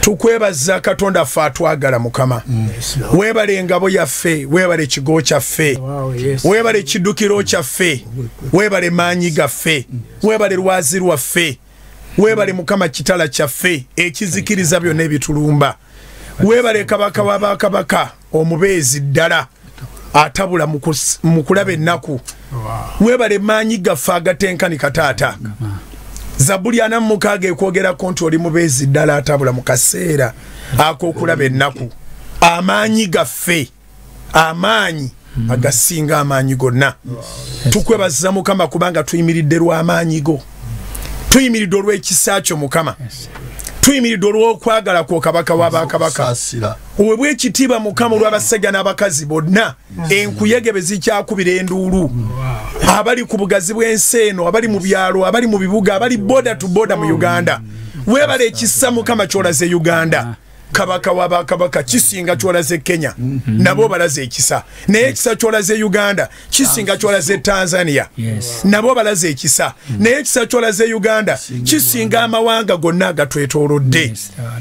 tukwebaza katonda ffe atwagala mukama. Weebale engabo yaffe weebale ekigo kyaffe weebale ekiddukiro kyaffe weebale maanyi gaffe weebale lwazi lwaffe weebale mukama kitala kyaffe ekizikiriza byonna ebitulumba. Weebale kabaka wabakabaka omubeezi ddala atabula mu kulaba ennaku. Weebale maanyi gaffe agatenkanika taata zabuli ana mumukaaga ekwogerako nti oli mubeezi ddala atabula mu kaseera ak'okulaba ennaku. Amaanyi gaffe amaanyi agasinga amaanyi gonna. Tukwebaza mukama kubanga tuyimiridde lw'amaanyi go. Tuyimiridde olw'ekisa kyo mukama tuyimiridde olw'okwagala kwo kabaka w'abakabaka owebwa ekitiibwa mukama olw'abasajja n'abakazi bonna enkuyege be zikyakubira enduulu. Abali ku bugazi bw'ensi eno abali mu byalo abali mu bibuga abali boda tu boda mu uganda. Weebala ekisa mukama kyolaze uganda kabaka wabakabaka kisinga kyolaze kenya. Nabo balaze ekisa. Naye ekisa kyolaze uganda kisinga kyolaze tanzania. Nabo balaze ekisa. Naye ekisa kyolaze uganda kisinga amawanga gonna Lord.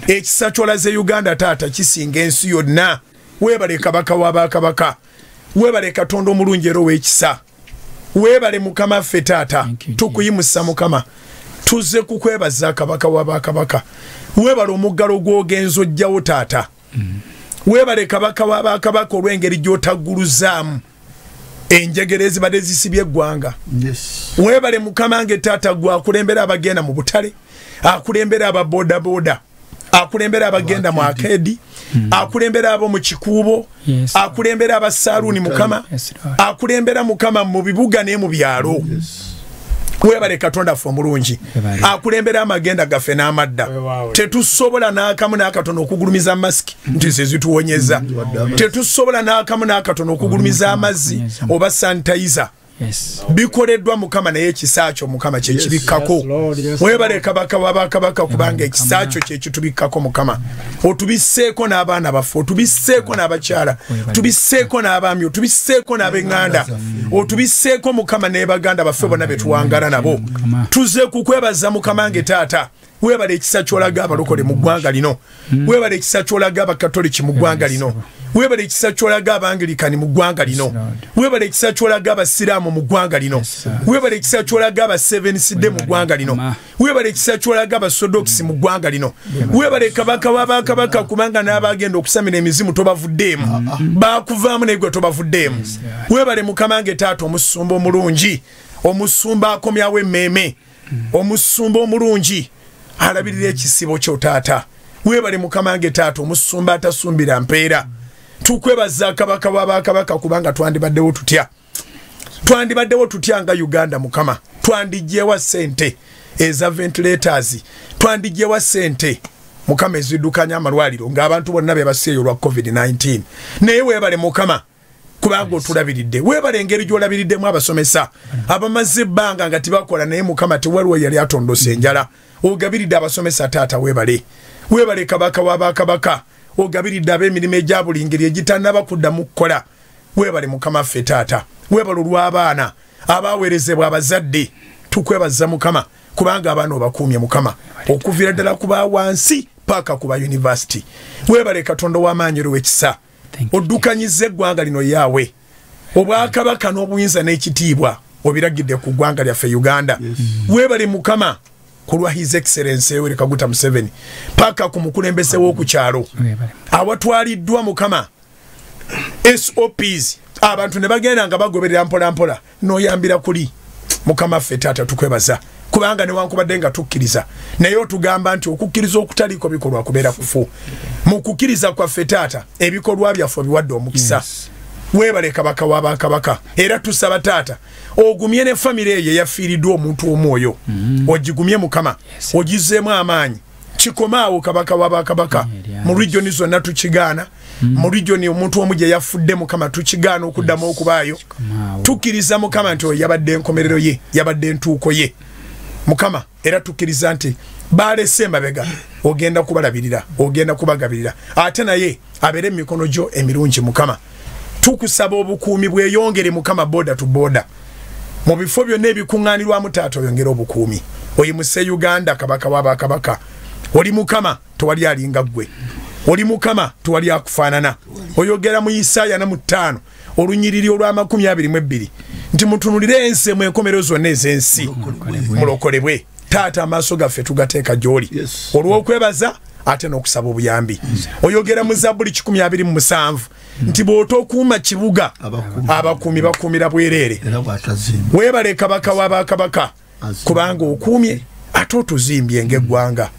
ekisa kyolaze uganda taata kisinga ensi yonna. Weebale kabaka wabakabaka weebale katonda omulungi era ow'ekisa. Weebale mukama ffe taata. Tukuyimusa mukama. Tuzze kukwebaza kabaka wabakabaka weebale omuggalo gw'ogenza ojjawo taata. Weebale kabaka wabakabaka olw'engeri gy'otagguluzaamu. Enjegere ezibadde zisibye eggwanga. Weebale mukama nge taata gwe akulembera abagenda mu butale akulembera ababodaboda akulembera abagenda mu akedi akulembera abo mu kikuubo akulembera abasaaluuni mukama. akulembera mukama mu bibuga ne mu byalo weebale katonda ffe omulungi. Akulembera amagenda gaffe n'amadda. Tetusobola n'akamu n'akatono okugulumiza masiki. Nti ze zituwonyeza. Tetusobola n'akamu n'akatono okugulumiza amazzi oba sanitayiza Yes. Bikoleddwa mukama naye ekisa kyo mukama kyekibikkako webale kabaka wabakabaka kubanga ekisa kyo kyekitubikkako mukama. Otubisseeko n'abaana baffe otubisseeko n'abakyala otubisseeko n'abaami otubisseeko n'ab'eŋŋanda otubisseeko mukama ne baganda baffe bonna betuwangala nabo. Tuze kukwebaza mukama nge taata weebala ekisa kyolaga abalokole mu ggwanga lino. Weebala ekisa kyolaga abakatoliki mu ggwanga lino. weebala ekisa kyolaga abangirikani mu ggwanga lino. Weebala ekisa kyolaga abasiraamu mu ggwanga lino. Weebala ekisa kyolaga abaseveniside mu ggwanga lino. Weebala ekisa kyolaga abasodokisi mu ggwanga lino. Weebale kabaka wabakabaka kubanga n'abagenda okusamira emizimu tobavuddeemu. Bakuvaamu naye gwe tobavuddeemu. Weebale mukama nge taata omusumba omulungi. Omusumba akomyawo emmeeme. Omusumba omulungi alabirira ekisibo kyo taata. Weebale mukama nge taata omusumba atasumbira mpeera. Tukwebaza kabaka wabakabaka kubanga twandibaddewo tutya. Twandibaddewo tutya nga uganda mukama? Twandigyewa sente eza ventilators. Twandigyewa sente mukama eziddukanya amalwaliro ng'abantu bonna bebaseeyo olwa covid-19 naye weebale mukama kubanga otulabiridde. Weebale engeri gy'olabiriddemu abasomesa. Abamaze ebbanga nga tibakola naye mukama tewaliwo yali atondosa enjala ogabiridde abasomesa taata weebale weebale kabaka wabakabaka ogabiridde ab'emirimu egya buli ngeri egitannaba kuddamu kukola. Weebale mukama ffe taata weebale olw'abaana abaweerezebwa abazadde tukwebaza mukama kubanga abaana obakuumye mukama okuviira ddala ku ba wansi paaka ku ba yunivasity weebale katonda w'amaanyi olw'ekisa Thank you, oddukanyiza eggwanga lino yaawe obwakabaka n'obuyinza n'ekitiibwa obiragidde ku ggwanga lyaffe uganda. Weebale mukama ku lwa his excellence yoweri kaguta museveni paaka ku mukulembeze w'oku kyalo Weebale. awatwaliddwa mukama. Sops abantu ne bagenda nga bagoberera mpolampola n'oyambira kuli. Mukama ffe taata tukwebaza. Kubanga newankubadde nga tukkiriza. Naye otugamba nti okukkiriza okutaliko bikolwa kubeera kufu mu kukkiriza kwaffe taata ebikolwa byaffe obiwadde omukisa. Yes. Weebale kabaka wabakabaka era tusaba taata ogumye ne famire eyo eyafiiriddwa omuntu omu oyo ogigumye mukama ogizeemu amaanyi. Kikomaawo kabaka wabakabaka mu regioni zonna tukigaana. Mu regioni omuntu omu gye yafudde mukama tukigaana okuddamu okubaayo. Kikomaawo. tukkiriza mukama nti oyo yabadde enkomerero ye yabadde entuuko ye. Mukama era tukkiriza nti balese emabega ogenda kubalabirira ogenda kubagabirira. Ate naye abeere emikono gyo emirungi mukama tukusaba obukuumi bweyongere mukama boda tu boda mu bifo byonna ebikuŋŋaanirwamu taata oyongere obukuumi. Oyimuse uganda kabaka wabakabaka oli mukama tewali alinga ggwe. Oli mukama tewali akufaanana. Oyogera mu isaaya namu ttaano olunyiriri olw'amakumi abiri mu ebbiri. Nti mutunulire ensi mu enkomero zonna ez'ensi. Mulokolebwe taata amaaso gaffe tugateeka gy'oli. Olw'okwebaza ate n'okusaba obuyambi. Oyogera mu zabbuli 27 nti bw'ota okuuma kibuga abakuumi. bakuumira bwereere. Weebale kabaka w'abakabaka kubanga okuumye ate otuzimbye ng'eggwanga.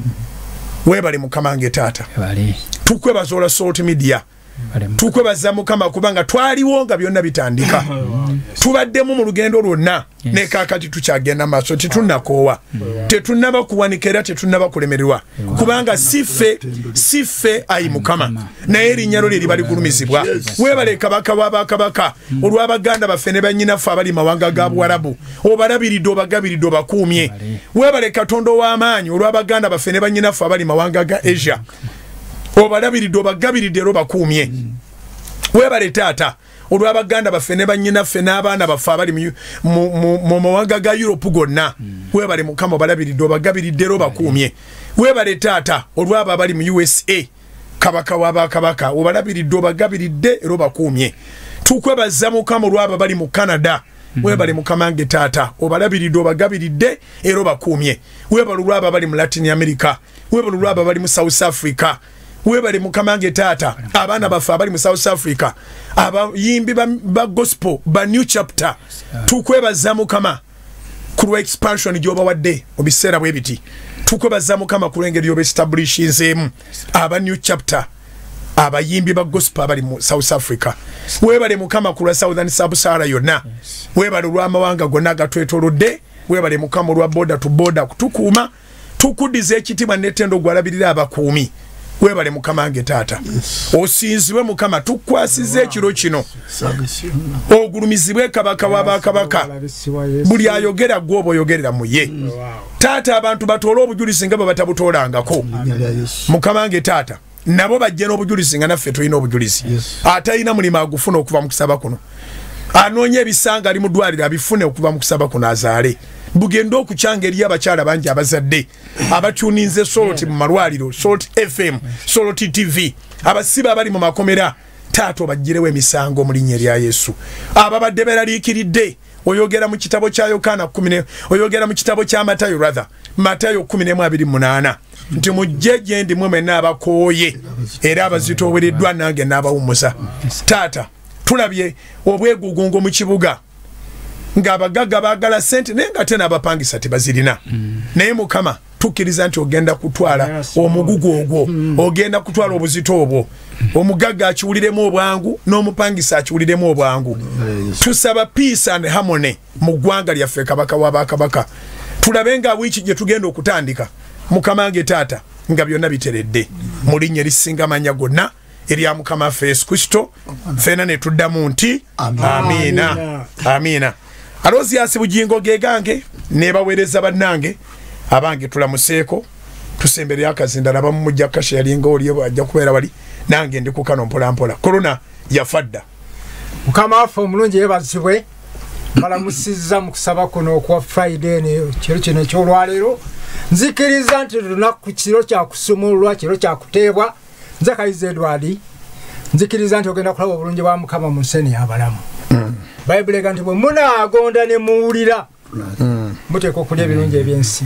Weebale mukama ng'etaata tukwebaza olwa salt media tukwebaza mukama kubanga twaliwo nga byonna bitandika. Tubaddemu mu lugendo lwonna. Nekakati tukyagenda maaso tetunakoowa tetunaba kuwanika era tetunaba kulemererwa. Kubanga siffe siffe ayi mukama. Naye erinnya lyo lyeriba ligulumizibwa. Webale kabaka wabakabaka olwabaganda baffe ne banyinaffe abali mawanga ga buwarabu obalabiridde obagabiridde obakuumye webale katonda ow'amaanyi olwabaganda baffe ne banyinaffe abali mawanga ga asia obalabiridde obagabiridde era obakuumye. Webale taata olwabaganda baffe ne banyinaffe n'abaana baffe abali mu mawanga ga europe gonna webale mukama obalabiridde obagabiridde era obakuumye. Webale taata olwabo abali mu usa kabaka wabakabaka obalabiridde obagabiridde era obakuumye. Tukwebaza mukama olwabo abali mu canada. Webale mukama nge taata obalabiridde obagabiridde era obakuumye. Webale olwabo abali mu latin america. Webale olwabo abali mu south africa webale mukama nge taata abaana baffe abali mu south africa. Abayimbi ba gospel ba new chapter. Tukwebaza mukama ku lwa expansion gyobawadde mu biseera bwe biti. Tukwebaza mukama ku lwengeri yobaestablishinzeemu aba new chapter. Abayimbi ba gospel abali mu south africa. Webale mukama ku lwa southern sabsara yonna. Webale olw'amawanga gonna agatwetolodde. Webale mukama olwa boda to boda kutukuuma tukuddiza ekitiibwa netendo gwalabirira abakuumi webale mukama nge taata. Osinzibwe mukama tukwasiza ekiro kino. Ogulumizibwe kabaka wabakabaka buli ayogera gwe oba oyogerera mu ye. Taata abantu batoole obujulizi nga bwe batabutoolangako. Mukama nge taata nabo bajje n'obujulizi nga naffe tulina obujulizi atalina mulimu agufuna okuva mu kusaba kuno. Anoonya ebisanga ali mu ddwaliro abifune okuva mu kusaba kuno azaale bugenda okukyanga eri abakyala bangi abazadde abatuninze soloti mu malwaliro solt fm soloti tv abasibe abali mu makomera taata obagirewo emisango mu linnya erya yesu. Ababadde beraliikiridde oyogera mu kitabo kya yokaana oyogera mu kitabo kya matayo rather matayo 128 nti mujje gyendi mwe mwenna abakooye era abazitoowereddwa nange n'abawumuza taata tulabye obwegugungo mu kibuga ng'abagagga baagala sente naye nga te n'abapangisa tebazirina naye mukama tukkiriza nti ogenda kutwala omugugu ogwo mm. ogenda kutwala obuzito obwo. Omugagga akiwuliremu obwangu n'omupangisa akiwuliremu obwangu. Tusaba peace and harmony mu ggwanga lyaffe kabaka wabakabaka tulabe nga wiiki gye tugenda okutandika mukama nge taata nga byonna biteredde. Mu linnya erisinga manya gonna erya mukama waffe yesu kristo feena ne tuddamu nti amiina. Amiina aloziasi bugingo gegange nebaweereza bannange abange tulamuseeko tusemberera akazinda nabamumujja kasha yalinga oli ajja kubeera bali nange ndi kukano mpolampola korona yafadda mukama waffe omulungi yebazibwe balamusiza mu kusaba kuno okuwa friday kiro kino ekyolwaleero. Nzikiriza nti lunaku kiro kyakusumulwa kiro kyakuteebwa nze kayiza edwadi nzikiriza nti ogenda kulaba obulungi bwa mukama mu nseni yabalamu. Mm. Bayibuli ega nti bwe munaagonda ne muwulira mm. muteeka okulya ebirungi ebyensi.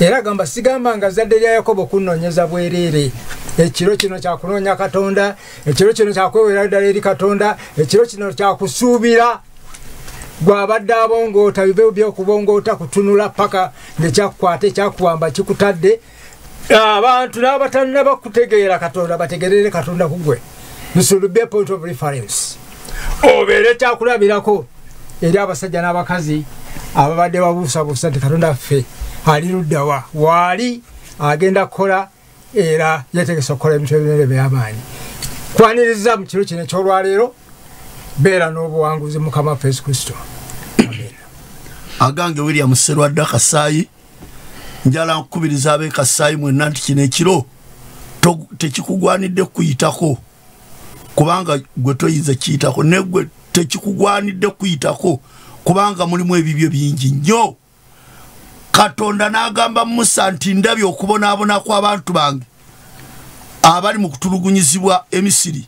Era gamba sigamba nga zadde lya yakobo kunoonyeza bwereere. Ekiro kino kyakunoonya katonda ekiro kino kyakwewera ddala eri katonda ekiro kino kyakusuubira. Gwabadde abongoota bibe byokubongoota kutunula paka ngekyakukwata ekyakuwamba kikutadde. Abantu n'abatalina bakutegeera katonda bategerere katonda kugwe. Nsulube point of reference obeere kyakulabirako eri abasajja n'abakazi ababadde babuusabuusa nti katonda ffe ali luddawa waali agenda kukola era yetegesa okukola ebintu ebinere byamaanyi kwaniriza mu kiro kino ekyolwaleero beera n'obuwanguzi mukama waffe yesu kristo. Agange william serwadde akasaayi njala nkukubiriza abekasaayi mwenna nti kino ekiro tekikugwanidde kuyitako kubanga gwe toyinza kiyitako negwe tekikugwanidde kuyitako kubanga mulimu ebibyo bingi nnyo. Katonda n'agamba musa nti ndabye okubonaabona kw'abantu bange abali mu kutulugunyizibwa emisiri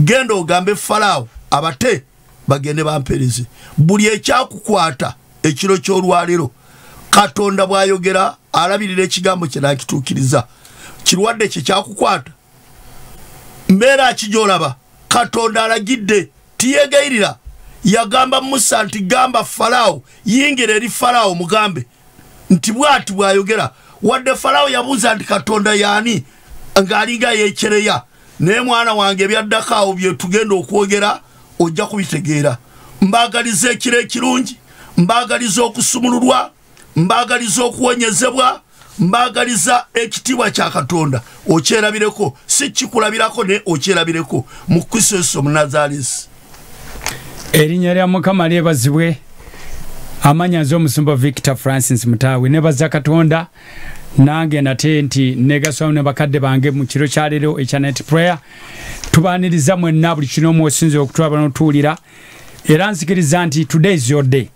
genda ogambe falaawo abate bagende bampeereze buli ekyakukwata ekiro ky'olwaleero katonda bw'ayogera alabirira ekigambo kye nakituukiriza. Kirwadde kye kyakukwata mbeera ki gyolaba katonda alagidde tiyegayirira yagamba musa nti gamba falaawo yingira eri falaawo mugambe. Nti bwati bwayogera wadde falaawo yabuuza nti katonda yaani ng'alinga yeekereya? Naye mwana wange ebyaddako awo byetugenda okwogera ojja kubitegeera. Mbaagaliza ekiro ekirungi mbaagaliza okusumululwa mbaagaliza okuwonyezebwa mbaagaliza ekitiibwa kya katonda. Okyerabireko si kikulabirako naye okyerabireko mu kristo yesu omunazaalesi erinnya lya mukama lyebazibwe. Amanyazi omusumba victor francis mutaawe nebaza katonda nange nate nti negaswamu ne bakadde bange mu kiro kyaleero ekya net prayer. Tubaniriza mwenna buli kino omwosinza okutulaba notuwulira. Era nzikiriza nti today is your day.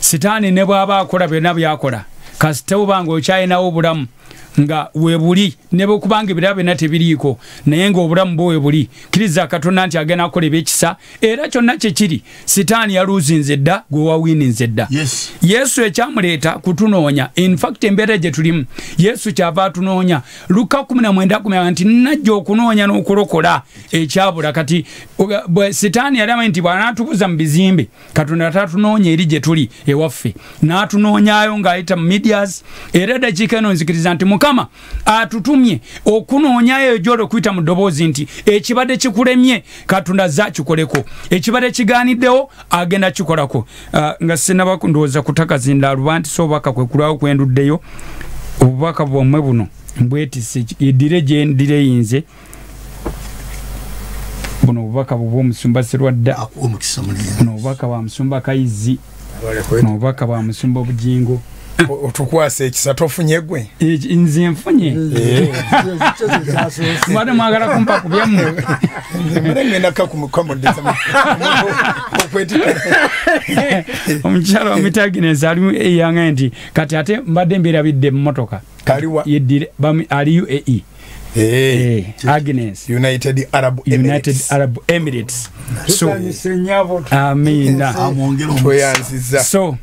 Sitaani ne bw'aba akola byonna byakola kasite oba nga okyayinawo obulamu nga webuli ne bwekubanga ebirala byonna tebiriiko naye ngaobulamu bwe webuli kkiriza katonda nti agenda kukola ebyekisa era kyonna kyekiri sitaani yaluuzinze dda gwe wawiininze dda yes. Yesu ekyamuleeta kutunoonya infact embeera gye tulimu yesu kyava atunoonya. Luka 19 nti najja okunoonya n'okulokola ekyabula kati sitaani yali amanyi nti bw'anaatubuza mu bizimbe katonda tatunoonya eri gye tuli ewaffe. N'atunoonyayo ng'ayita mu medias era eddakiika eno nzikiriza nti mukama atutumye okunoonyayo gyoli okuyita mu ddoboozi nti ekibadde kikulemye katonda azze akikoleko ekibadde kigaaniddewo agenda kikolako. Ah, nga sinaba ndowooza kutakazinda aluba nti so obubaka kwekulwawo kwenduddeyo obubaka bwomwe buno mbwetise edire gyendire yinze buno obubaka bwe bwomusumba serwadda buno obubaka bwa musumba kayizi buno obubaka bwa musumba obugingo otukwasa ekisa tofunye gwe? Nze nfunye. Mwate mwagala kumpa ku byammwe omukyala omitagines alimu eyangaye nti kati ate mbadde mbirabidde mumotoka ali uae Eh, agnes. United arab united Emirates. arab emirates. So amina. So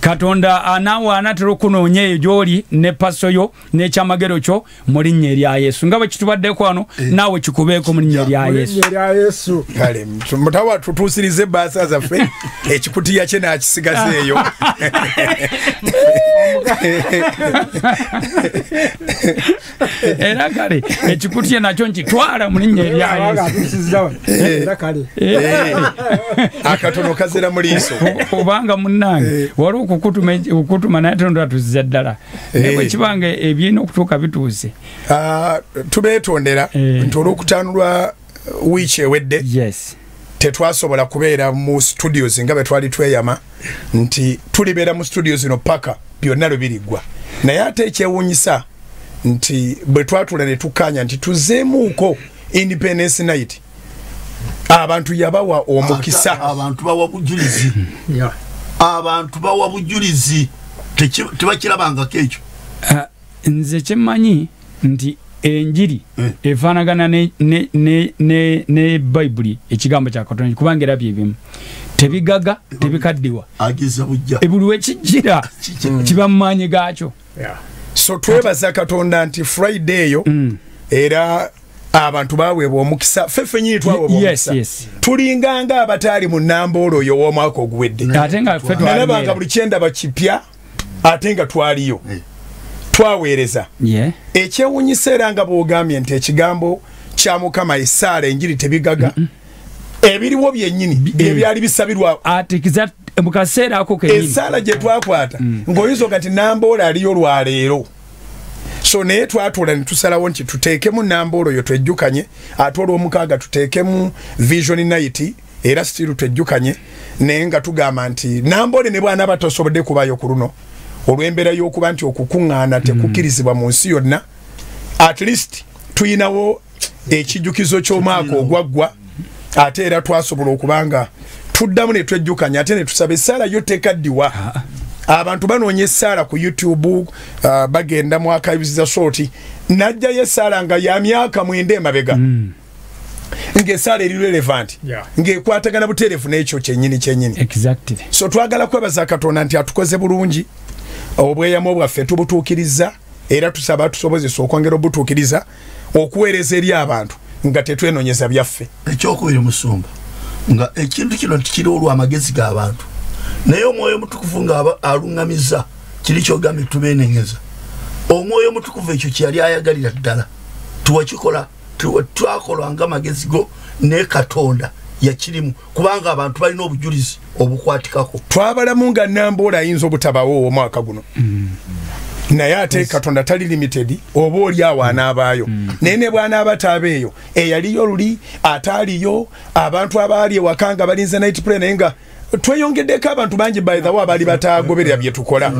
katonda anaawe anatera okunoonya eyo gyoli ne paso yo n'ekyamagero kyo mu linnya erya yesu. Nga bwe kitubaddeko wano naawe kikubeeko mu linnya erya yesu. kale mutawa tutuusirize ebaasa zaffe ekikutiya kye nakisigazeeyo era kale ekikutye nakyo nkitwala mu linnya erya yesu. kale. Eh, akatono kazira mu liiso. Obanga munnange. Wali okukutuma naye tonda tuzza ddala. Naye Eh. bwekibanga ebyina okutuuka bituuse Ah, tubeetondera Eh. nti olw'okutaanulwa wiiki ewedde yes. tetwasobola kubeera mu studios nga bwe twali tweyama nti tulibeera mu studios zino paka byonna lwe biriggwa naye ate ekyewuunyisa nti bwe twatula ne tukkanya nti tuzeemuuko independence night. Abantu yabawa omukisa. Abantu bawa bujulizi. Ya. Abantu bawa bujulizi tebakirabangako ekyo? Ah, nze kyemmanyi nti enjiri Eh. efaanagana ne- ne- ne- ne ne bayibuli ekigambo kya katonda kubanga era byebimu tebigaga tebikaddiwa. Ageza bujja. Buli wekijjira kiba mu maanyi gaakyo so twebaza katonda nti friday eyo Mm. era abantu baweebwa omukisa. Ffe ffenyini twaweebwa omukisa. tulinganga abataali mu nnamboola oyo ow'omwaka oguwedde. Nalabanga buli kyendaba kipya ate nga twaliyo. Eh. twaweereza. Ye. Ekyewunyisa era nga bwogambye nti ekigambo kya mukama essaala enjiri tebigaga ebiriwo byennyini byebyali bisabirwa ate kiza mu kaseera ako kenyini essaala gye twakwata ng'oyinza oga nti namboola aliyo lwaleero so naye twatuula ne tusalawo nti tuteekemu namboola oyo twejjukanye ate olw'omukaaga tuteekemu vision night era stiru twejjukanye naye nga tugamba nti namboole ne bwana batasobodde kubayo ku luno. Olw'embeera y'okuba nti okukuŋŋaana tekukkirizibwa mu nsi yonna at least tuyinawo ekijjukizo ky'omwaka ogwaggwa ate era twasobola okuba nga tuddamu ne twejjukanya ate ne tusaba essaala yo tekaddiwa abantu banoonya essaala ku youtube uh, bagenda mu akabiziza sooti najjayo essaala nga ya myaka mwenda emabega. Mm. ng'essaala eri relevant. Yeah. ng'ekwatagana buterefu n'ekyo kyennyini kyennyini. Exactly. So twagala kwebaza katonda nti atukoze bulungi obweyamo bwaffe tubutuukiriza era tusaba atusobozesa okwongera obutuukiriza okuweereza eri abantu nga tetwenonyeza byaffe. Ekyokubiri musumba nga ekintu kino tikiri olwamagezi g'abantu naye omwoyo omutukuvu nga aluŋŋamiza kiri kyogambye tubenengeza. Omwoyo omutukuvu ekyo kyeyali ayagalira ddala tiwakikola tiwa- twakola nga amagezi go ne katonda yakirimu kubanga abantu balina obujulizi obukwatikako twabalamu nga namboola ayinza obutabawo omwaka guno. Naye ate katonda tali limited oba oli awo anaabaayo. Naye ne bw'anaaba taabeeyo eyaliyo luli ate aliyo abantu abaali ewaka nga balinze night play naye nga tweyongeddeko abantu bangi way abaali bataagoberera bye tukola.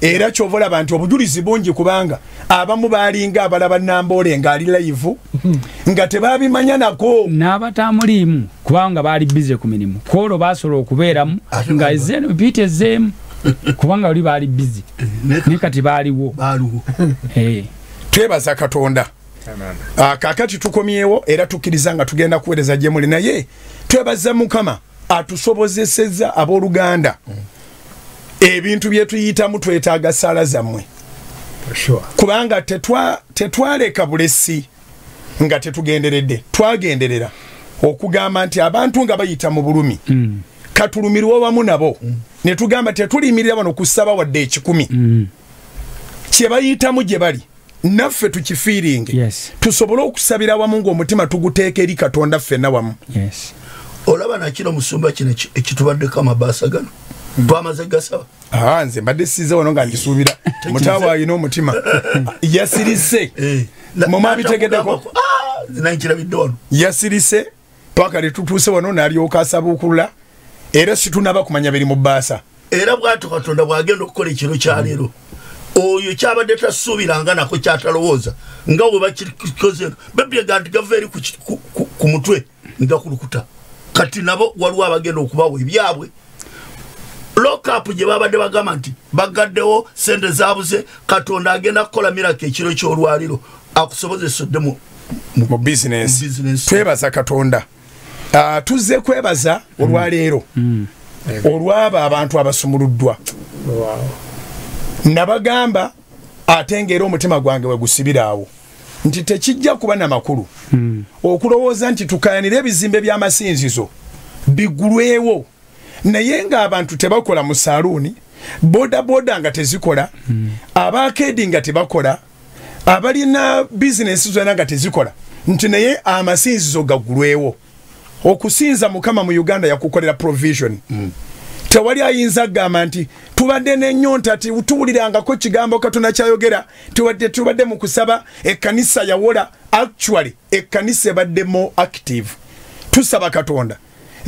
Era kyova olaba nti obujulizi bungi kubanga abamu baalinga abalaba namboole ng'ali live nga tebabimanya nako. N'abatamuliimu kubanga baali bize ku mirimu. Kwolwo basobola okubeeramu nga ezeeno biita ezeemu kubanga oli baali bize naye kati baaliwo. Eh. twebaza katonda. Ah, kaakati tukomyewo era tukkiriza nga tugenda kuweereza gye muli naye twebaza mukama atusobozeseza abooluganda. Ebintu bye tuyitamu twetaaga ssaala zammwe. Kubanga tetwa- tetwaleka bulesi nga tetugenderedde twagenderera okugamba nti abantu nga bayita mu bulumi Mm. katulumirwe wamu nabo. Ne tugamba tetulimirira wano kusaba wadde ekikumi. Mm. kye bayitamu gye bali naffe tukifiiringe. Tusobole okusabira wamu ng'omutima tuguteeka eri katonda ffenna wamu olaba nakino musumba kino eki- ekitubaddeko amabaasa gano? Twamaze gasaba. Aa nze mbadde size wano nga ngisuubira. Mutaawo alina omutima. Yasirise. Mumabitegeddeko? nankirabidde wano. Yasirise. Paka letutuuse wano n'alyoka asaba okulula era situnaba kumanya biri mu bbaasa. Era bwatyo katonda bwagenda okukola ekiro kyaleero oyo kyabadde tasuubiranga nako kyatalowooza nga bwe bakikoze bebyega nti gava eri ku mutwe nga kulukuta kati nabo waliwo abagenda okubawa ebyabwe. Lokapu gye babadde bagamba nti bagaddewo sente zabuze katonda agenda kukola miraka ekiro kyolwaliro akusobozesodde mu mu bizinensi twebaza katonda. Ah, tuzze kwebaza olwaleero. Olw'abo abantu abasumuluddwa. Wow. nabagamba ate ngaera omutima gwange wegusibira awo nti tekijja kuba namakulu Mm. okulowooza nti tukayanire ebizimbe by'amasinzizo bigulwewo naye ng'abantu tebakola mu saaluuni bodaboda nga tezikola abakeedi nga tebakola abalina bizinensi zonna nga tezikola. Nti naye amasinzizo gaggulwewo. Okusinza mukama mu uganda yakukolera provision tewali ayinza kugamba nti tubadde nenyonta ti tuwulirangako kigambo katonda kyayogera tubadde tubadde mu kusaba ekkanisa yawola actually ekkanisa ebadde mo active. Tusaba katonda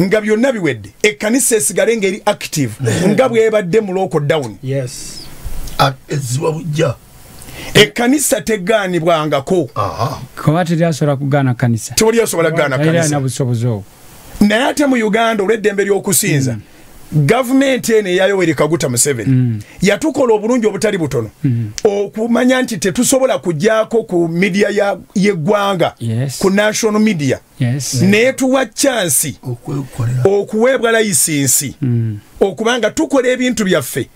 nga byonna biwedde ekkanisa esigale ng'eri active nga bwebadde mu lockdown Yes. eziba bujja ekkanisa tegaanibwangako. Kuba teryasobola kugaana kanisa tewali asobola kugaana kanisa naye ate mu uganda olw'eddembe ly'okusinza gavumenti eno eyayoweri kaguta museveni. Yatukola obulungi obutali butono. Okumanya nti tetusobola kujjako ku midiya ya- y'eggwanga Yes. ku national media. Yes. Naye tuwa chansi okuweebwa layisinsi. Okubanga tukola ebintu byaffe.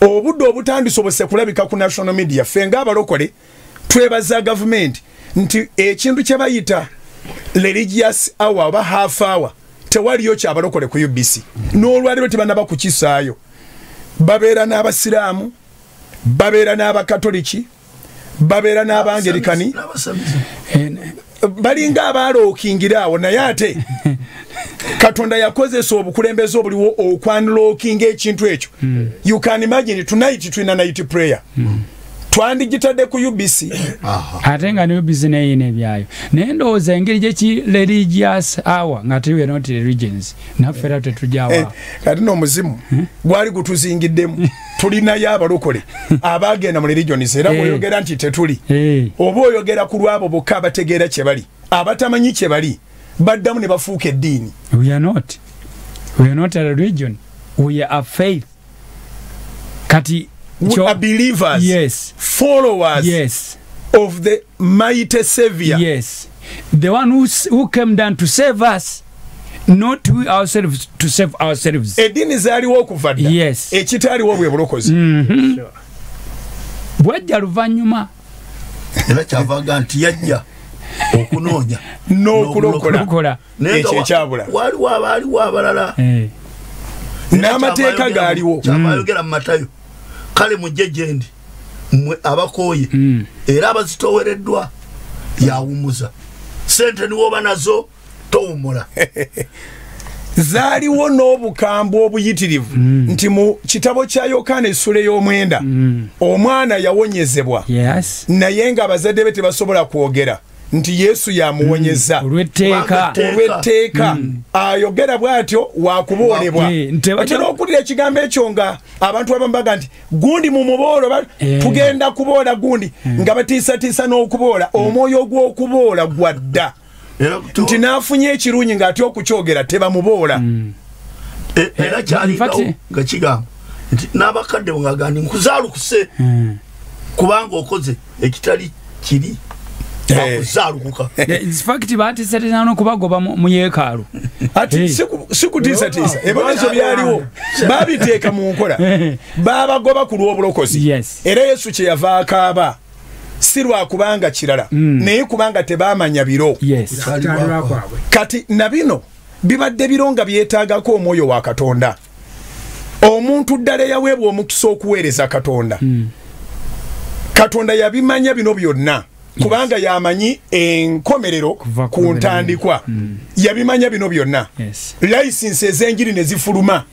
Obudde obutandisobose kulabika ku national media ffe ngaabalokole twebaza gavumenti nti ekintu kye bayita religious hour oba half hour tewaliyo kyabalokole ku ubc n'olwaliro tebanaba kukisaayo babeera n'abasiraamu babeera n'abakatoliki babeera n'abangerikani balinga abalookingira awo naye ate katonda yakozesa obukulembeze obuliwo okwanlookinga ekintu ekyo. You can imagine tonight tulina night prayer twandigitadde ku ubc ate nga niyo bizineyina ebyayo naye ndowooza engeri gyeki religious hour nga tiwe not religions naffe era Eh, tetujyawa kati n'omuzimu gwali gutuzingiddemu tulinayo abalokole abagenda mu religions era Eh. bw'oyogera nti tetuli. Eh, oba oyogera ku lwabo bokka abategeera kye bali abatamanyi kye bali baddamu ne bafuuka eddiini. We are not we are not a religion we are a faith. Kati We kyo- are believers yes. followers yes. of the mighty savior. Yes. The one who, who came down to save us not we ourselves to save ourselves. Eddiini zaaliwo okuva dda Yes. ekitaaliwo bwe bulokozi. Bwajja luvannyuma. Era kyavaga nti yajja okunoonya n'okulokola. Naye ekyo ekyabula. waliwo abaaliwo abalala. Eh, n'amateeka gaaliwo. kyabayogera mu matayo kale mujje gyendi mmwe abakooye. Mm, era abazitowereddwa yawumuza. Sente niwoba nazo towumula. Zaaliwo n'obukambwe obuyitirivu nti mu kitabo kya yokaana essula ey'omwenda omwana yawonyezebwa. Yes. Naye ng'abazadde be tebasobola kwogera nti yesu yamuwonyeza. Olw'etteeka. Kubanga- olw'etteeka. Ayogera bw'atyo wakuboolebwa Eh, nte- otera okuwulira ekigambo ekyo nga abantu abamu baga nti gundi mumuboolo ba- Eh. tugenda kuboola gundi nga batiisatiisa n'okuboola. Omwoyo gw'okuboola gwadda. Nti n'afunye ekirungi ng'atya okukyogera tebamuboola e- era In fact- nga kigamba nti n'abakadde bwegagandi nkuzaalukuse Mm. kubanga okoze ekitali kiri Wakuzaalukuka fakiti batiisatiisa n'okubagoba mu mu yeekaalu ati siku- sikutiisatiisa ebigezo byaliwo babiteeka mu nkola. Babagoba ku lw'obulokozi. Yes. era yesu kyeyava akaaba si lwakubanga kirala naye kubanga tebamanya biro. Kati na bino bibadde biro nga byetaagako omwoyo wa katonda. Omuntu ddala eyaweebwa omukisa okuweereza katonda. Katonda yabimanya bino byonna kubanga yamanyi enkomerero ku ntandikwa. Yabimanya bino byonna. Layisinsi ez'enjiri ne zifuluma.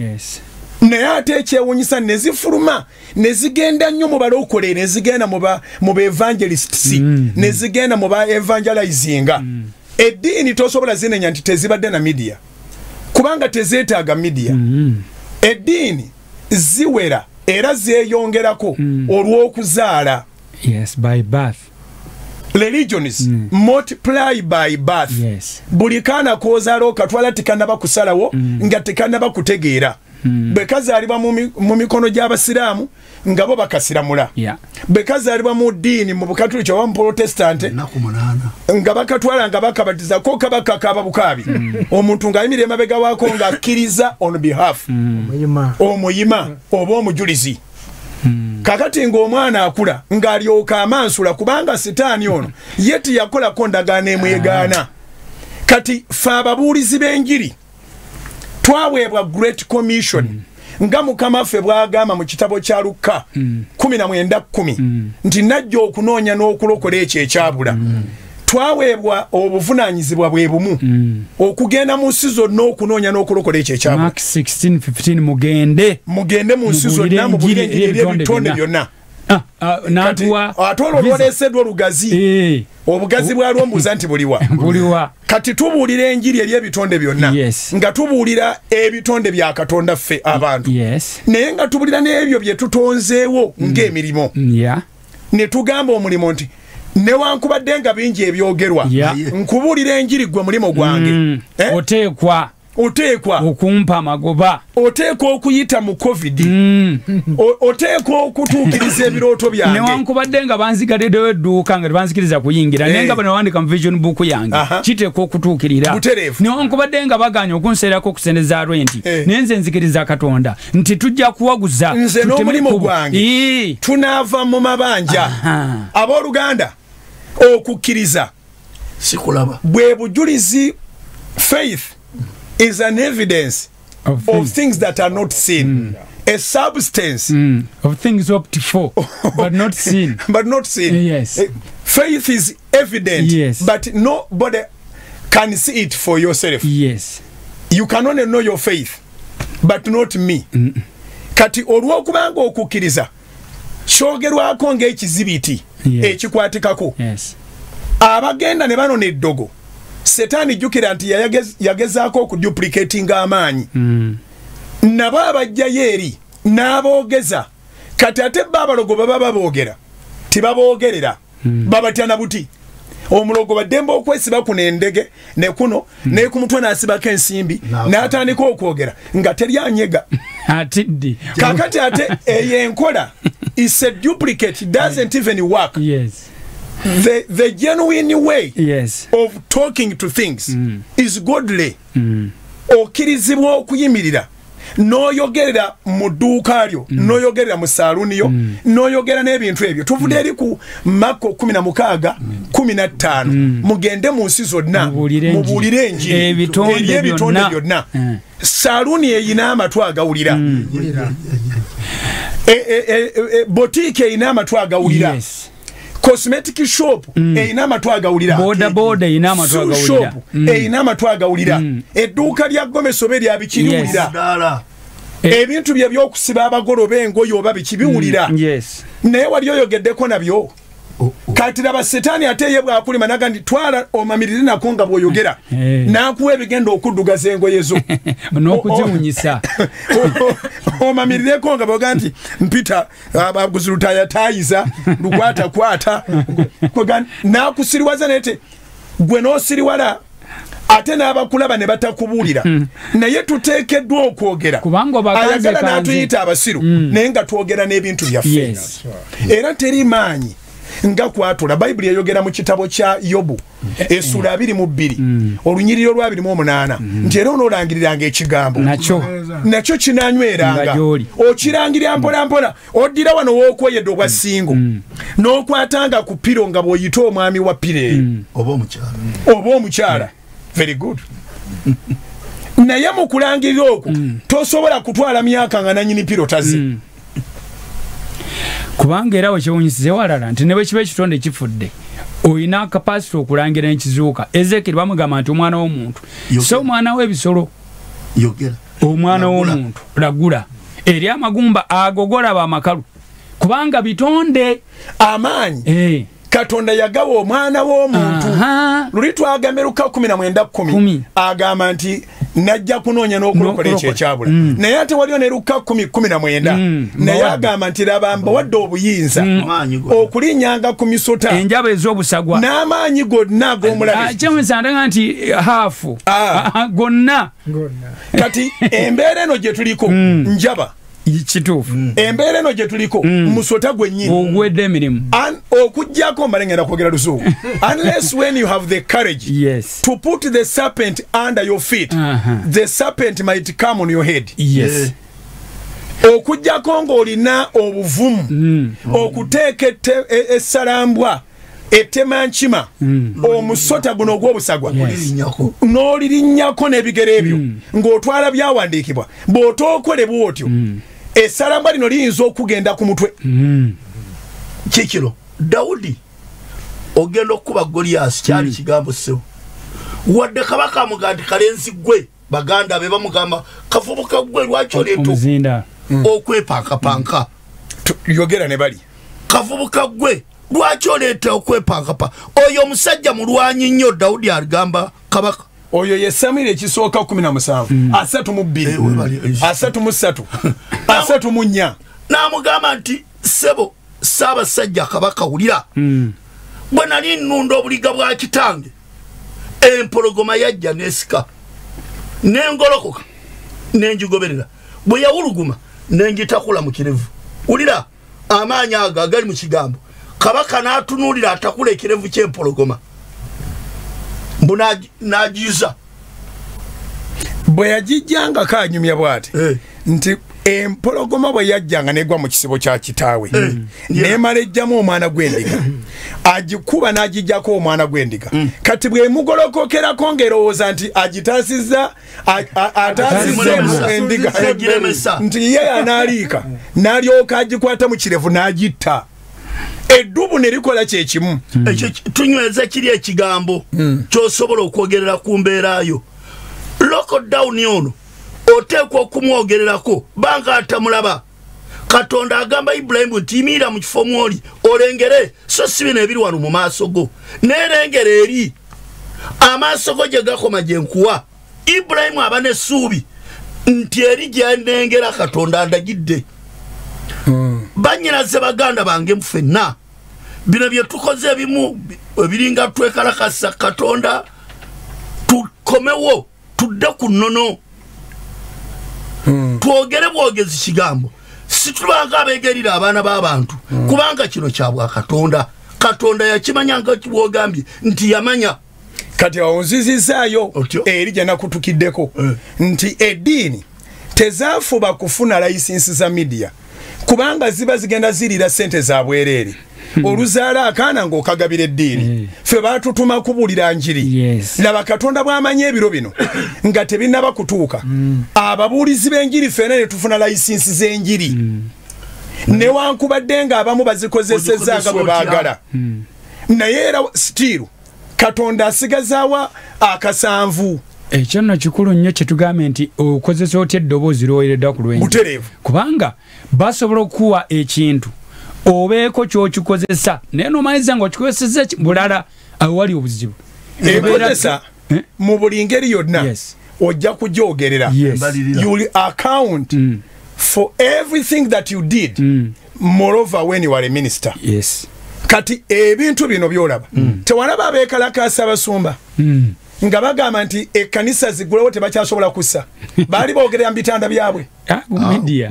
Naye ate ekyewunyisa ne zifuluma ne zigenda nnyo mu balokole ne zigenda mu ba- mu baevangelists ne zigenda mu ba evangelizinga. Eddiini tosobola zinenya nti tezibadde na midiya kubanga tezeetaaga midiya eddiini ziwera era zeeyongerako olw'okuzaala. Yes by birth religions multiply by birth. Yes. Buli kaana kozaala okatwala tekanaba kusalawo nga tekanaba kutegeera. Bwe kazaalibwa mu mi- mu mikono gy'abasiraamu nga bo bakasiramula. Yeah. Bwe kazaalibwa mu ddiini mu bukatuliki oba mu protestante nga bakatwala nga bakabatiza ko kabaka kaba bukaabi omuntu ng'ayimirira emabega waako ng'akkiriza on behalf. Muyima omuyima oba omujulizi kakati ng'omwana akula ng'alyoka amansula kubanga sitaani ono ye tiyakolako ndagaano emwegaana kati fe ababuulizi b'enjiri twaweebwa great commission nga mukama ffe bw'agamba mu kitabo kya lukka 19 nti najja okunoonya n'okulokola ekyo ekyabula twaweebwa obuvunaanyizibwa bwe bumu okugenda mu nsi zonna okunoonya n'okulokola ekyo ekyabula mark 16 15 mugende. Mugende mu nsi zonna mubulire enjiri ebitonde byonna. Ah, ah, ate olwo visa. lwoleeseddwa olugazi. Eh, obugazi bwalwo mbuuza nti buliwa? Buliwa. Kati tubuulira enjiri eri ebitonde byonna nga tubuulira ebitonde bya katonda ffe abantu. Naye nga tubuulira n'ebyo bye tutonzeewo ng'emirimu. Yeah. Ne tugamba omulimo nti newankubadde nga bingi ebyogerwa. Nkubuulira enjiri gwe mulimo gwange. Mm. Eh? oteekwa. Oteekwa. Okumpa amagoba. Oteekwa okuyita mu covid. Mm. Oteekwa okutuukiriza ebirooto byange. Newankubadde nga banzigaliddewo edduuka nga tebanzikiriza kuyingira. Naye Eh. nga banawandika mu vision book yange. Kiteekwa okutuukirira. Newankubadde nga baganya okunseerako okusendeza rwenti Eh. naye nze nzikiriza katonda. Nti tujja kuwaguza. Nze n'omulimu gwange. Tunaava mu mabanja. Abooluganda okukkiriza. Sikulaba. Bwe bujulizi faith is an evidence Of of things. that are not seen. A substance. Mm. of things hoped for but not seen. But not seen. Yes. Eh, faith is evident Yes. but nobody can see it for yourself. Yes. You can only know your faith but not me. Kati olw'okubanga okukkiriza kyogerwako ng'ekizibiti. Ekikwatikako abagenda ne banona eddogo setaani jjukira nti yagezaako okuduplicatinga amaanyi. Mm. nabo abajjayo eri n'aboogeza kati ate bo abalogo baba baboogera tibaboogerera babatya na buti omulogo baddembe okwesiba kuno endege nekuno naye ku mutwe n'asibako ensimbi n'atandika okwogera nga teryanyega. Ate ddi? Kakati ate eyo enkola is a duplicate doesn't even work. Yes. The, the genuine way yes. of talking to things is godly. Okkirizibwa okuyimirira n'oyogerera mu dduuka lyo n'oyogerera mu saaluuni yo n'oyogera n'ebintu ebyo. Tuvudde eri ku makko 16 15 mugende mu nsi zonna Mubuulire enjiri. mubuulire enjiri. Ebitonde eri ebitonde byonna. Mm. saaluuni eyina amatw agawulira. E- e- e- botiiki eyina amatw agawulira. Yes cosmetic shop eyina amatw agawulira. Boda boda eyina amatw Shoe agawulira. agawulira. Edduuka lya gomesi oba erya bikiriwulira. Ddaala. Ebintu bye byokusiba abagoloba engoye oba bikibiwulira. Yes. Naye wali oyogeddeko nabyo kati laba setaani ate ye bwakulima naga nti twala omamirire nako nga bw'oyogera. N'akuwa ebigenda okuddugaza engoye zo. N'okuziwunyisa omamirireko nga boga nti mpita abaguzi lutayatayiza lukwatakwata nakusiriwaza naye te gwe n'osiriwala ate n'abakulaba ne batakubuulira. Naye tuteekeddwa okwogera. Ayagala n'atuyita abasiru naye nga twogera n'ebintu byaffe. Era teri maanyi nga kwatula bayibuli eyogera mu kitabo kya yobu essula abiri mu bbiri olunyiriro lwabiri mu omunaana nti era onoolangiriranga ekigambo. Nakyo. Nakyo Nga kinanyweranga okirangirira mpolampola oddira wano wookweyedde obwa singo n'okwatanga ku piro nga bw'oyita omwami wa piro. Eyo oba omukyala. Oba omukyala. Very good. Naye mu kulangirira okwo tosobola kutwala myaka nga nanyini piro tazi kubanga era wekiwunyisiza ewalala nti ne bwe kiba ekitonde kifudde olina kapasite okulangira nekizuuka ezekiri bamugamba nti omwana w'omuntu. So omwana w'ebisolo? Omwana w'omuntu. Lagula. Eri amagumba ago golaba amakalu kubanga bitonde amaanyi. Eh, katonda yagawa omwana w'omuntu. Luli twagamba eruka 19 Kumi. kumi. Agamba nti najja kunoonya n'okulokola ekyo ekyabula. Naye ate waliwo neruka 19 Mm, naye agamba nti laba mbawadde obuyinza amaanyi go okulinnyanga ku misota. Enjaba ez'obusagwa. N'amaanyi gonna ag'omulabe. Kyemusandaga nti eh, haafu. Ah. Ah, gonna. Kati embeera eno gye tuliko njaba kituufu. Embeera eno gye tuliko musota gwennyini ogwedde emirimu. An- okugjako mbale ngenda kwogera luzungu unless when you have the courage yes. to put the serpent under your feet Aha. the serpent might come on your head. Yes. Okugjako ng'olina obuvumu okuteeka ette- e- essalambwa ettemankima omusota guno ogw'obusagwa lirinnyako n'olirinnyako. n'ebigere ebyo ng'otwala byawandiikibwa bw'otookole bw'otyo essalambwa lino liyinza okugenda ku mutwe. Kikiro dawudi ogenda okukuba goliyasi kyali kigambo ssebo wadde kabaka amuga nti kalenzi gwe baganda be bamugamba kafubuka gwe lwaki oleeta omuzinda. Okwepankapanka yogera ne bali. Kafubuka gwe lwaki oleeta okwepankapa oyo omusajja mulwanyi nnyo dawudi agamba kabaka oyo ye samwiri ekisooka 17 asatu mu bbiri. Eh, webali, eh, asatu mu ssatu. Asatu mu nnya. N'amugamba nti sebo saabasajja kabaka wulira. Bwe nali nnunda obuliga bwa kitange empologoma yajja nesika nengolokoka nengigoberera bwe yawuluguma nengitakula mu kirevu. Wulira amaanyi ago agali mu kigambo. Kabaka n'atunuulira atakula ekirevu ky'empologoma mbu n'agi- n'agiyiza bwe yagijjangako anyumya bw'ati Eh. nti empologoma bwe yajjanga negwa mu kisibo kya kitaawe. Nemala ejjamu omwana gw'endiga. Agikuba n'agijjako omwana gw'endiga. Kati bwemugolokokerako ng'erowooza nti agitaasizza a- a- ataasizzeemu Ataasizzeemu. endiga nti ye anaaliika n'alyoka agikwata mu kirevu n'agitta eddubu ne likola kyekimu ekyo ki- tunyweza kiri ekigambo kyosobola okwogerera ku mbeerayo lockdown ono oteekwa okumwogererako banga atamulaba. Katonda agamba ibulayimu nti yimirira mu kifo mwoli olengere so si bino ebiri wano mu maaso go. Nerengera eri amaaso go gye gakoma gye nkuwa. Ibulayimu aba n'essuubi nti eri gyenengera katonda andagidde banyinaze baganda bange ffenna. Bino byetukoze ebimu bi- ebiringa twekalakasa katonda tukomewo tudde ku nnono. Twogere bwogezi kigambo. Situbanga abegerira abaana b'abantu kubanga kino kyabwa katonda. Katonda yakimanya nga bwogambye nti yamanya. Kati onzizizaayo Otyo. eri gye nakutukiddeko. Eh. nti eddiini tezaafuba kufuna layisinsi za midiya kubanga ziba zigenda zirira sente za bwereere oluzaala akaana ng'okagabira eddiini. Eh. ffe baatutuma kubuulira njiri. Yes. laba katonda bw'amanyi ebiro bino nga tebinnaba kutuuka. Ababuulizi b'enjiri ffena ne tufuna layisinsi z'enjiri. Newankubadde ng'abamu bazikozesezza nga bwe Ozikozesa otya? baagala. Naye era stiiru katonda asigazaawa akasanvu ekyo nno kikulu nnyo kyetugambye nti okozesa otya eddoboozi lwowereddwa ku lwenyi butereevu kubanga basobola okukuwa ekintu obeeko kyokikozesa naye nomaliza nga okikozeseza ki- bulala awo wali obuzibu ekozesa Eh? mu buli ngeri yonna Yes. ojja kugyogerera Yes. Mbalirira. you will account Mm. for everything that you did Mm. moreover when you are a minister yes kati ebintu bino byolaba tewalaba abeekalakaasa abasumba Mm. Nga bagamba nti ekkanisa zigulewo tebakyasobola kussa. Baali boogerera mu bitanda byabwe. Ah,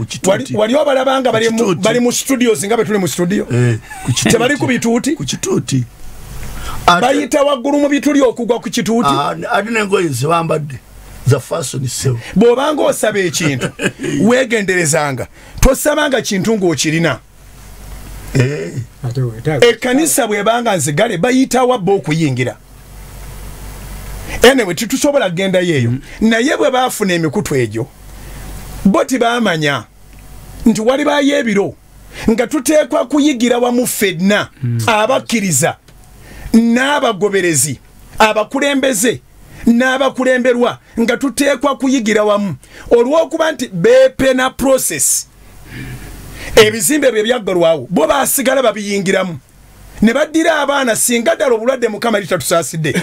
kituuti. Wali- obalaba nga bali mu- Kituuti. bali mu studios nga bwe tuli mu studio. Eh, tebali ku bituuti. Bayita waggulu mu bituli okugwa ku kituuti. Ah, ate n'engoye za fasoni sewo bw'obanga osaba ekintu weegenderezanga. Tosabanga kintu ng'okirina. Eh, ekkanisa bw'ebanga nzigale bayitawa bba okuyingira anyway titusobola kgendayo eyo naye bwe baafuna emikutu egyo bo tibamanya nti walibayo ebiro nga tuteekwa kuyigira wamu ffenna abakkiriza n'abagoberezi abakulembeze n'abakulemberwa nga tuteekwa kuyigira wamu. Olw'okuba nti beepena process ebizimbe bye byaggalwawo bo basigala babiyingiramu ne baddira abaana singa ddala obulwadde mukama litatusaasidde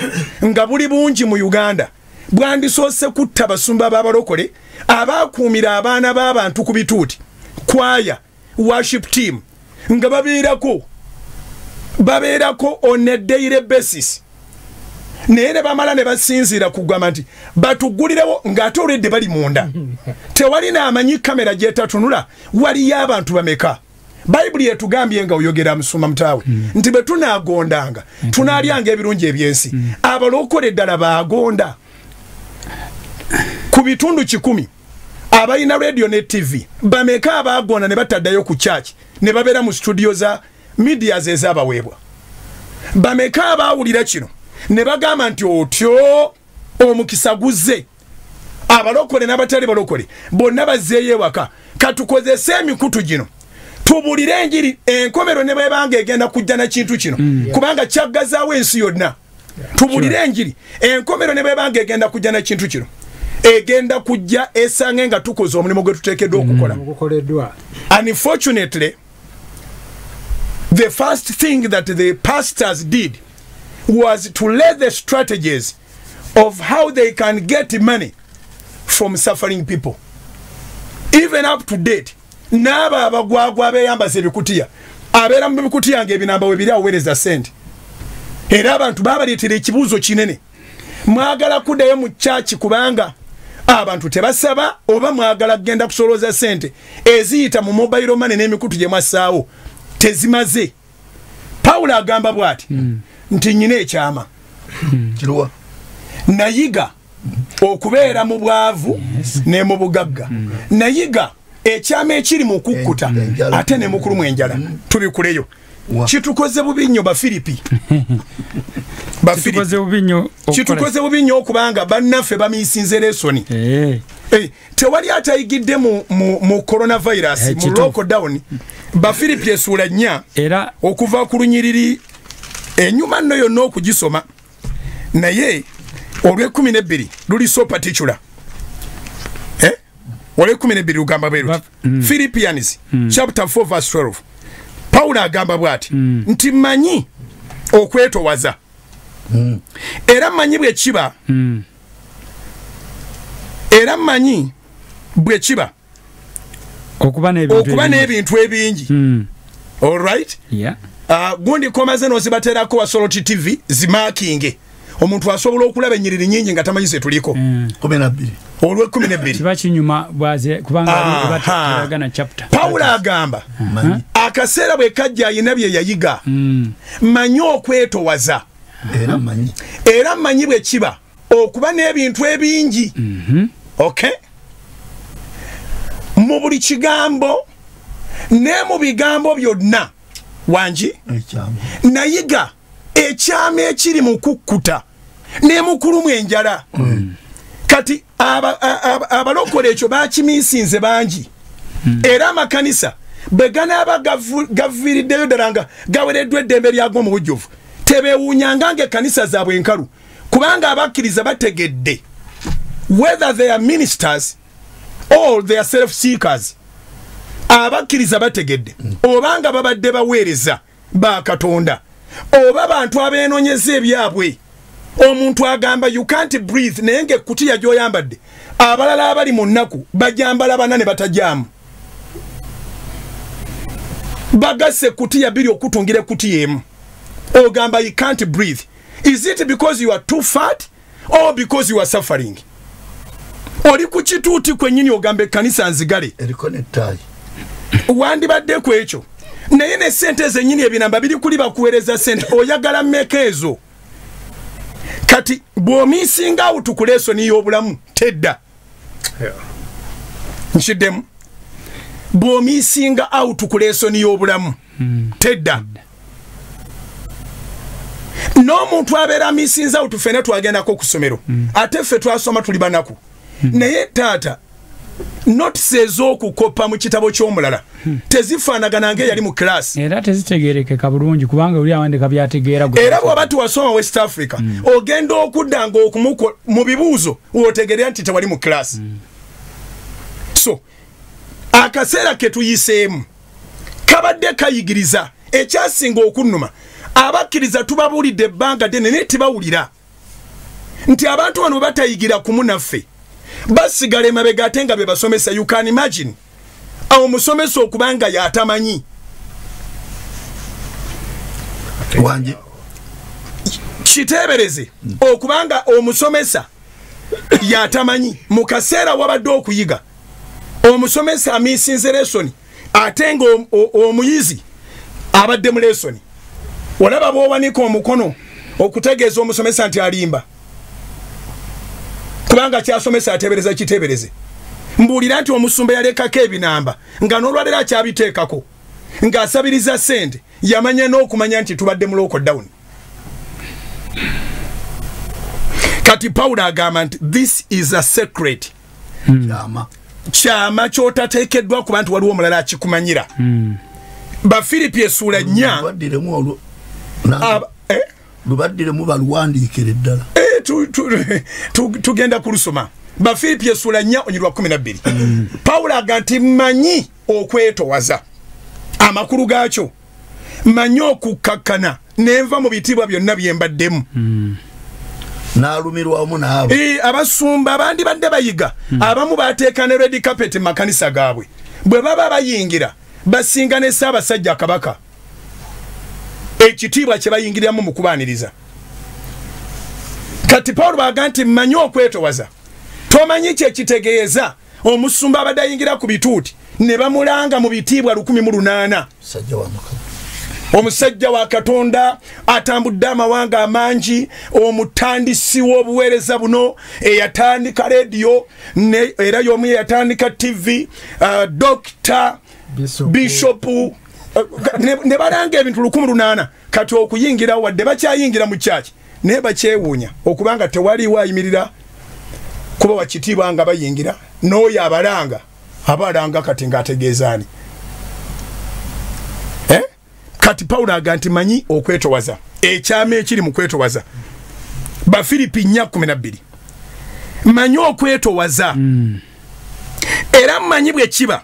nga buli bungi mu uganda. Bwandisoose kutta basumba b'abalokole abaakuumira abaana b'abantu ku bituuti. Kwaya worship team nga babeerako babeerako on a daily basis. Naye ne bamala ne basinziira kugamba nti batugulirewo ng'ate olwedde bali munda. Tewali n'amanyi kamera gyetatunula waliyo abantu bameka bayibuli etugambye nga oyogera musuma mutaawe. Nti bwe tunaagondanga tunaalyanga ebirungi ebyensi. Abalokole ddala baagonda. Ku bitundu kikumi abalina radio ne tv bameka abaagonda ne bataddayo ku kyaki ne babeera mu studio za medias ezaabaweebwa bameka abaawulira kino ne bagamba nti otyo omukisa guzze. Abalokole n'abatali balokole bonna bazzeeyo ewaka. Katukozese emikutu gino tubulire enjiri enkomero ne bwebanga egenda kujja na kintu kino. Kubanga kyaggazaawo ensi yonna. Tubulire enjiri enkomero ne bwebanga egenda kujja na kintu kino. Egenda kujja esange nga tukoze omulimu gwe tuteekeddwa okukola. Ogukoleddwa unfortunately the first thing that the pastors did was to lay the strategies of how they can get money from suffering people. Even up to date n'abo abagwagwa abeeyambaza ebikutiya. Abeera mu bikutiya ngaebinamba we biri aweereza sente era abantu babaleetera ekibuuzo kinene. Mwagala kuddayo mu kyaki kubanga abantu tebasaba oba mwagala kgenda kusolooza sente eziyita mu mobile money n'emikutu gye mwassaawo tezimaze. Pawulo agamba bw'ati nti nyina ekyama. Kiruwa? Nayiga okubeera mu bwavu ne mu bugagga. Nayiga ekyama ekiri mu kukkuta ate ne mukulumu enjala. Tubikuleyo. Wa. kitukoze bubi nnyo bafiripi kitukoze bubi nnyo okubanga bannaffe bamiisinze lesoni Eh, Eh, tewali atayigidde mu, coronavirus Eh, mu lockdown bafiripi esuula nnya era okuva ku lunyiriri enyuma nno yonna okugisoma naye olwekumi nebbiri luli so particular? Olwekumi nebbiri lugamba bwe luti? Ba- mm. philippians chapter 4 verse 12 pawulo agamba bw'ati nti mmanyi okwetowaza era mmanyi bwe kiba? Mm, era mmanyi bwe kiba? Okuba n'ebintu ebingi. Mm, yeah. ah, gundi komaze nozibaterako wasoloti tv zimakinge. Omuntu asobola okulaba enyiriri nyingi nga tamanyi zetuliko kumi nabbiri olwekumi nebiri kiba kinyuma bwaze kubanga Aha. batagana chapter. Pawulo agamba akaseera bwe kajja ayina bye yayiga. Mm. manyi okwetowaza. Era manyi. Bwe kiba okuba n'ebintu ebingi. Ok mu buli kigambo ne mu bigambo byonna. Wangi nayiga ekyama ekiri mu kukkuta nemukulumu enjala. Kati aba- a- aba- abalokole ekyo bakimiisinze bangi. Era amakanisa bwe ganaaba gaviiriddeyo ddala nga gawereddwa eddembe lyago mu bujjuvu tebewuunyanga nga ekkanisa zaabwe enkalu kubanga abakkiriza bategedde. Whether they are ministers or they are self seekers abakkiriza bategedde. Obanga babadde baweereza ba katonda oba bantu abeenonyeza ebyabwe omuntu agamba you can't breathe. Naye ngaekutiya gy'oyambadde abalala abali mu nnaku bajambala bana ne batajaamu bagasse ekutiya biri okutungira ekutiya emu. Ogamba you can't breathe. Is it because you are too fat or because you are suffering? Oli ku kituuti kwennyini ogamba ekkanisa nzigale. Eriko nettaayi wandibadde ku ekyo. Naye ne sente zennyini ebinamba biri kuli bakuweereza sente oyagala mmeka ezo kati bw'omiisinga awutu ku leesoni y'obulamu tedda. Nkiddemu bw'omiisinga awutu ku leesoni y'obulamu tedda. N'omuntu abeera amiisinza awutu ffene twagendako ku ssomero ate ffe twasoma tuli banaku. Naye taata notisi ez'okukoppa mu kitabo ky'omulala. Tezifaanagana ng'eyali mu kiraasi era tezitegerekeka bulungi kubanga oli awandika byategeera era bw'oba tiwasoma west africa ogenda okudda ngaokumuko mu bibuuzo wotegerera nti tewali mu kiraasi so akaseera ke tuyiseemu. Kabadde kayigiriza ekyasinga okunnuma. Abakkiriza tubabuulidde ebbanga ddene naye tebawulira nti abantu bano bwe batayigira kumu naffe basigala emabega ate nga be basomesa. You can imagine. Omusomesa okuba nga yatamanyi. Wanje. Kiteebereze okubanga omusomesa yatamanyi mu kaseera wabadde okuyiga omusomesa amiisinze lesoni ate nga omuyizi abadde mu lesoni olaba bwowanika omukono okutegeeza omusomesa nti alimba kubanga kyasomesa ateebereza kiteebereze mbuulira nti omusumba yalekako ebinamba nga n'olwalero akyabiteekako ng'asabiriza ssente yamanya n'okumanya nti tubadde mu lokodawuni kati pawulo agamba nti this is a secret. Kyama. Kyama kyotateekeddwa kuba nti waliwo omulala akikumanyira. Bafiripi essuula nnya lubaddiremu olwo nange aba- eh? ddala tugenda kulusoma. Bafiripi essuula nnya onyirwa 12 pawulo aga nti mmanyi okwetowaza amakulu gaakyo. Mmanyi okukkakkana nenva mu bitiibwa byonna bye mbaddemu. N'alumirwamu n'abo. Eh, abasumba abandi badde bayiga. Abamu bateeka ne red carpet mu makanisa gaabwe. Bwe baba bayingira basinga ne ssaabasajja kabaka ekitiibwa kye bayingiriramu mu kubaaniriza. Kati pawulo baga nti mmanyi okwetowaza. Tomanyi kyekitegeeza omusumba abadde ayingira ku bituuti ne bamulanga mu bitiibwa 18 sajja wa mukama. Omusajja wa katonda atambudde amawanga amangi omutandisi w'obuweereza buno eyatandika rediyo ne- era y'omu eyatandika tv uh, dokita Bishop. bishopu ne, ne balanga ebintu 18 kati okuyingira wadde bakyayingira mu kyaki naye bakyewuunya okubanga tewaliwo ayimirira kuba wakitiibwa nga bayingira. N'oyo abalanga aba alanga kati ng'ategeezaani. Eh? kati pawulo aga nti manyi okwetowaza. Ekyama ekiri mu kwetowaza. Bafiripi 412 manyi okwetowaza. Mm. era mmanyi bwe kiba.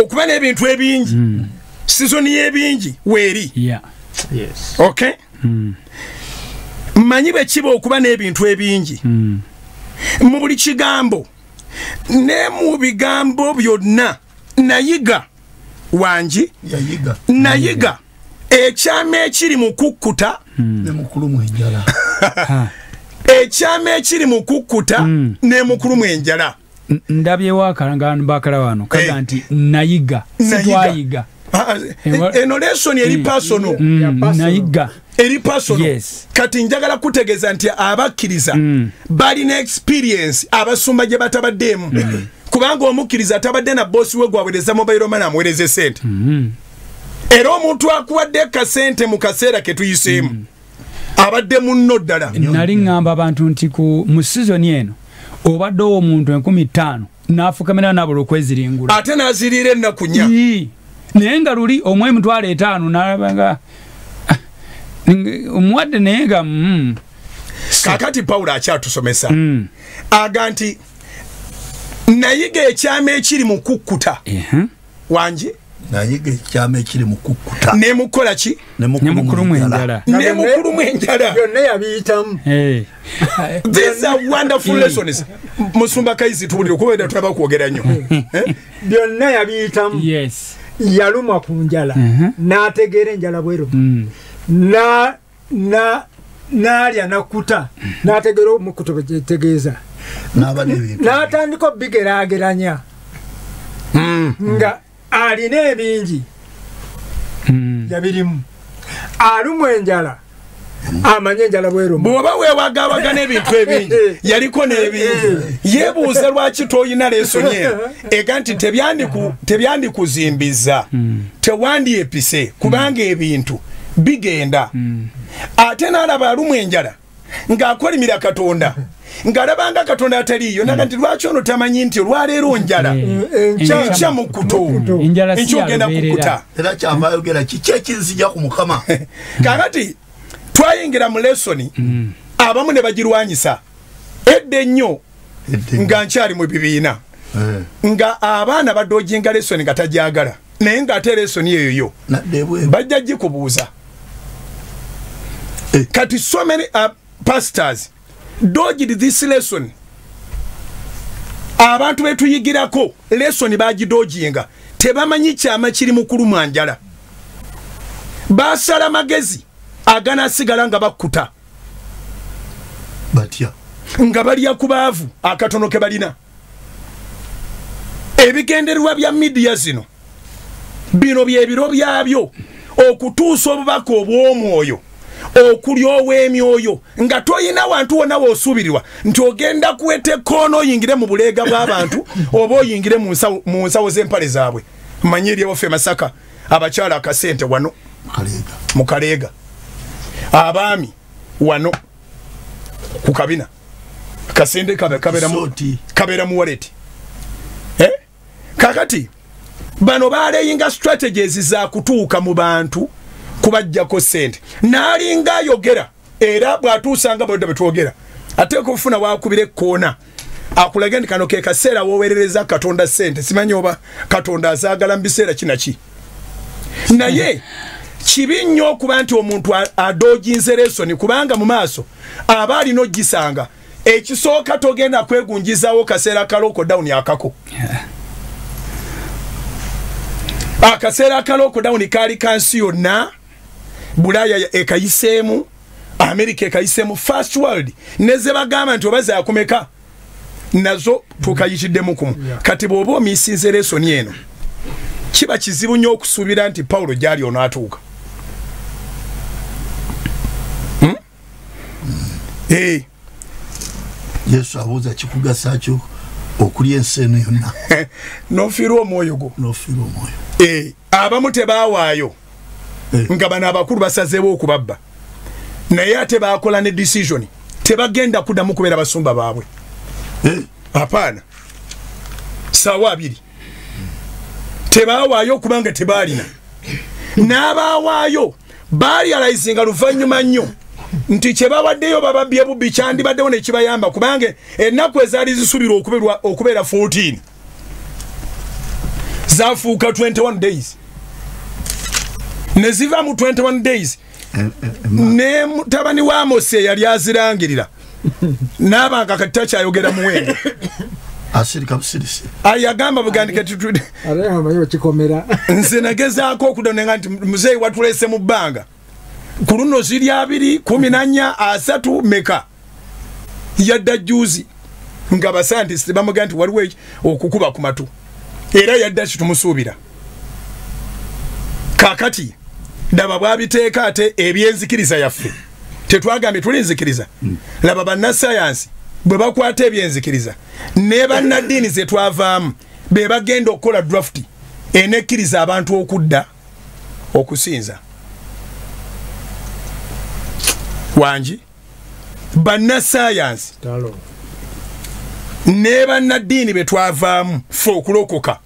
Okuba n'ebintu ebingi. Mm. Sizoni y'ebingi weeri. Yeah. okay mmanyi bwe kiba okuba n'ebintu ebingi. Mm. mu buli kigambo ne mu bigambo byonna nayiga. Wangi nayiga. Ekyama ekiri mu kukkuta. Mwenjala ekyama ekiri mu kukkuta Mm. ne mukulu mwenjala N- ndabyewo akalangano bakala wano. Kaga Eh. nti nayiga. Sitwayiga eno lesoni eri pasono Mm, Ya personal. nayiga. Eri pasono kati njagala kutegeeza nti abakkiriza Mm. balina experience abasumba gye batabaddeemu kubanga omukkiriza atabadde na boosi we gwaweereza mobile mani amuweereze sente Mm. era omuntu akuwadde kasente mu kaseera ke tuyiseemu. Abadde munno ddala. Nali ŋŋamba abantu nti ku mu sizoni eno obaddewo omuntu enkumi ttaano n'afukamira nabula okweziringula. Ate n'aziriira ennaku nnya. Naye nga luli omwe emitwalo etaano n'alaba nga nga- omuwadde naye nga mm, kaakati pawulo akyatusomesa mm. aga nti nayiga ekyama ekiri mu kukkuta. Wangi nayiga ekyama ekiri mu kukkuta. Ne mukola ki? Ne ne mukulu mwenjala Nga ne byonna- mukulu mwenjala byonna yabiyitamu. Eh. these are wonderful lessons musumba kaisi tuwulire okubeera tulaba kwogera nnyo. Eh? byonna yabiyitamu. Yes yalumwa ku njala n'ategeera enjala bwero Mm. na na n'alya nakkuta n'ategeera omukuto n'ebintu. N'atandika obigeraageranya nga alina ebingi Mm. yabirimu alumwa enjala amanye enjala bweruma bw'oba weewagawagana ebintu ebingi yaliko n'ebingi. Yeebuuza lwaki toyina lesoni eno ega nti tebyandiku- tebyandikuzimbiza. Tewandyepise kubanga ebintu bigenda. Ate n'alaba alumwa enjala ng'akolimira katonda. Ng'alabanga katonda ataliiyo naga nti lwaki ono tamanyi nti olwaleero njala? Enkya mu kkuto enjala si enkya ogenda yalubeerera. kukkuta era kyava ayogera kiki ekinzija ku mukama? Kakati twayingira mu lesoni abamu ne bagirwanyisa. Edda ennyo nga nkyali mu bibiina. Eh, nga abaana badojinga lesoni nga tajagala naye ng'ate lesoni eyo yo nadde ebweru bajja gikubuuza. Eh. kati so many uh, pastors dodged this lesson abantu betuyigirako lesoni bagidojinga tebamanyi kyama kiri mu kulumwa njala. Basala magezi aganasigala nga bakkuta. Batya. Nga balya ku baavu akatono ke balina. Ebigendererwa bya midiya zino bino byebiro byabyo. Okutuusa obubaka obw'omwoyo okulya ow'emyoyo nga toyina wantu wonna woosuubirirwa nti ogenda kuweta ekkoona oyingire mu buleega bw'abantu oba oyingire mu nsawo- z'empale zaabwe. Manye eryewaffe masaka abakyala akasente wano. Mu kaleega abaami wano ku kabina. Kasente kabe- kabeera mu- waleti eh? kakati bano baleyinga strategies za kutuuka mu bantu kubajjako sente naalinga ayogera era bw'atuusanga bwedda betwogera ateeka okufuna wakubira ekkoona akulage nti kano ke kaseera woweerereza katonda sente simanyi oba katonda azaagala mu biseera kinaki naye kibi nnyo okuba nti omuntu a- adooginze lesoni kubanga mu maaso aba alina ogisanga ekisooka togenda kwegunjizawo kaseera ka lokodawuni akako. Akaseera ka lokodawuni kaali kansi yonna. Bulaaya ekayiseemu amerika ekayiseemu fast world. Neze bagamba nti oba zakumeka nazo tukayitiddemu kumu. Kati bw'oba omiisinze lesoni eno kiba kizibu nnyo okusuubira nti pawulo gyali onaatuuka Hmm? Yesu abuuza kikugasa kyo okulya ensi eno yonna. N'ofiirwa omwoyo gwo. N'ofiira omwoyo. Eh, abamu tebaawaayo Eh. nga bano abakulu basazeewo okubabba. Naye ate bakola ne decision. Tebagenda kuddamu kubeera basumba baabwe. Eh, apaana saawa abiri. Tebaawaayo okubanga tebaalina. N'abaawaayo baalializinga luvannyuma nnyo nti kyebawaddeyo bababbye bubbi kyandibaddewo nekibayamba kubanga ennaku ezaali okubeerwa- okubeera 14 zafuuka 21 days ne ziva mu 21 days eh, eh, ne mutabani wa mose yali azirangirira n'abanga kati takyayogera muwendo asirika busirisi ayagamba okikomera nze nagezaako okudonenga nti muzeeyi watulese mu bbanga ku luno ziri abiri kumi nanya asatu meka. Yadda juzi nga basayintisiti bamugaa nti waliwo okukuba ku matu. Era yadda kitumusuubira kakati laba bwabiteeka ate ebyenzikiriza yaffe. Tetwagambye tuli nzikiriza laba bannasayansi bwe bakwata ebyenzikiriza ne bannaddiini ze twavaamu be bagenda okukola draft enekkiriza abantu okudda okusinza wangi bannasayansi talo. ne bannaddiini be twavaamu fe okulokoka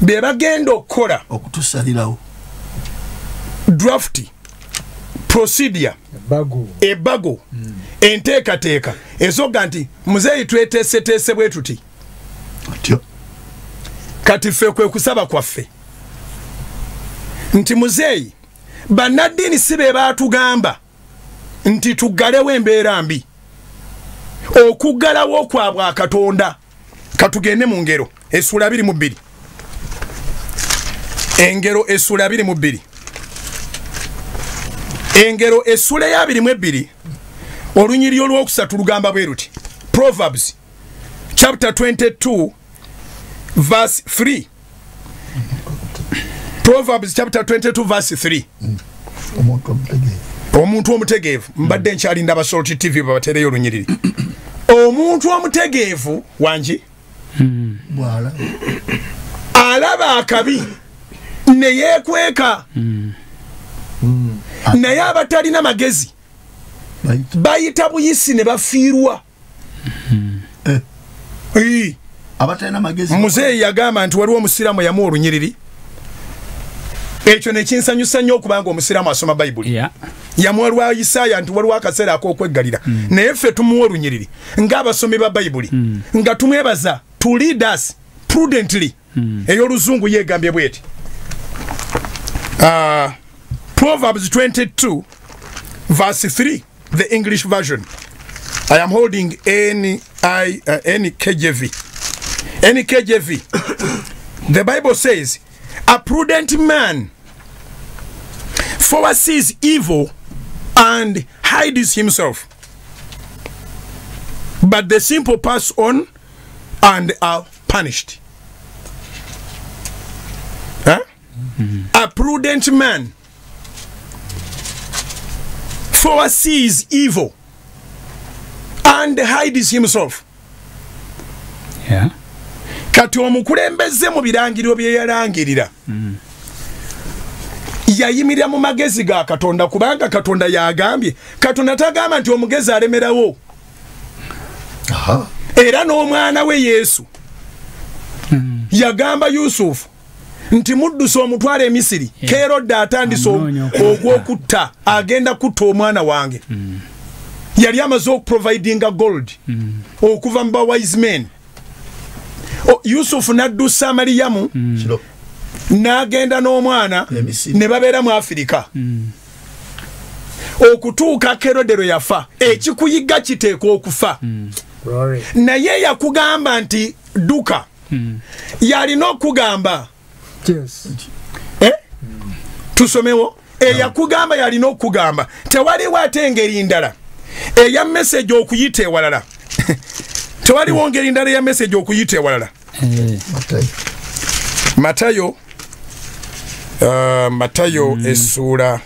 be bagenda okukola okutusalirawo. draft procedure ebago. enteekateeka ezoga nti muzeeyi tweteeseteese bwe tuti. Atyo kati ffe kwe kusaba kwaffe. Nti muzeeyi bannaddiini si be baatugamba nti tuggalewo embeera mbi. Okuggalawo kwabwe akatonda katugende mu ngero essuula 22 engero essuula 22 engero essuula ya 22 olunyiri olwokusatu lugamba bwe luti. Proverbs chapter 22 verse 3 proverbs chapter 22 verse 3 omuntu omutegeevu omuntu omutegeevu mbadde nkyalinda abasolti tv babatereyo olunyiriri. Omuntu omutegeevu wangi bwala. Alaba akabi neyeekweka naye abatalina magezi bayita. buyisi ne bafiirwa. Eh, muzeeyi yagamba nti waliwo omusiraamu yamuwa olunyiriri. Ekyo nekinsanyusa nnyo okubanga omusiraamu asoma bayibuli Yeah. Yamuwa lwa isaaya nti waliwo akaseera ak'okweggalira. Naye ffe tumuwa olunyiriri ng'abasomi ba bayibuli. Nga tumwebaza to lead us prudently. Ey'oluzungu yeegambye bweti uh, proverbs 22 verse 3 the english version. I am holding any, I, uh, any kjv any kjv the bible says a prudent man foresees evil and hides himself. But the simple pass on and are punished. Huh? Mm-hmm. A prudent man foresees evil and hides himself. Yeah. kati omukulembeze mu birangiriro bye yalangirira mm. Yayimirira mu magezi ga katonda kubanga katonda yagambye. Katonda tagamba nti omugezi alemerawo. Aha. era n'omwana we yesu. Yagamba yusufu nti muddusa omutwala emisiri. Kerodde atandise Amunoonya okutta. ogw'okutta agenda kutta omwana wange. Yali amaze okuprovidinga gold okuva mu bawise men. O, yusufu n'addusa mariyamu kiro n'agenda n'omwana ne babeera mu afirika okutuuka kerode lwe yafa ekikuyiga kiteeka okufa. Glory. Naye yakugamba nti dduka yalina okugamba. Yes. Eh? tusomewo. Eyakugamba yalina okugamba. Tewaliwo ate engeri ndala. Eya meseji okuyita ewalala. Tewaliwo ngeri ndala eya meseji okuyita ewalala. Eh, matayo matayo uh, matayo mm. essuula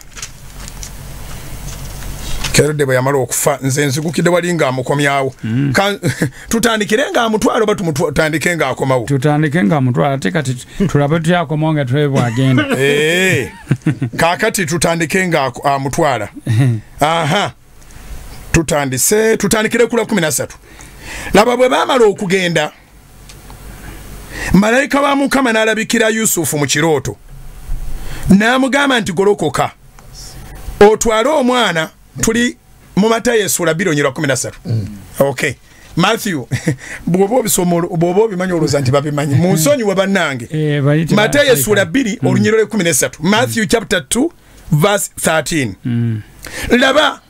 kerode bwe yamala okufa nze nzigukidde wali ngaamukomyawo mm. tutandikire ngaamutwala oba tumutandike ngaakomawo tutandike nga mutwala ate kati tulabe tutyakomawo nga tulabe bwagenda? Eh, kaakati tutandike nga aku- amutwala. Aha. Tutandise tutandikire kula 13 laba bwe baamala okugenda malayika wa mukama n'alabikira yusufu mu kirooto n'amugamba nti golokoka. Otwale omwana tuli mu matayo essuula bironyerwa 13 ok matthew bw'oba obisoma olu- bw'oba obimanyi olowooza nti babimanyi. Mu nsonyiwe bannange. Eh, matayo essuula 2 olunyiro lwe 13 matthew chapter 2 verse 13 laba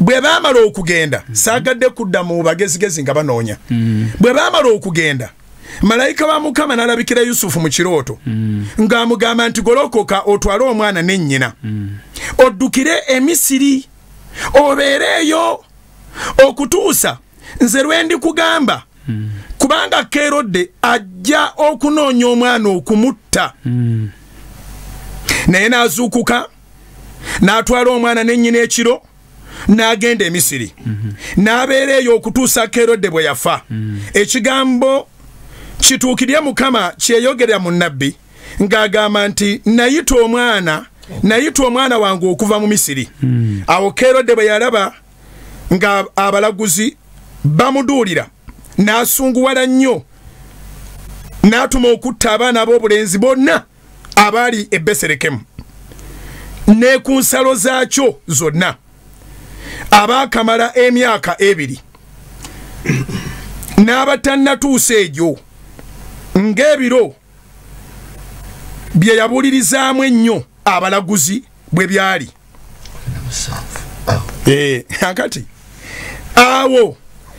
bwe baamala okugenda saagadde kudda mu bagezigezi nga banoonya. Bwe baamala okugenda malayika wa mukama n'alabikira yusufu mu kirooto. Ng'amugamba nti golokoka otwale omwana nennyina oddukire emisiri obeereeyo okutuusa nze lwe ndikugamba. Kubanga kerodde ajja okunoonya omwana okumutta. Naye n'azuukuka n'atwala omwana nennyina ekiro n'agenda emisiri n'abeera eyo okutuusa kerodde bwe yafa. Ekigambo kituukirye mukama kyeyogerera mu nnabbi. Ng'agamba nti nayita omwana nayita omwana wange okuva mu misiri. Awo kerodde bwe yalaba nga abalaguzi bamuduulira n'asunguwala nnyo n'atuma okutta abaana ab'obulenzi bonna abaali e beserekemu ne ku nsalo zaakyo zonna. Abaakamala emyaka ebiri n'abatannatuusa egyo ng'ebiro bye yabuulirizaamu ennyo abalaguzi bwe byali. Eh, akati awo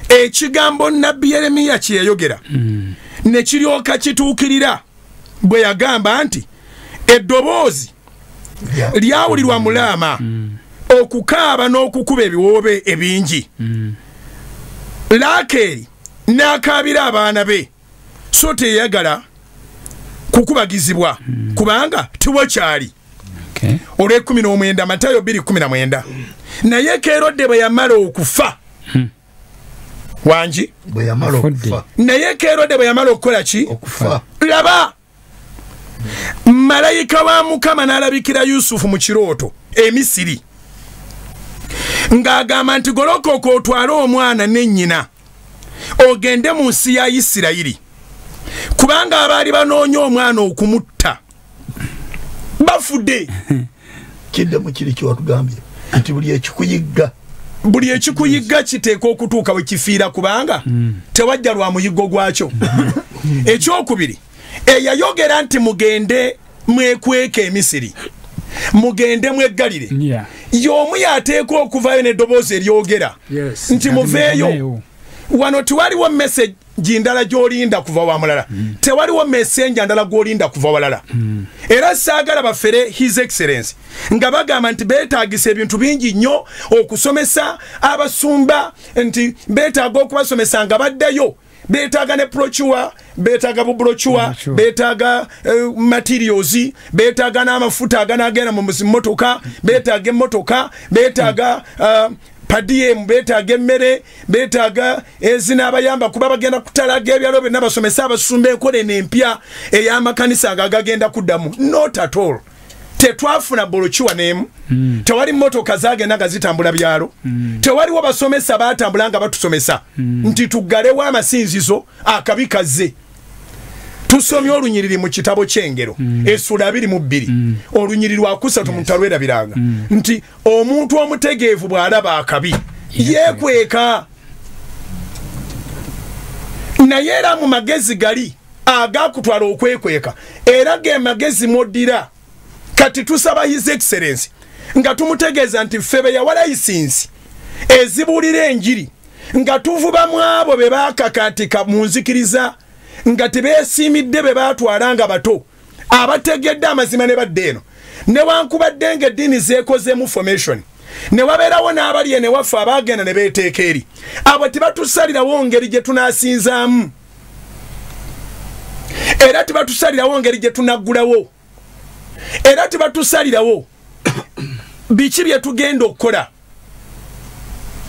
ekigambo nabbi yeremiya kye yayogera ne kiryoka kituukirira bwe yagamba nti eddoboozi lyawulirwa mulaama okukaaba n'okukuba ebiwoobe ebingi. Laakeeri n'akaabira abaana be so teyayagala kukubagizibwa. Kubanga tiwakyali Okay. olw'ekumi n'omwenda matayo 219 naye kerodde bwe yamala okufa. Wangi? Afudde. okufa. Naye kerodde bwe yamala okukola ki? Okufa. Laba! Malayika wa mukama n'alabikira yusufu mu kirooto emisiri. Ng'agamba nti golokoka otwale omwana nennyina ogende mu nsi ya isirayiri kubanga abaali banoonya omwana okumutta bafudde. Kiddemu kiri kyewatugambye nti buli ekikuyigga. Buli ekikuyigga kiteeka okutuuka we kifiira kubanga tewajja lwa muyiggo gwakyo. Ekyokubiri eyayogera nti mugende mwekweka emisiri mugende mweggalire. Yeah. y'omu yateekwa okuvayo n'eddoboozi eryogera. Nti muveeyo. wano tewaliwo meseji ndala gy'olinda kuva wa mulala. Tewaliwo mesenja ndala gw'olinda kuva walala. Era saagala bafere his excellence nga bagamba nti beetagisa ebintu bingi nnyo okusomesa abasumba nti beetaaga okubasomesa nga baddayo. Beetaaga ne prochua beetaaga bubrochua Brochure. beetaaga uh, materials beetaaga n'amafuta aganagenda mu motoka beetaaga emmotoka beetaaga padm beetaaga emmere beetaaga ezinaabayamba kuba bagenda kutalaga ebyalo byonna basomesa abasumba enkola eno empya ey'amakanisa nga agagenda kuddamu not at all tetwafuna bolokiwa n'emu mm. tewali motoka zagenda nga zitambula byalo mm. tewaliwo basomesa batambula nga batusomesa mm. nti tuggalewo amasinzizo akabi kazze tusomye olunyiriri mu kitabo kyengero mm. essula abiri mu bbiri mm. olunyiriri lwakusatu yes. mutalwerabiranga mm. nti omuntu omutegeevu bw'alaba akabi yeekweka naye era mu magezi gali agakutwala okwekweka era ge magezi moddira kati tusaba his excellence nga tumutegeeza nti ffe be yawa layisinsi ezibuulira enjiri nga tuvuba mu abo be bakakatika mu nzikiriza nga tebeesiimidde be baatwala nga bato. Abategedde amazima ne badde eno. Newankubadde nga eddiini zeekozeemu formation. Ne wabeerawo n'abali ene waffe abaagenda ne beeteeka eri. Abo tebatusalirawo ngeri gye tunaasinzaamu. Era tebatusalirawo ngeri gye tunaggulawo. Era tebatusalirawo. Biki bye tugenda okukola?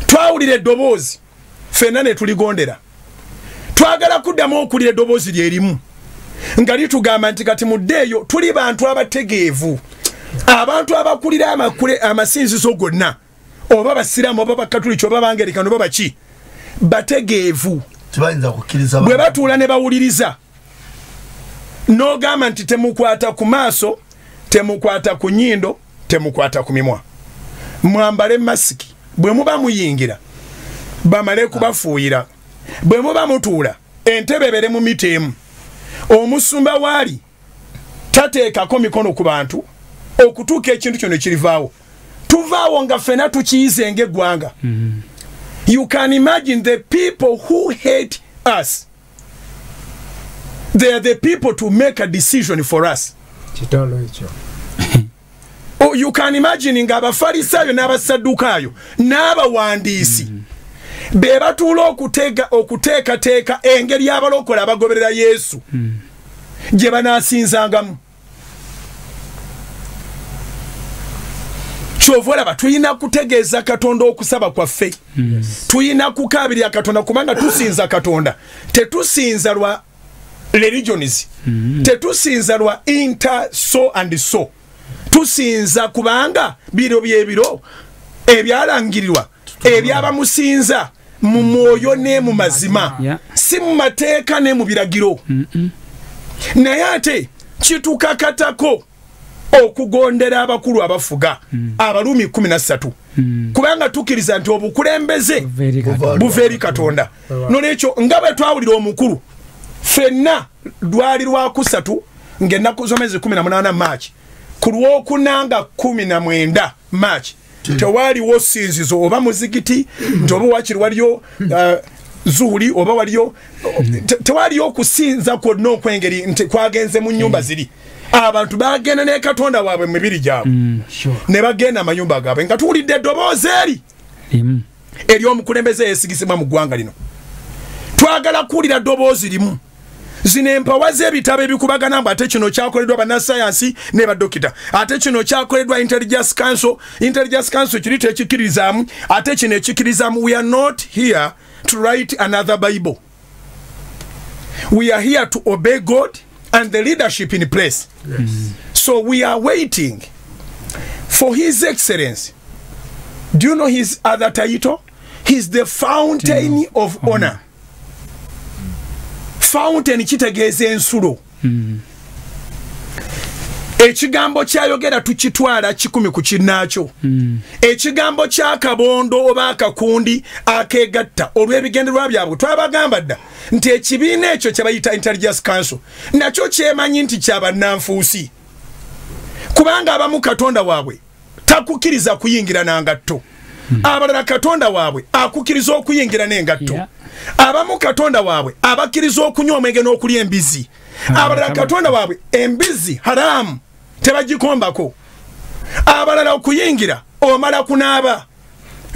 Twawulira eddoboozi. Ffenna ne tuligondera twagala kuddamu okuwulira eddoboozi lyerimu. Nga litugamba nti kati muddeeyo tuli bantu abategeevu. Abantu abakulira amakule amasinzizo gonna oba basiraamu oba bakatuliki oba bangerikano oba baki bategeevu. Bwe batuula ne bawuliriza. N'ogamba nti temukwata ku maaso temukwata ku nyindo temukwata ku mimwa. Mwambale masiki bwe muba muyingira bamale kubafuuyira bwe muba mutuula entebe ebere mu mita emu. Omusumba waali tateekako mikono ku bantu okutuuka ekintu kino kirivaawo tuvaawo nga ffena tukiyize ng'eggwanga. You can imagine the people who hate us. They are the people to make a decision for us. Kitalo ekyo. Oh, you can imagine nga abafalisaayo n'abasaddukaayo n'abawandiisi be batuula okuteekateeka engeri abalokole abagoberera yesu. Gye banaasinzangamu kyova olaba tulina kutegeeza katonda okusaba kwaffe. Tulina kukaabirira katonda kubanga tusinza katonda. Tetusinza lwa religions. Tetusinza lwa inter so and so. Tusinza kubanga biro byebiro ebyalangirirwa ebyabamusinza mu mwoyo ne mu mazima. Si mu mateeka ne mu biragiro. Naye ate kitukakatako okugondera abakulu abafuga abalumi 13 kubanga tukkiriza nti obukulembeze Buva eri Katonda. nolwekyo nga bwe twawulira omukulu ffenna lwali lwakusatu ngaennaku z'omwezi 18 maaki ku lwokunanga 19 maaki tewaaliwo sinzizo oba muzigiti nti oba wakiri waliyo uh, zuuli oba waliyo te- tewaaliyo okusinza kwonna okwengeri nti kwagenze mu nyumba ziri. Abantu bagenda ne katonda waabwe mu mibiri gyabwe. Sure. Ne bagenda amayumba gaabwe. Nga tuwulidde eddoboozi eri. Ery'omukulembeze yeesigisibwa mu ggwanga lino. Twagala kuwulira ddoboozi limu zino empawa z'ebitabo ebikubagana mbu ate kino kyakoleddwa bannasayansi ne badokita. Ate kino kyakoleddwa intelligence council. Intelligence council kiri tekikirizaamu ate kino ekikirizaamu we are not here to write another bible. We are here to obey god and the leadership in place. So we are waiting for his excellency. Do you know his other title? He's the fountain of honor. Fountain kitegeeza ensulo. ekigambo kyayogera tukitwala kikumi ku kinnaakyo ekigambo kyakabondo oba akakundi akegatta olw'ebigendererwa byabwe. Twabagamba dda nti ekibiina ekyo kye bayita intelligence council nakyo kyemanyi nti kyabannanfuusi kubanga abamu katonda waabwe takukkiriza kuyingira nangatto abalala katonda waabwe akukkiriza okuyingira n'engatto Yeah. Abamu katonda waabwe abakkiriza okunywa omwenge n'okulya embizi. Abalala kama- katonda waabwe embizi haramu tebagikombako abalala okuyingira omala kunaaba.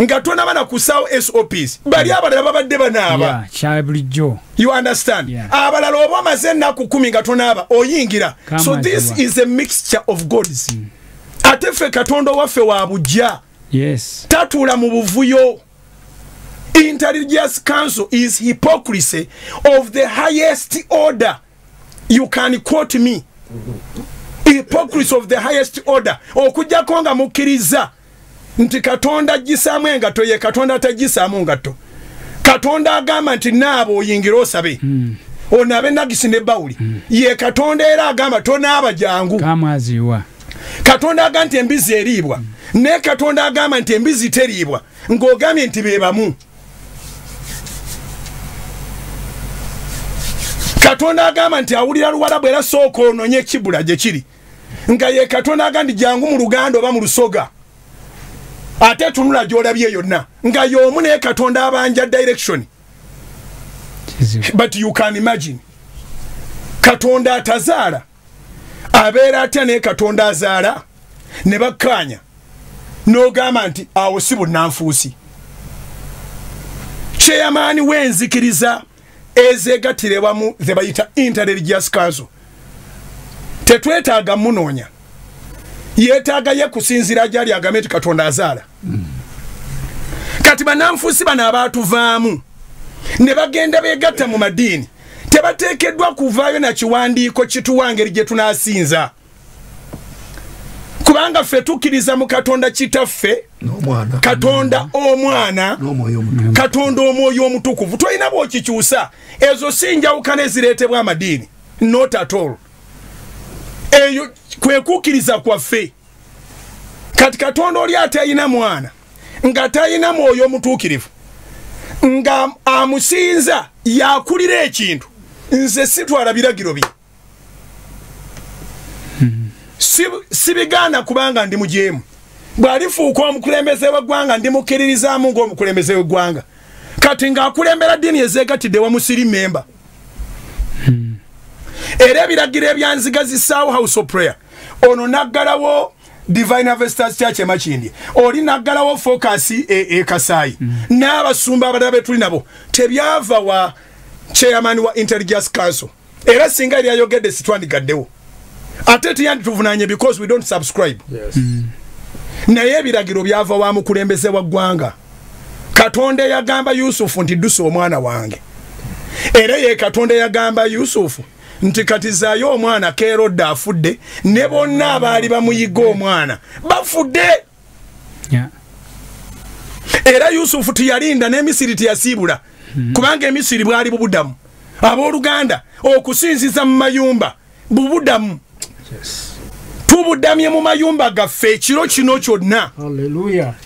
Nga tonaba na kusawo sops bali abalala babadde banaaba. Bulijjo. You understand? Yeah. abalala oba omaze ennaku kumi nga tonaaba oyingira. So this is a mixture of gods. Ate ffe katonda waffe wa bujja yes. Tatuula mu buvuyo intelligence council is hypocrisy of the highest order. You can quote me. Hypocrisy of the highest order. Okujjako nga mukkiriza nti katonda agisaamu engatto ye katonda atagisaamu ngatto katonda agamba nti naaba oyingire osabe. Onaabe nagisi ne bawuli. Ye katonda era agamba tonaaba jangu katonda agamba nti embizi eriibwa naye katonda agamba nti embizi teriibwa ng'ogambye nti be bamu katonda agamba nti awulira luwalabu era sooka ononye ekibula gye kiri. Nga ye katonda agamba nti jangu mu luganda oba mu lusoga. Ate tunula gy'olabye yonna. Nga y'omu naye katonda abanja direction. But you can imagine. Katonda atazaala. Abeera atya naye katonda azaala? Ne bakkaanya. N'ogamba nti awo si bunnanfuusi. Kyeyamaani w'enzikiriza ezeegattire wamu ze bayita interreligious council. Tetwetaaga munoonya. Yeetaaga ye kusinziira gyali agambe nti katonda azaala. Kati bannanfuusi bano abaatuvaamu ne bagenda beegatta mu madiini tebateekeddwa kuvaayo na kiwandiiko kituwa ngeri gye tunaasinza kubanga ffe tukkiriza mu katonda kitaffe katonda omwana katonda omwoyo omutukuvu. Tolina bwokikyusa ezo si njawukana ezireetebwa amadiini. Not at all. Eyo kwe kukkiriza kwaffe. Kati katonda oli ate ayina mwana nga talina mwoyo omutuukirivu nga amusinza yakulira ekintu. Nze sitwala biragiro bye sibigaana kubanga ndi mujeemu bw'alifuuka omukulembeze w'eggwanga ndimukkiririzaamu ng'omukulembeze w'eggwanga. Kati ng'akulembera ddiini ezeegattidde wamusiri memba era ebiragiro ebyanzigazisaawo house of prayer. Ono naggalawo divine avestas church emakindi oli naggalawo focus ekasaayi n'abasumba abalala betuli nabo. Tebyava wa chairman wa intelligence council. Era singa eryayogedde sitwandigaddewo ate tiyandituvunanye because we don't subscribe. Naye ebiragiro byava wa mukulembeze wa ggwanga. Katonda eyagamba yusufu nti ddusa omwana wange. Era ye katonda eyagamba yusufu nti kati zaayo omwana kerodde afudde ne bonna abaali bamuyiga omwana bafudde. Yeah. era yusufu teyalinda n'emisiri teyasiibula kubanga emisiri bwali bubudamu. Abooluganda okusinziza mu mayumba bubudamu tubudamye mu mayumba gaffe ekiro kino kyonna.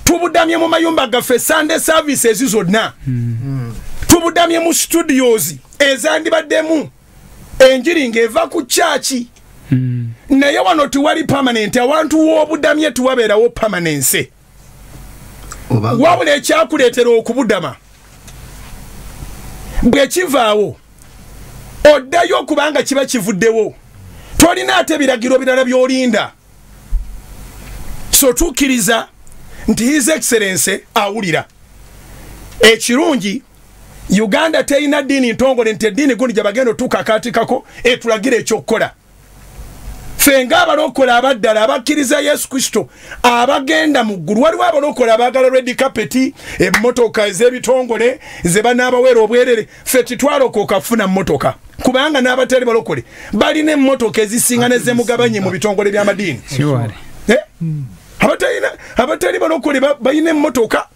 Tubudamye mu mayumba gaffe sunday services zonna. Tubudamye mu studios ezandibaddemu enjiri ng'eva ku kyaki naye wano tiwali permanent awantu w'obudamye tiwabeerawo permanense wabula ekyakuleetera okubudama bwe kivaawo oddayo okubanga kiba kivuddewo tolina ate biragiro birala by'olinda. So tukkiriza nti his excellence awulira. Ekirungi uganda terina ddiini ntongole nti eddiini gundi gye bagenda otukakatikako etulagira ekyokukola ffe ng'abalokole abaddala abakkiriza yesu kristo abagenda mu ggulu. Waliwo abalokole abaagala redi kapeti emmotoka ez'ebitongole ze banaabaweera obwerere. Ffe titwalokoka kufuna mmotoka kubanga n'abatali balokole balina emmotoka ezisinga nezemugabanye mu bitongole by'amadiini. Eh? abatali balokole ba- balina emmotoka.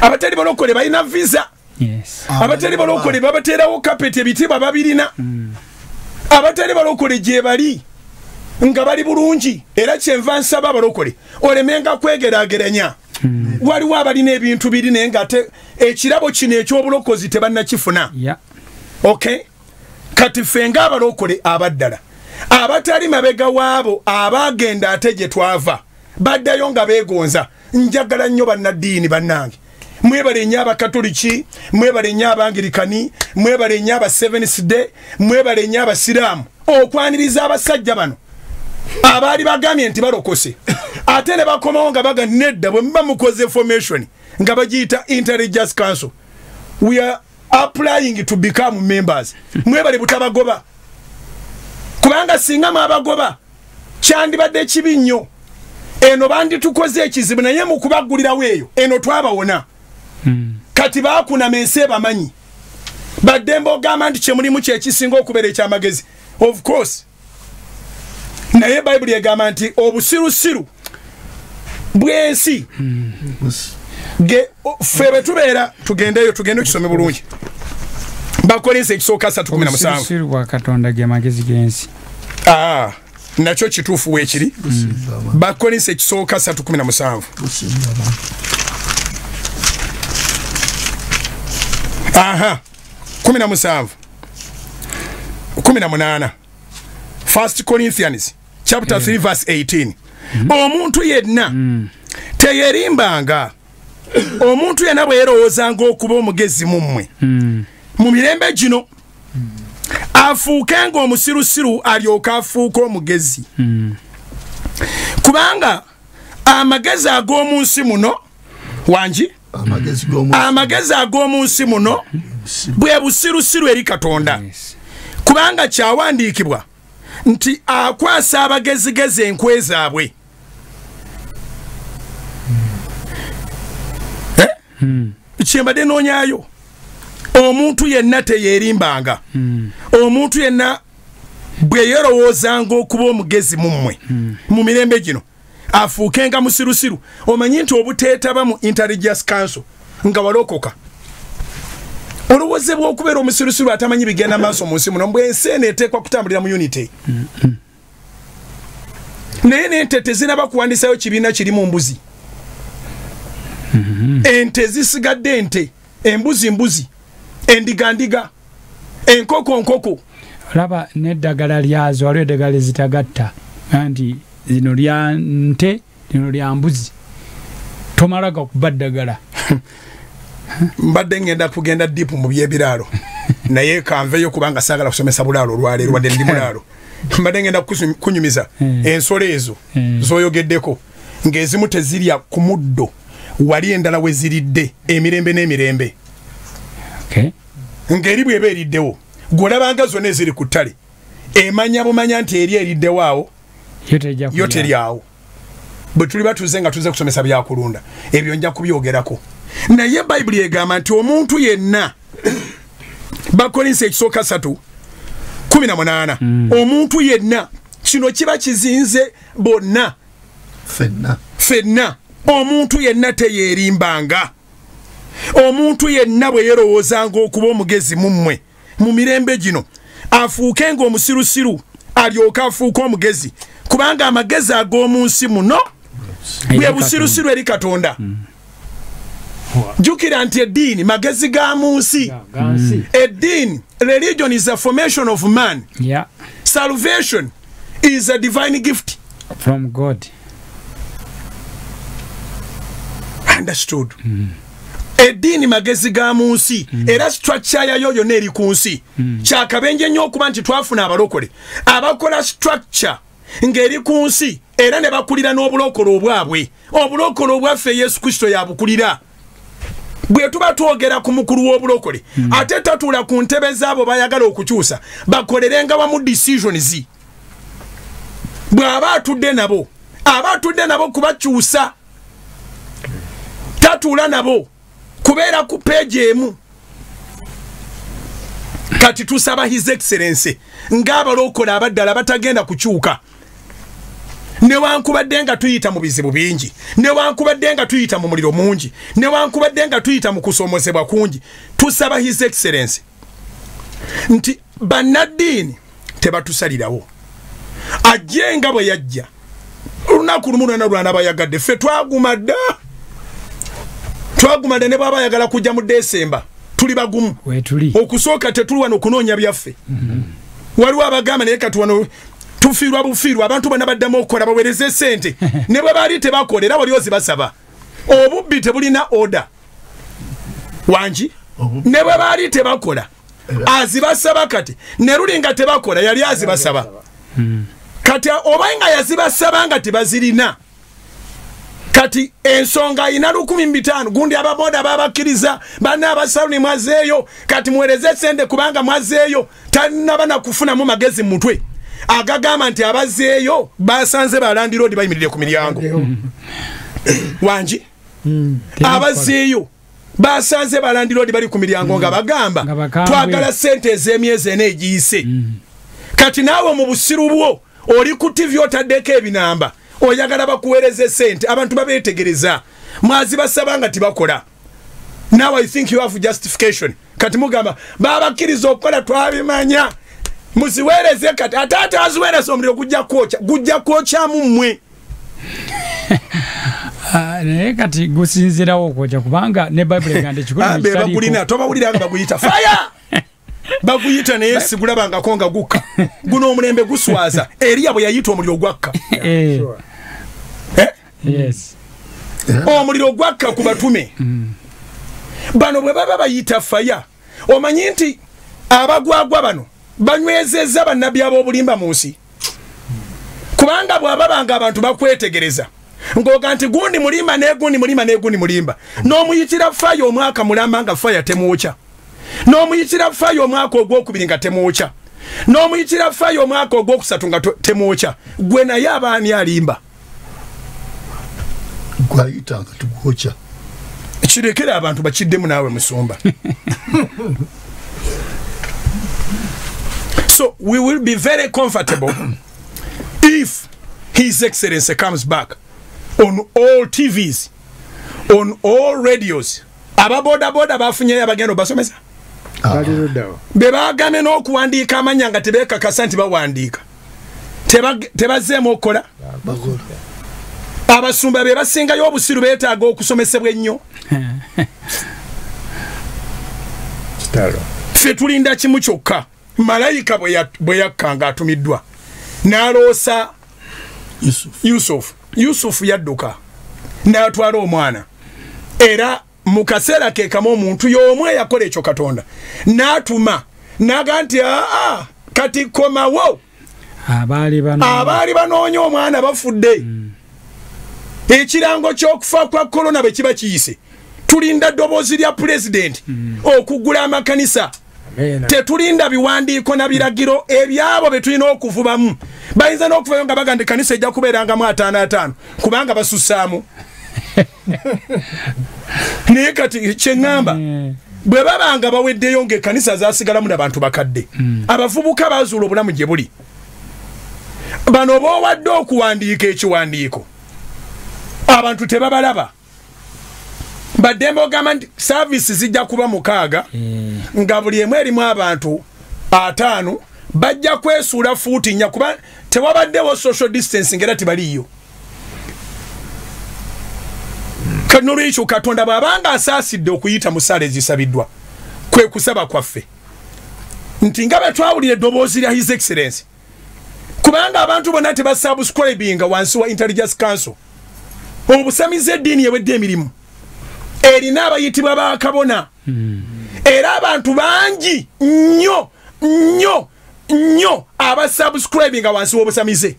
Abatali balokole balina visa. Abatali balokole babateerawo kapeti ebitiibwa babirina. Abatali balokole gye bali nga bali bulungi era kyenva nsaba abalokole olemenga kwegeraageranya. Waliwo abalina ebintu biri naye ngaate ekirabo kino ekyobulokozi tebannakifuna. Okay kati ffe ng'abalokole abaddala abatali mabega waabo abaagenda ate gye twava baddayo nga beegonza njagala nnyo bannaddiini bannange. Mwebale nnyo abakatoliki mwebale nnyo abangirikani mwebale nnyo aba seventh day mwebale nnyo abasiraamu okwaniriza abasajja bano abaali bagambye nti balokose. Ate ne bakomawo nga baga nedda bwe muba mukoze formation nga bagiyita intelligence council. We are applying to become members. Mwebale butabagoba. Kubanga singa mwabagoba kyandibadde kibi nnyo. Eno banditukoze ekizibu naye mu kubagulirawo eyo eno twabawona. Kati baakunama ensi ebamanyi. Baddembe ogamba nti kyemulimu kyekisinga okubeera ekyamagezi. Of course naye bayibuli egamba nti obusirusiru bw'ensi ffe bwe tubeera tugendeyo tugende okisome bulungi. Bakolinsa ekisooka 317 Obusirusiru bwa katonda ge magezi g'ensi. Ah, nakyo kituufu weekiri bakolinsa ekisooka 317 aha 17 18 1 corinthians chapter 3 verse 18 omuntu yenna teyerimbanga omuntu yenna bwe yerowoozanga okuba omugezi mu mmwe mu mirembe gino afuuke ng'omusirusiru alyoke afuuke omugezi. Kubanga amagezi ag'omu nsi muno wangi? Amagezi g'omu amagezi ag'omu nsi muno bwe busirusiru eri katonda. Kubanga kyawandiikibwa nti akwasa abagezigezi enkwe zaabwe. Eh? kyembadde noonyayo omuntu yenna teyeerimbanga omuntu yenna bwe yerowoozanga okuba omugezi mu mmwe mu mirembe gino afuukenga musirusiru. Omanyi nti obuteetaba mu intelligence council nga walokoka olowozebwa okubeera omusirusiru atamanyi bigenda maaso mu nsi muno mbwe ensi eno eteekwa kutambulira mu unity. Naye n'ente tezinaba kuwandisayo kibiina kirimu mbuzi. Ente zisigadde ente embuzi mbuzi endiga ndiga enkoko nkoko. Olaba n'eddagala lyazo waliwo eddagala ezitagatta. Nti zino lya nte lino lya mbuzi. Tomala gakuba ddagala mbadde ngenda kugenda dipu mu byebiraalo naye kanveyo kubanga saagala kusomesa bulaalo olwaleero wadde ndi mulaalo mbadde ngenda kunyumiza Hmm. ensolo ezo Hmm. zoyogeddeko ng'ezimu tezirya ku muddo wali endala we ziridde emirembe n'emirembe ng'eri bw'eba eriddewo gw'olabanga zonna eziri ku ttale emanya bumanya nti eri eriddewo awo yo tejja yo kulya. teri awo bwe tuli batuze nga tuze kusomesa byakulunda ebyo nja kubyogerako naye bayibuli egamba nti omuntu yenna bakolinsi ekisooka satu 18 omuntu yenna kino kiba kizinze bonna. Fenna. Ffenna omuntu yenna teyeerimbanga. Omuntu yenna bwe yerowoozanga okuba omugezi mu mmwe mu mirembe gino afuuke ng'omusirusiru alyoke afuuke omugezi. Kubanga amagezi ag'omu nsi muno bwe busirusiru eri katonda jjukira nti eddiini magezi ga mu nsi. Gansi eddiini religion is a formation of man. Yeah, salvation is a divine gift. From god. Understood. Eddiini magezi ga mu nsi era structure yayo yonna eri ku nsi. Kyakabenje nnyo okuba nti twafuna abalokole. Abakola structure ng'eri ku nsi era ne bakulira n'obulokole obwabwe. Obulokole obwaffe yesu kristo yabukulira bwe tuba twogera ku mukulu w'obulokole ate tatuula ku ntebe z'abo bayagala okukyusa bakolerenga wamu decisions bw'aba atudde nabo aba atudde nabo kubakyusa tatuula nabo kubeera ku peegi emu. Kati tusaba his excellence ng'abalokole abaddala batagenda kukyuka newankubadde nga tuyita mu bizibu bingi. Newankubadde nga tuyita mu muliro mungi. Newankubadde nga tuyita mu kusoomozebwa kungi. Tusaba his excellence nti bannaddiini tebatusalirawo ajje nga bwe yajja. Olunaku lumu lwana lwana bayagadde. Ffe twaguma dda. Twagumadde ne bwaba ayagala kujja mu desemba tuli bagumu. Okusooka tetuli wano okunoonya byaffe. Waliwo abagamba naye kati wano tufiirwa bufiirwa. Abantu bonna baddamu okukola baweereze sente ne bwe baali tebakola era waliwo zibasaba obubbi tebulina oda wangi ne bwe baali tebakola azibasaba kati. Ne luli nga tebakola yali azibasaba. Kati oba nga yazibasaba nga tebazirina. Kati ensonga ayina 15 gundi ababoda babakkiriza banna abasaluni mwazeeyo. Kati muwereze sente kubanga mwazeeyo tanaba nakufunamu magezi mu mutwe agagamba nti abazeeyo basanze balandiroodi bayimirire ku miryango. Wangi abazeeyo basanze balandiroodi bali ku miryango nga bagamba Nga bakambwe. twagala sente ez'emyezi ena egiyise kati naawe mu busiru bwo oli ku tivi otaddeko ebinamba oyagala bakuweereze sente abantu babeetegereza. Mwazi basaba nga tibakola. Now i think you have justification. Kati mugamba babakkiriza okukola twabimanya muziweereze kati ate ate aziweereza omuliro gujja kwokya gujja kwokyamu mmwe. Ah, naye kati gusinzirawo okwokya kubanga ne bayibuli eganda Ah, be bagulina tobawuliranga baguyita faya baguyita naye sigulabangako nga gukka. Guno omulembe guswaza. Eriya bwe yayita omuliro gwakka Eh? yes. Omuliro gwakka ku batume. Bano bwe baba bayita faya omanyi nti abagwagwa bano banywezezza bannabbi ab'obulimba mu nsi. Kubanga bw'ababanga abantu bakwetegereza ng'oga nti gundi mulimba negundi mulimba negundi mulimba n'omuyitira faya omwaka mulamba nga faya temwokya n'omuyitira faya omwaka ogwokubiri nga temwokya n'omuyitira faya omwaka ogwokusatu nga temwokya gwe naye abaani alimba? Gwayitanga tugwokya kirekere abantu bakiddemu naawe musumba so we will be very comfortable if his excellency comes back on all tvs on all radios. Ababodaboda bafunyeyo abagenda obasomesa. Baliruddawo bebagambe n'okuwandiika amanya nga tebekakasa nti bawandiika. Tebazeemu okukola. Bakola abasumba be basingayo obusiru beetaaga okusomesebwa ennyo. Ffe tulinda kimu kyokka malayika bwe ya- bwe yakka ng'atumiddwa n'aloosa yusufu yusufu yadduka n'atwala omwana. Era mu kaseera ke kamu omuntu y'omu eyakola ekyo katonda n'atuma n'aga nti aa kati komawo abaali bano abaali banoonya omwana bafudde. Ekirango ky'okufa kwa korona bwe kiba kiyise. Tulinda ddoboozi lya pulezidenti okuggula amakanisa. Amen. Tetulinda biwandiiko na biragiro ebyabo bye tulina okuvubamu. Bayinza n'okuvayo nga baga nti kanisa ejja kubeerangamu ataano ataano kubanga basussaamu. Naye kati kyeŋŋamba bwe baba nga baweddeyo ng'ekanisa zasigalamu nabantu bakadde abavubuka bazuula obulamu gye buli. Bano boowadde okuwandiika ekiwandiiko abantu tebabalaba baddembe ogamba nti saaviisi zijja kuba mukaaga eh, nga buli emu erimu abantu ataano bajja kwesuula fuuti nnya kuba tewabaddewo social distancing era tibaliiyo. Nolwekyo katonda bw'abanga asaasidde okuyita mu ssaala ezisabiddwa kwe kusaba kwaffe. Nti nga bwe twawulira eddoboozi lya his excellence kubanga abantu bonna tebasubscribinga wansi wa intelligence council obusamiza eddiini ewedde emirimu erina abayitibwa bakabona era abantu bangi nnyo nnyo nnyo abasubscribinga wansi w'obusamize.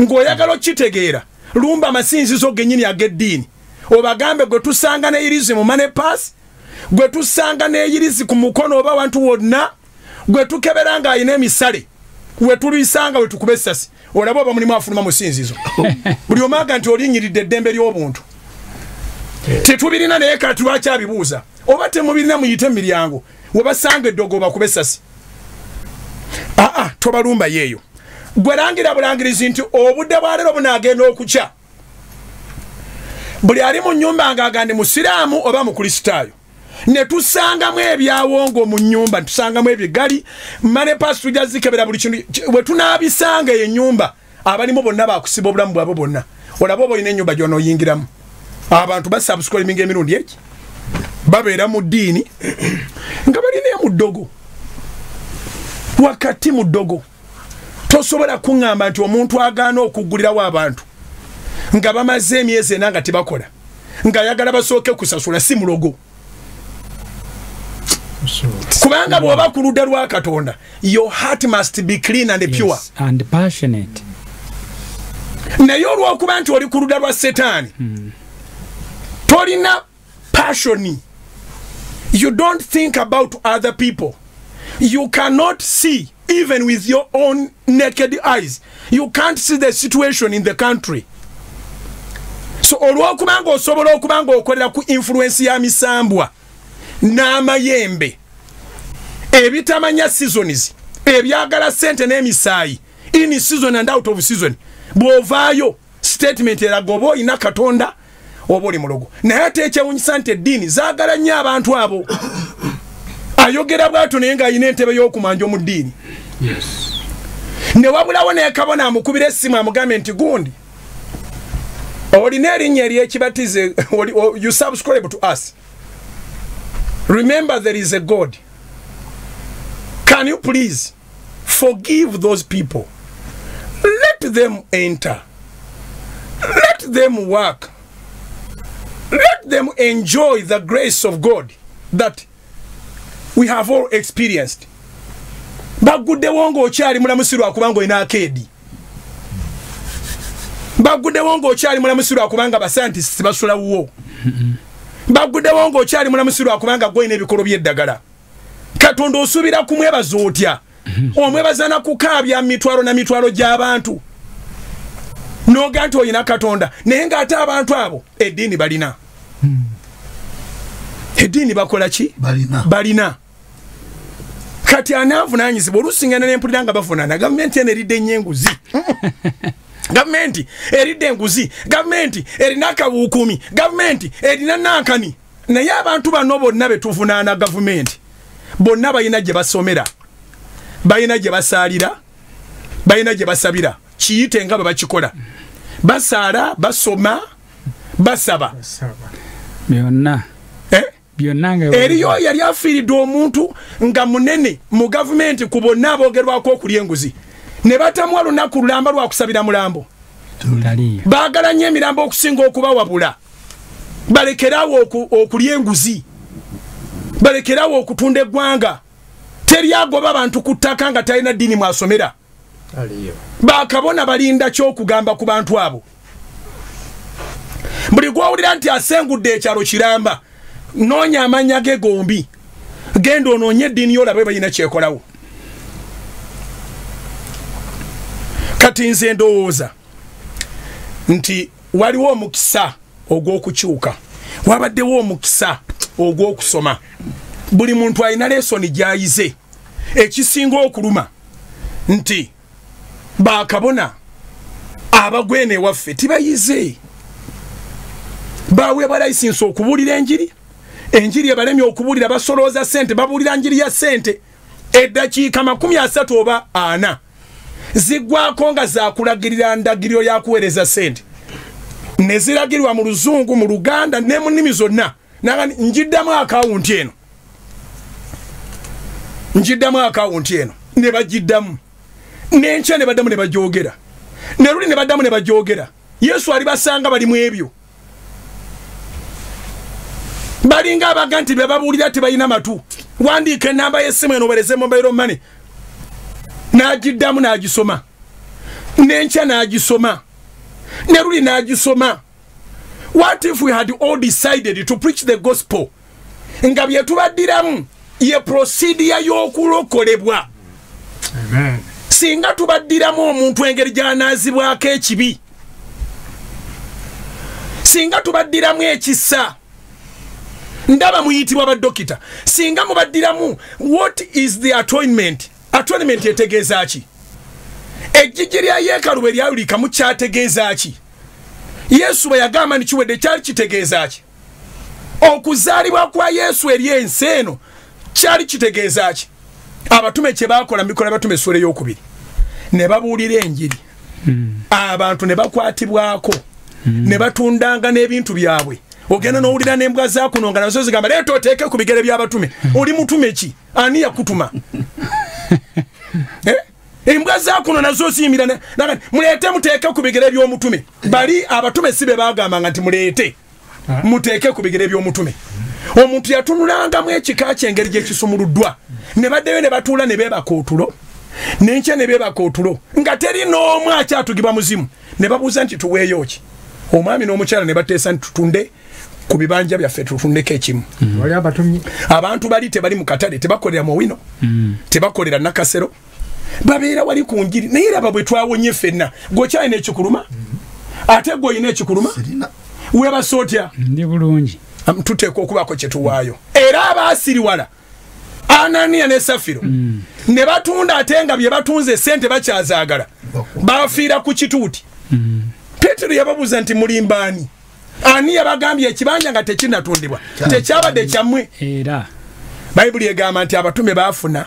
Ng'oyagala okitegeera lumba amasinzizo gennyini ag'eddiini. Obagambe gwe tusanga neirizi mu manepas gwe tusanga neirizi ku mukono oba wantu wonna gwe tukebera ng'ayina emisale we tulisanga we tukuba essasi olaba oba mulimu afuluma musinzizo buli omaga nti olinyiridde eddembe ly'obuntu tetubirina naye kati lwaki abibuuza oba temubirina muyite mu miryango webasanga eddogo obakuba essasi. Aa tobalumba yeeyo. Gwe langira bulangirizi nti obudde bwa leero bunaagenda okukya. Buli ali mu nyumba ng'agandi musiraamu oba mukristaayo ne tusangamu ebyawongo mu nyumba tusangamu ebigali manepas tujja zikebera buli kintu ki- bwe tunaabisanga eyo ennyumba abalimu bonna bakusiba obulamu bwabwe bwonna. Olaba oba olina ennyumba gyonooyingiramu abantu basubscribinga emirundi egi babeera mu ddiini? Nga balina mu ddogo. Wakati mu ddogo tosobola kuŋŋamba nti omuntu agaana okuggulirawo abantu nga bamaze emyezi ena nga tebakola ng'ayagala basooke kusasula si mulogo. Kubanga bw'oba ku ludda lwa katonda your heart must be clean and pure. Yes, and passionate. Naye olw'okuba nti oli ku ludda lwa setaani tolina passioni you don't think about other people. You cannot see even with your own naked eyes. You can't see the situation in the country. So olw'okuba nga osobola okuba nga okolera ku influensi ya misambwa n'amayembe. Ebitamanya seasons ebyagala sente n'emisaayi in season and out of season. Bw'ovaayo statement eraga oba olina katonda oba oli mulogo. Naye ate ekyewunyisa nti eddiini zaagala nnyo abantu abo. Ayogera bwatyo naye ng'alina entebe y'okumanja mu ddiini. Ne wabulawo nekabona amukubira essimu amugambe nti gundi olina erinnya eryekibatize you subscribe to us. Remember there is a god. Can you please forgive those people? Let them enter. Let them work let them enjoy the grace of god that we have all experienced. Baguddewo ng'okyali mulamusi lwakubanga olina akeedi. Baguddewo ng'okyali mulamusi lwakubanga basantisi basulawuwo baguddewo ng'okyali mulamusi lwakubanga gwolina ebikolo by'eddagala. Katonda osuubira kumwebaza otya? Omwebaza na kukaabya mitwalo na mitwalo gy'abantu noga nti olina katonda naye ng'ate abantu abo eddiini balina. Eddiini bakola ki? Balina. Kati anavunanyizibwa olusiŋana nempulira nga bavunaana gavumenti eno eridde ennyo enguzi. Gavumenti eridde enguzi gavumenti erina akabuukumi gavumenti erina nankani naye abantu bano bonna betuvunaana gavumenti bonna balina gye basomera balina gye basaalira balina gye basabira kiyite nga bwe bakikola. Basaala basoma basaba. Byonna. Eh? eriyo yali afiiridde omuntu nga munene mu gavumenti ku bonna aboogerwako okulya enguzi. Ne batamuwa lunaku lulamba lwakusabira mulambo. Baagala nnyo emirambo okusinga okubawabula balekerawo oku- okulya enguzi. Balekerawo okutunda eggwanga. Teryagoba bantu ku ttaka nga talina ddiini mwasomera bakabona balinda kyokugamba ku bantu abo. Buli gwowulira nti asengudde ekyalo kiramba noonya amanya ge gombi. Genda onoonye eddiini yo olabe balina kyekolawo kati nze ndowooza nti waliwo omukisa ogw'okukyuka wabaddewo omukisa ogw'okusoma. Buli muntu alina lesoni gy'ayize ekisinga okuluma nti bakabona abagwene ewaffe tibayize. Baweebwa layisinsi okubuulira enjiri? Enjiri ebalemye okubuulira basolooza sente babuulira njiri ya sente eddakiika makumi asatu oba ana. Ziggwako nga zakulagirira ndagiriro yakuweereza sente neziragirwa mu luzungu mu luganda ne mu nnimi zonna. Naga njiddamu akawunti eno. Njiddamu akawunti eno. Ne bagiddamu nenkya ne baddamu ne bajogera ne luli ne baddamu ne bajogera yesu alibasanga bali mu ebyo. Balinga abaga nti bebabuulira tebalina matu. Wandiika enamba y'essimu eno obereze mobile money. N'agiddamu n'agisoma. N'enkya n'agisoma. Ne luli n'agisoma. What if we had all decided to preach the gospel? Nga bye tubaddiramu ye prosidiya y'okulokolebwa singa tubaddiramu omuntu engeri gy'anaazibwako ekibi singa tubaddiramu ekisa ndaba muyitibwa badokita singa mubaddiramu what is the atonement? Atonement etegeeza ki? Ejjigi lya yeekalu bwe lyawulikamu kyategeeza ki? Yesu bwe yagamba nikiwedde kyali kitegeeza ki? Okuzaalibwa kwa yesu eri ensi eno kyali kitegeeza ki? Abatume kye baakola mikola batume essula eyokubiri ne babuulira enjiri. Abantu ne bakwatibwako. Ne batundanga n'ebintu byabwe. Ogenda n'owulira n'embwa zakuno nga nazo zigamba leeta oteeke ku bigere by'abatume. Oli mutume ki? Ani yakutuma? Eh? embwa zakuno nazo ziyimira muleete muteeke ku bigere by'omutume. Bali abatume si be bagambanga nti muleete muteeke ku bigere by'omutume. Omuntu yatunulangamu ekika kyengeri gyekisumuluddwa ne baddeyo ne batuula ne beebaka otulo nenkya ne beebaka otulo nga teri n'omu akyatugibwa muzimu ne babuuza nti tuweeyo ki? Omwami n'omukyala ne bateesa nti tutunde ku bibanja byaffe tutundeko ekimu. Wali abatumye? Abantu bali tebali mu katale tebakolera muwino tebakolera nakasero. Babeera wali ku njiri naye raba bwe twawonye ffenna gwekyalina ekikuluma? Ate gwe olina ekikuluma? Webasa otya ndi bulungi. Tuteeka okubaako kyetuwaayo era abaasiriwala ananiya ne safiro. Ne batunda ate nga bye batunze esente bakyazaagala bafiira ku kituuti. Petero yababuuza nti mulimbaani ani yabagambye ekibanja nga tekinatundibwa? Tekyabadde kyammwe. Era. Bayibuli egamba nti abatume baafuna.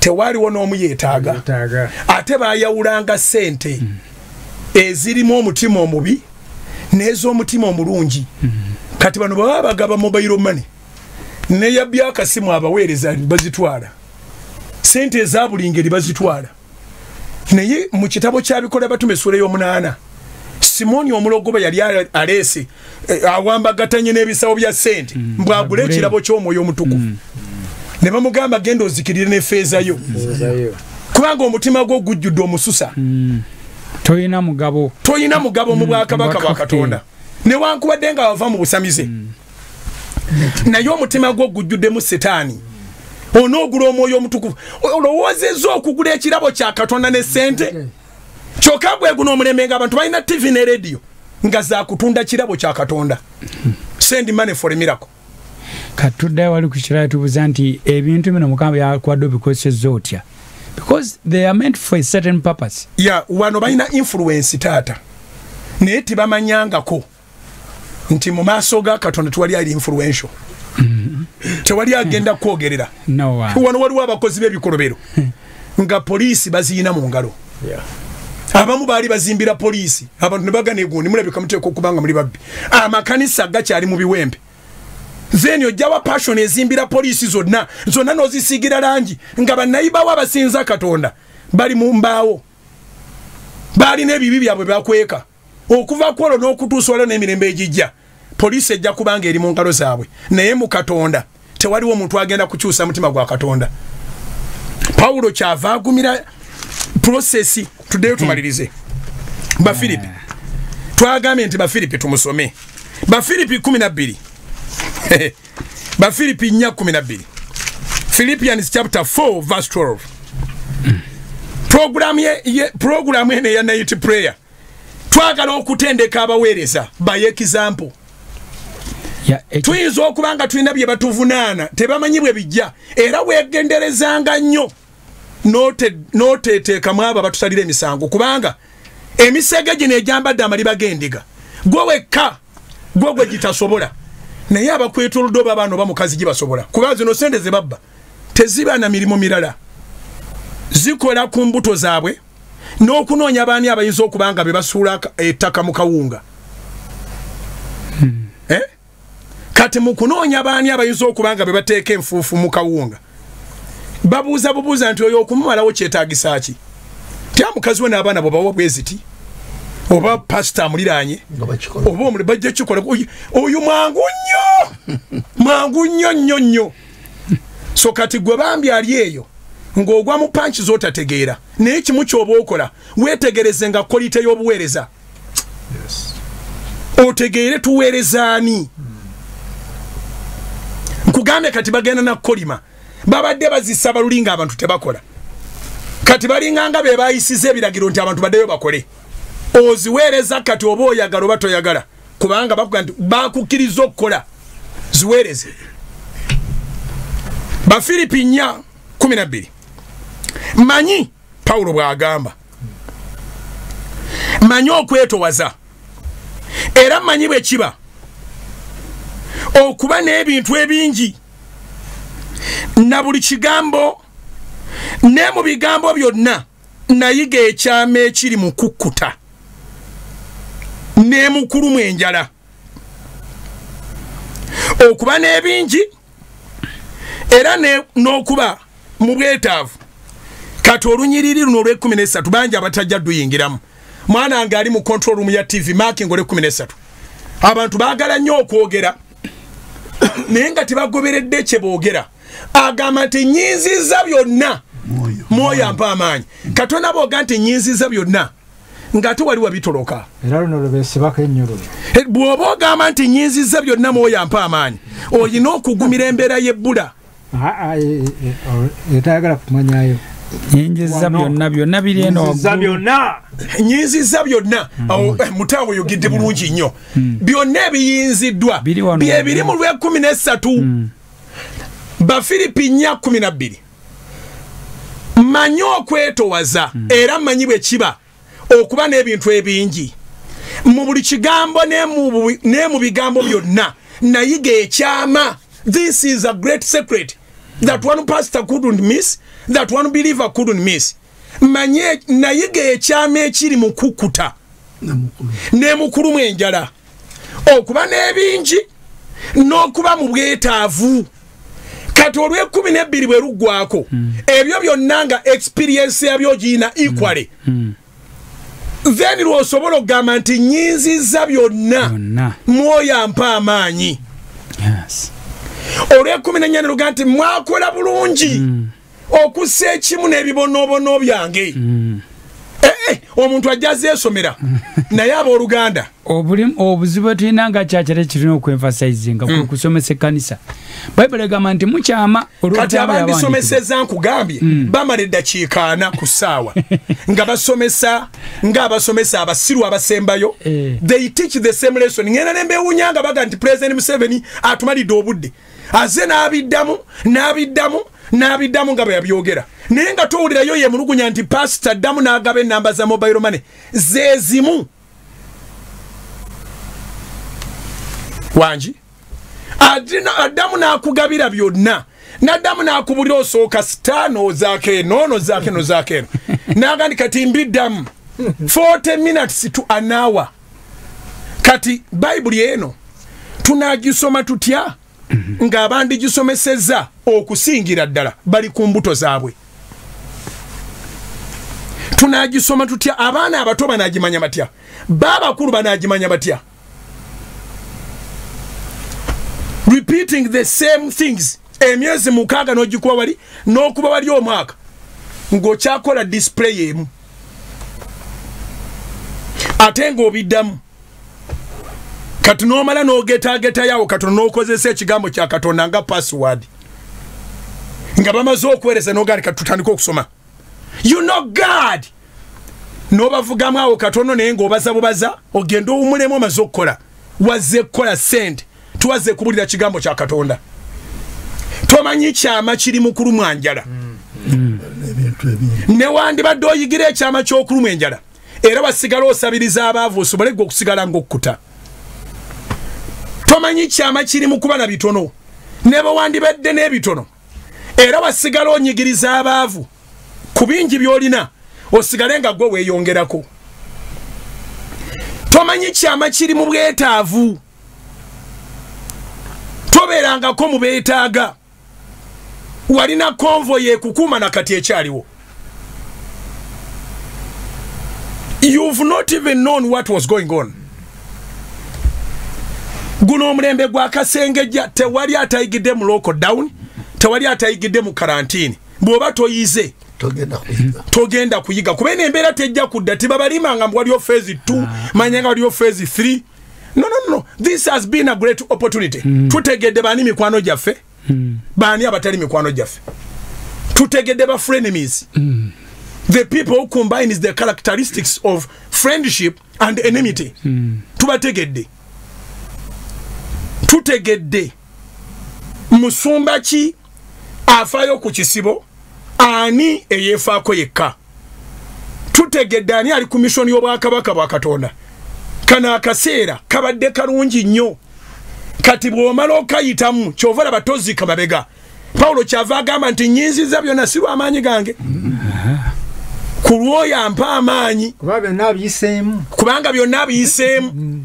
Tewaliwo n'omu yeetaaga. Taaga ate bayawulanga sente ezirimu omutima omubi n'ez'omutima omulungi. Kati bano baba bagaba mobile money neyabya akasimu abaweereza bazitwala? Sente eza buli ngeri bazitwala. Naye mu kitabo kyabikola batume essula y'omunaana simoni omulogoba yali ale- aleese eh, awambagatanye n'ebisawo bya sente mbwagule agule. ekirabo ky'omwoyo omutukuvu ne bamugamba genda ozikirire n'effeeza yo. Kubanga omutima gwo gujjudde omususa. Toyina mugabo. Toyina mugabo mu bwakabaka bwa bwa katonda. newankubadde nga wava mu busamize naye omutima gwo gujjuddemu setaani. Onoogula omwoyo omutukuvu. Olowoozezza okugula ekirabo kya katonda ne sente kyokka gwe guno omulembe nga abantu balina tv ne rediyo nga zakutunda kirabo kya katonda. Send money for miracle. Katuddayo wali ku kirala tubuuza nti ebintu bino mukama byakwadde obikozesezza otya? Because they are meant for a certain purpose. Ya wano balina influence taata. Naye tebamanyangako nti mu maaso ga katonda tewali ali influential. Tewali agenda kwogerera. No wano waliwo abakozi b'ebikolobero nga poliisi baziyina mu ngalo. Abamu baali bazimbira poliisi. Abantu ne bagana egundi mulabika muteeka okubanga muli babbi. Amakanisa gakyali mu biwempe. Then ojjawa passion ezimbira poliisi zonna zonna n'ozisiigira langi nga bannayibawo abasinza katonda bali mu mbaawo. Balina ebibi byabwe bakweka okuva ku olwo n'okutuusa olwo n'emirembe egijja poliisi ejja kubanga eri mu ngalo zaabwe. Naye mu katonda tewaliwo omuntu agenda kukyusa mutima gwa katonda. Pawulo kyava agumira prosesi tuddeyo tumalirize. Bafiripi twagambye nti bafiripi tumusome. Bafiripi 12 bafiripi 4 12 philippians chapter 4 verse 12 programu ye- ye- programu eno eya night prayer. Twagala okutendeka abaweereza by example tuyinza okuba nga tulina bye batuvunaana tebamanyi bwe bijja era weegenderezanga nnyo. N'ote- n'oteteekamu abo abatusalira emisango kubanga emisege gino egyambadde amaliba g'endiga gwe wekka gwe gwe gitasobola. Naye abakwetolodde oba abaana oba mukazi gibasobola kuba zino sente ze babba teziba na mirimu mirala. Zikola ku mbuto zaabwe n'okunoonya baani abayinza okuba nga be basuula ka- ettaka mu kawunga. Eh? Kati mu kunoonya baani abayinza okuba nga be bateeka enfuufu mu kawunga? Babuuza bubuuza nti oyo okumumalawo kyetaagisa ki? Tya mukazi we n'abaana bwe bawa bweziti oba pasita amuliraanye? Oba omuli bajja kikola oyo- oyo mwangu nnyo! Mwangu nnyo nnyo nnyo! So kati gwe bambi ali eyo ng'ogwa mu panki z'otategeera naye kimu ky'oba okola weetegereze nga kolite y'obuweereza otegeere tuweerezaani nkugambye kati bagenda nakolima babadde bazisa baluli nga abantu tebakola. Kati balinganga be bayisiza ebiragiro nti abantu baddeyo bakole. Oziweereza kati oba oyagala oba toyagala kubanga bakuga nti bakukkiriza okukola. Ziweereze. Bafiripi 4 12 manyi pawulo bw'agamba. Manyi okwetowaza. Era manyi bwe kiba okuba n'ebintu ebingi. Na buli kigambo ne mu bigambo byonna nayiga ekyama ekiri mu kukkuta n'emukulumu enjala. Okuba n'ebingi era n'okuba mu bwetaavu. Kati olunyiriri luno olw'ekumi n'essatu bangi abatajja duyingiramu. Mwana nga ali mu control room ya tv making olw'ekumi n'essatu abantu baagala nnyo okwogera naye nga tebagoberedde kye boogera. Agamba nti nyinziza byonna. Mwoyo. Ampa amaanyi. Katonda booga nti nyinziza byonna ng'ate wali wabitoloka. Era luno lwebesibako ennyululu Eh, bw'oba ogamba nti nyinziza byonna mwoyo ampa amaanyi olina okugumira embeera y'ebbula. Etayagala kumanyayo nyingiza byonna byonna biri eno nyinziza byonna. Awo, eh, mutaawo oyogedde bulungi nnyo. Byonna ebiyinziddwa. Bye biri mu lw'ekumi n'essatu bafiripi nnya kumi na bbiri manyi okwetowaza era manyi bwe kiba okuba n'ebintu ebingi. Mu buli kigambo ne mu bu- ne mu bigambo byonna nayiga ekyama. This is a great secret that one pastor couldn't miss that one believer couldn't miss. Manye nayiga ekyama ekiri mu namukulu n'emukulumu enjala. Okuba n'ebingi n'okuba mu bwetaavu. Kati olw'ekumi n'ebbiri bwe luggwako ebyo byonna nga experience yabyo giyina equally. Then lw'osobola okugamba nti nyinziza byonna mwoyo ampa amaanyi. Olw'ekumi n'ennya ne luga nti mwakola bulungi okussa ekimu n'ebibonoobono byange. Eh, eh, omuntu ajja azeesomera. Naye abooluganda Obuli- obuzibu bwe tulina nga kyakire kirina okwenfasizinga kwe kusomesa ekkanisa. Bayibuli egamba nti mukyama kati abandisomeseza nkugambye bamala eddakiika ana ku ssaawa. Nga basomesa ng'abasomesa abasiru abasembayo Eh. they teach the same lesson. Ngenda nembewunya nga baga nti president museveni atumalidde obudde aze n'abiddamu n'abiddamu n'abiddamu nga bwe yabyogera. Naye nga towulirayo ye mulugunya nti pasita ddamu n'agaba enamba za mobile money. Ze zimu. Wangi addamu n'akugabira byonna. Naddamu n'akubulira osooka sitaano ozaako eno nozaako eno zaako eno. N'agandi kati mbiddamu. 40 minutes to an hour. Kati bayibuli eno tunagisoma tutya ng'abandigisomesezza okusingira ddala bali ku mbuto zaabwe. Tunagisoma tutya? Abaana abato banagimanya batya? Baabakulu banagimanya batya? Repeating the same things. Emyezi mukaaga n'ogikuba wali n'okuba wali omwaka. Ng'okyakola display emu. Ate ng'obiddamu kati n'omala n'ogetagetayawo katono n'okozesa ekigambo kya katonda nga password. Nga bamaze okuweereza n'ogaali kati tutandika okusoma. You know god! N'obavugamu awo katono naye ng'obaza bubaza ogenda owumulemu omaze okukola. Wazze kukola sente. Tuwazze kubulira kigambo kya katonda. Tomanyi kyama kiri mu kulumwa njala. Ebintu ebingi newandibadde oyigira ekyama ky'okulumwa enjala. Era wasigala osabiriza abaavu osobole gwe okusigala ng'okkuta tomanyi kyama kiri mu kuba na bitono? Ne bwewandibadde n'ebitono. Era wasigala onyigiriza abaavu. Ku bingi by'olina osigale nga gwe weeyongerako. Tomanyi kyama kiri mu bwetaavu. Tobeerangako mu beetaaga. Walina konvoyi ekukuuma na kati ekyaliwo. You've not even known what was going on guno omulembe gwa kasengejja tewali atayigidde mu lockdown tewali atayigidde mu karantini bw'oba toyize togenda kuyiga. togenda kuyiga. Kubanga embeera tejja kudda tibabalimanga mbu waliyo phase 2 manyanga waliyo phase 3 no, no, no. this has been a great opportunity. Tutegedde baani mikwano gyaffe? Baani abatali mikwano gyaffe? Tutegedde ba frenemies. The people who combine is the characteristics of friendship and enmity. Tubategedde tutegedde musumba ki? Afaayo ku kisibo. Ani eyeefaako yekka? Tutegedde ani ali ku missoni y'obwakabaka bwa katonda? Kano akaseera kabadde kalungi nnyo. Kati bw'omala okayitamu kyova laba tozika mabega. Pawulo kyava agamba nti nyinziza byonna si lw'amaanyi gange. Ku lwoyo ampa amaanyi kubanga byonna biyiseemu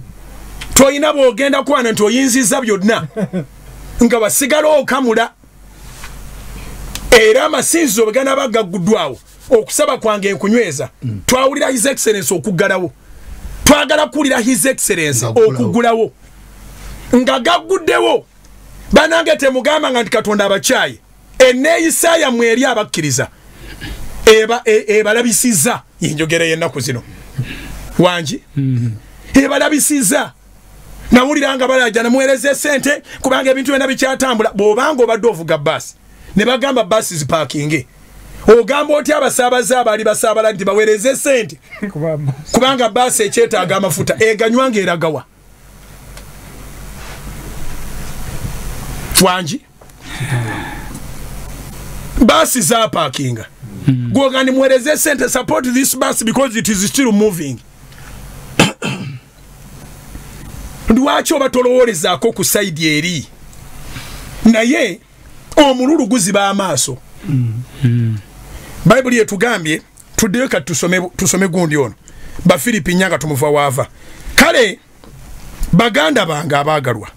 tolina bw'ogenda kwana nti oyinziza byonna nga wasigala okamula. Era amasinzizo bwe ganaba gagguddwawo okusaba kwange enkunyweza twawulira his excellence okuggalawo. Twagala kuwulira his excellence okuggulawo. Nga gagguddewo. Banange temugamba nga nti katonda abakyaye. Eneeyisa yammwe eri abakkiriza. Eba- e- ebalabisiza yenjogera yennaku zino. Wangi? Ebalabisiza nawulira nga balaja namuweereza esente kubanga ebintu byonna bikyatambula. Bw'obanga obadde ovuga baasi ne bagamba baasi zipaakinge ogamba otya abasaabaze abaali basaabala nti baweereze esente kuba kubanga baasi ekyetaaga amafuta eganywanga eragawa wangi baasi zapaakinga gwoga nimuweereze sente support this bus because it is still moving lwaki oba tolowolezaako ku saidi eri? Naye omululu guziba amaaso. Bayibuli etugambye tuddeyo kati tusome, gundi ono. Bafiripi nya nga tumuva waava. Kale baganda bange abaagalwa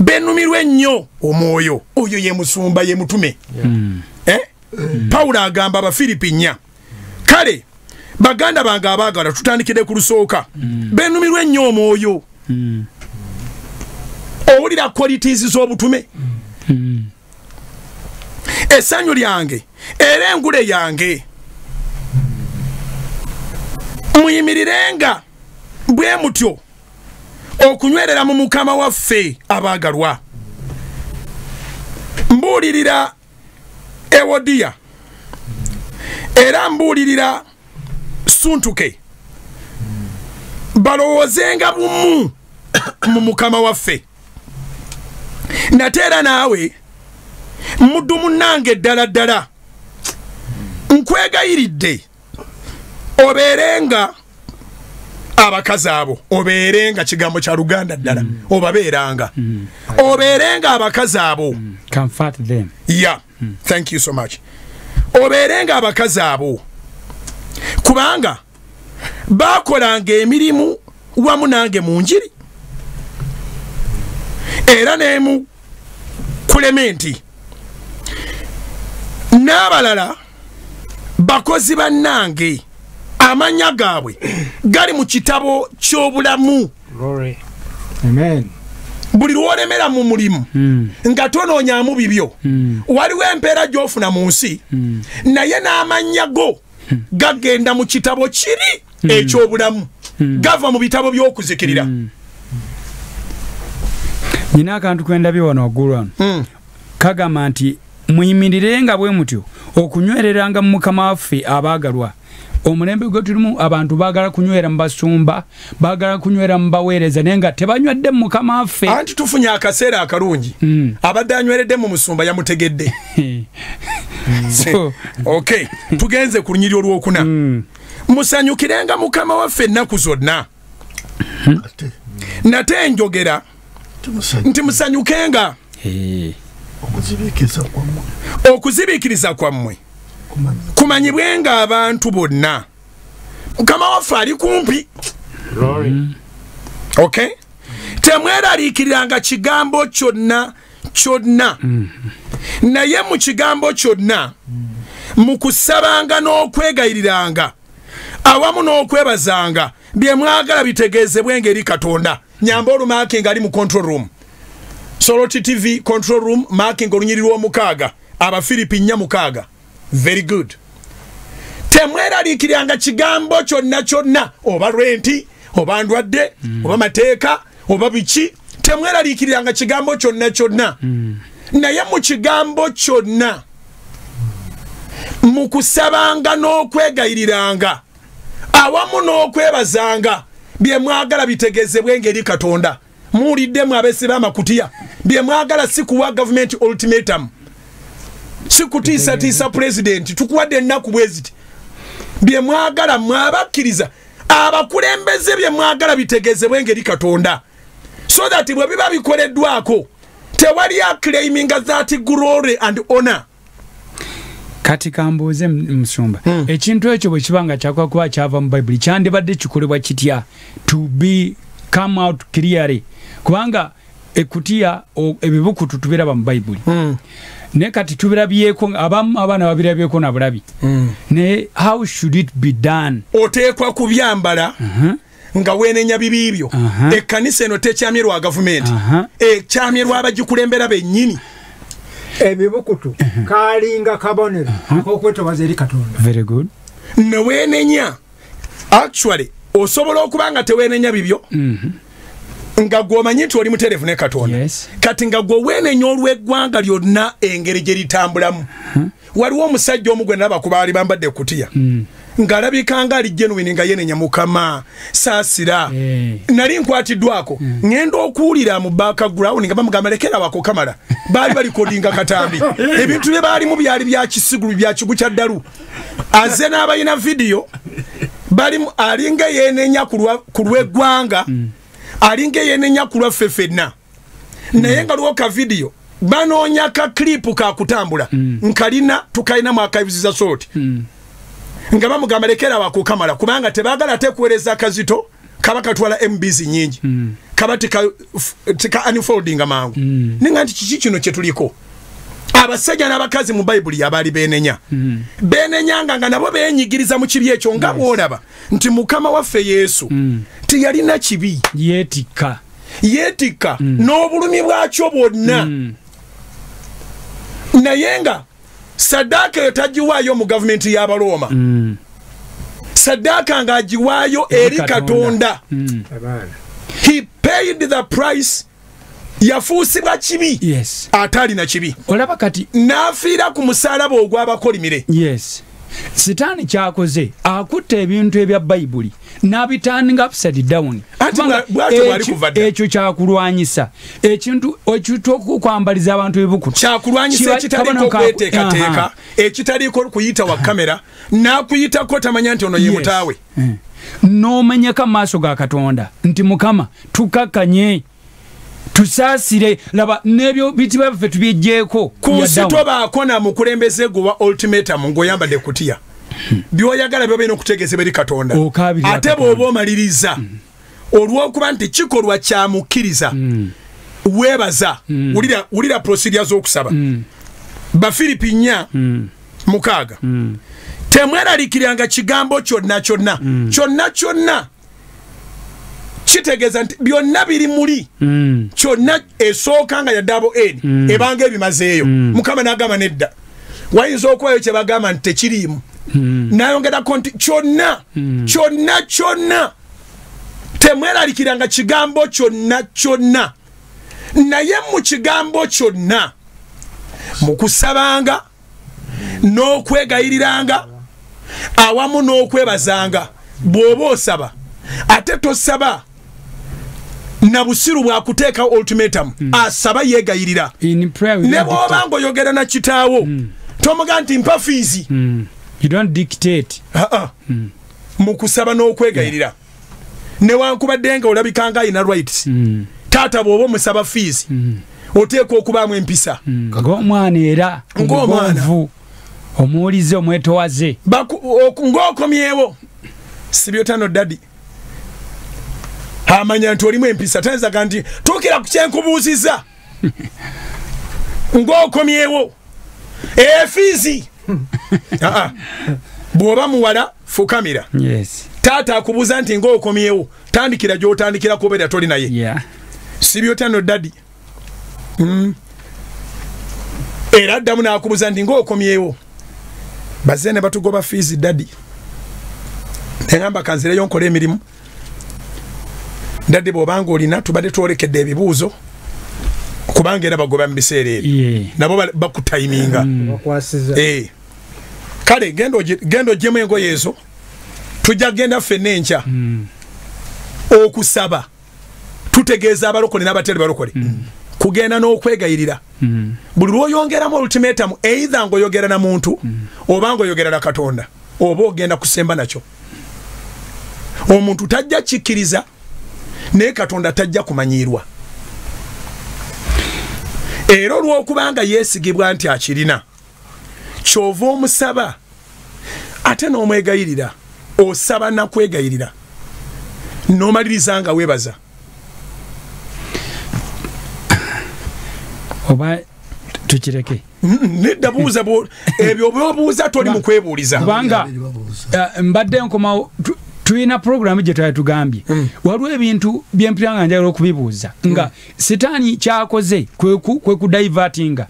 benumirwa ennyo omwoyo. Oyo ye musumba ye mutume. Eh? pawulo agamba abafiripi nnya. Kale baganda bange abaagalwa tutandikire ku lusooka. Benumirwa ennyo omwoyo owulira qualities z'obutume. Essanyu lyange era engule yange. Muyimirirenga bwe mutyo okunywerera mu mukama waffe abaagalwa. Mbuulirira ewodiya era mbuulirira suntuke balowoozenga bumu mu mukama waffe. Nate era naawe muddu munnange ddala ddala. Nkwegayiridde obeerenga abakazi abo obeerenga kigambo kya luganda ddala obabeeranga. Obeerenga abakazi abo. Ya thank you so much. Obeerenga abakazi abo. Kubanga baakolanga emirimu wamu nange mu njiri. Era nemu kulementi n'abalala bakozi bannange amannya gaabwe gali mu kitabo ky'obulamu. Buli lwolemera mu mulimu nga tonoonyamu bibyo. Waliwo empeera gy'ofuna mu nsi. Naye n'amannya go gagenda mu kitabo kiri eky'obulamu. Gava mu bitabo by'okuzikirira. Nyina akantu kwendabye wano waggulu wano. Mm. kagamba nti muyimirirenga bwe mutyo okunywereranga mu mukama waffe abaagalwa. Omulembe gwe tulimu abantu baagala kunywera mu basumba baagala kunywera mu baweereza naye nga tebanywedde mu mukama waffe. Anti tufunye akaseera akalungi. Abadde anyweredde mu musumba yamutegedde. So ok tugenze ku lunyiri olwokuna musanyukirenga mukama waffe ennaku zonna. Ate. Nate njogera. Temusanyuka nti musanyukenga. Okuzibiikiriza kwammwe. Kumanyibwenga abantu bonna. Mukama waffe ali kumpi. Glory. ok temweraliikiriranga kigambo kyonna kyonna. Naye mu kigambo kyonna mu kusabanga n'okwegayiriranga awamu n'okwebazanga bye mwagala bitegeezebwenga eri katonda. Nyamba olumaking ali mu control room. Soloti tv control room making olunyiri lw'omukaaga. Abafiripi nnya mukaaga. Very good. Temweraliikiriranga kigambo kyonna kyonna oba lwenti oba ndwadde oba mateeka oba biki. Temweraliikiriranga kigambo kyonna kyonna. Naye mu kigambo kyonna mu kusabanga n'okwegayiriranga awamu n'okwebazanga bye mwagala bitegeezebwenga eri katonda. Muwuliddemu abeesi b'amakutiya bye mwagala si kuwa gavumenti ultimatum. Si kutiisatiisa pulezidenti tukuwadde ennaku bwe ziti. Bye mwagala mwabakkiriza abakulembeze bye mwagala bitegeezebwenga eri katonda. So that bwe biba bikoleddwako tewali aclaiminga that glory and honor kati kambuuze musumba. Ekintu ekyo bwe kiba nga kyakwa kuba kyava mu bayibuli kyandibadde kikolebwa kitya? To be come out clearly. Kubanga ekutiya ebibukutu tubiraba mu bayibuli naye kati tubirabyeko abamu abaana babirabyeko na bulabi. Naye how should it be done? Oteekwa kubyambala nga weenenya bibiibyo Aha. ekkanisa eno tekyamye lwa gavumenti. Ekyamye lw'abagikulembera bennyini ebibukutu kalinga kabonero ak'okwetobaza eri katonda. Very good. Neweenenya actually osobola okuba nga teweenenya bibyo nga gweomanyi nti oli mutereevu ne katonda. Yes. kati nga gwe weenenya olw'eggwanga lyonna engeri gye litambulamu. Waliwo omusajja omu gwe nalaba ku baali bambadde ekutiya ng'alabika nga ali genuini nga yenenya mukama saasira. Eh. nali nkwatiddwako. Ŋŋenda okuwulira mu background nga bamugamba lekera wako kamala. Baali balikodinga katambi. Ebintu bye baalimu byali bya kisigulu bya kigu kya ddalu. Aze n'abalina vidiyo balimu alinga yenenya ku lw'eggwanga. Alinga yenenya ku lwaffe ffenna naye nga lwo ka vidiyo banoonya ka kilipu kakutambula nkalina tukalina mwakayibuziza sooti nga bamugamba lekera wakukamala kubanga tebagala ate kuweereza kazito kaba katwala mbs nyingi. Kaba tika, unfoldinga mangu. Ninga nti kiki kino kyetuliko abasajja n'abakazi mu bayibuli abaali benenya benenyanga nga nabo benyigiriza mu kibi ekyo nga bwolaba nti mukama waffe yesu teyalina kibi. Yeetikka. Yeetikka. N'obulumi bwakyo bwonna. Naye nga saddaaka eyo tagiwaayo mu gavumenti y'abalooma saddaaka ng'agiwaayo eri katonda. Abaana. He paid the price yafuusibwa kibi. Yes. Ate alina kibi. Olaba kati n'afiira ku musalaba ogw'abakolimire. Yes. Sitaani kyakoze akutta ebintu ebya bayibuli n'abitandinga upside down. Ekyo- kyakulwanyisa. Ekintu ekintu okukwambaliza abantu Kiba- ekitaliiko kabona ka- kweteekateeka Aha. ekitaliiko kuyita wa kamera n'akuyitako tamanya nti ono ye mutaawe. Eh. n'omenyeka mu maaso ga katonda nti mukama tukakkanye tusaasire laba n'ebyo bitibwa byaffe tubyeggyeko ku nsi tobaako na mukulembeze gwe wa ultimatum ng'oyambadde kutya byoyagala byoba olina okutegeezebwa eri katonda. Ate bw'oba omaliriza olw'okuba nti kikolwa kyamukkiriza weebaza wulira- wulira procedure z'okusaba. Bafiripi nnya mukaaga. Temweraliikiranga kigambo kyonna kyonna. Kyonna kyonna. Kitegeeza nti byonna biri muli. Mm. kyonna esooka nga yaddaabo eri ebanga ebimazeeyo. Mukama n'agamba nedda. Wayinza okubayo kye bagamba nti tekiriimu nayongerako nti kyonna kyonna kyonna. Temweralikiranga kigambo kyonna kyonna. Naye mu kigambo kyonna mu kusabanga n'okwegayiriranga awamu n'okwebazanga bw'oba osaba. Ate tosaba na busiru bwakuteeka ultimatum asaba yeegayirira in prayer we ne bw'oba ng'oyogera na kitaawo tomuga nti mpa fiizi. Mm. You don't dictate. Aa mu kusaba n'okwegayirira. Newankubadde nga olabikanga ayina rights. Mm. taata bw'oba omusaba fiizi oteeka okubaamu empisa. Ng'omwana era Ng'omwana. omuwulize omwetowaze. Ng'okomyewo sibyotano dadi amanya nti olimu empisa tanzaga nti tuukira ku kyenkubuuziza. Ng'okomyewo efiizi. bw'oba muwala fukamira yes. Taata akubuuza nti ng'okomyewo tandikira gy'otandikira kubeera toli naye. Yeah. Sibyotano dadi Mm. era addamu n'akubuuza nti ng'okomyewo. Bazze ne batugoba fiizi dadi neŋamba kanzireyo nkola emirimu. Dadi bw'obanga olina tubadde twolekedde ebibuuzo kubanga era bagoba mu biseera ebyo. Nabo ba- bakutayiminga bakwasiza Eh. kale genda ogyemu engoye ezo. Tujja kgenda ffenna enkya okusaba. Tutegeeza abalokole n'abatali balokole. Kugenda n'okwegayirira. Mm. buli lwoyongeramu ultimatum eitha ngaoyogera na muntu oba ngaoyogera na katonda oba ogenda kusemba nakyo. Omuntu tajja kikkiriza naye katonda tajja kumanyirwa era olw'okubanga yeesigibwa nti akirina. Kyova omusaba ate n'omwegayirira osaba nakwegayirira. N'omaliriza nga weebaza. Oba tukireke. Nedda buuza ebyo byobuuza toli mu kwebuuliza. Kubanga eh, mbadde nkomawo tulina programu gye twali tugambye. Waliwo ebintu byempira nga njagala okubibuuza. Nga sitaani kyakoze kwe ku- kwe kudivatinga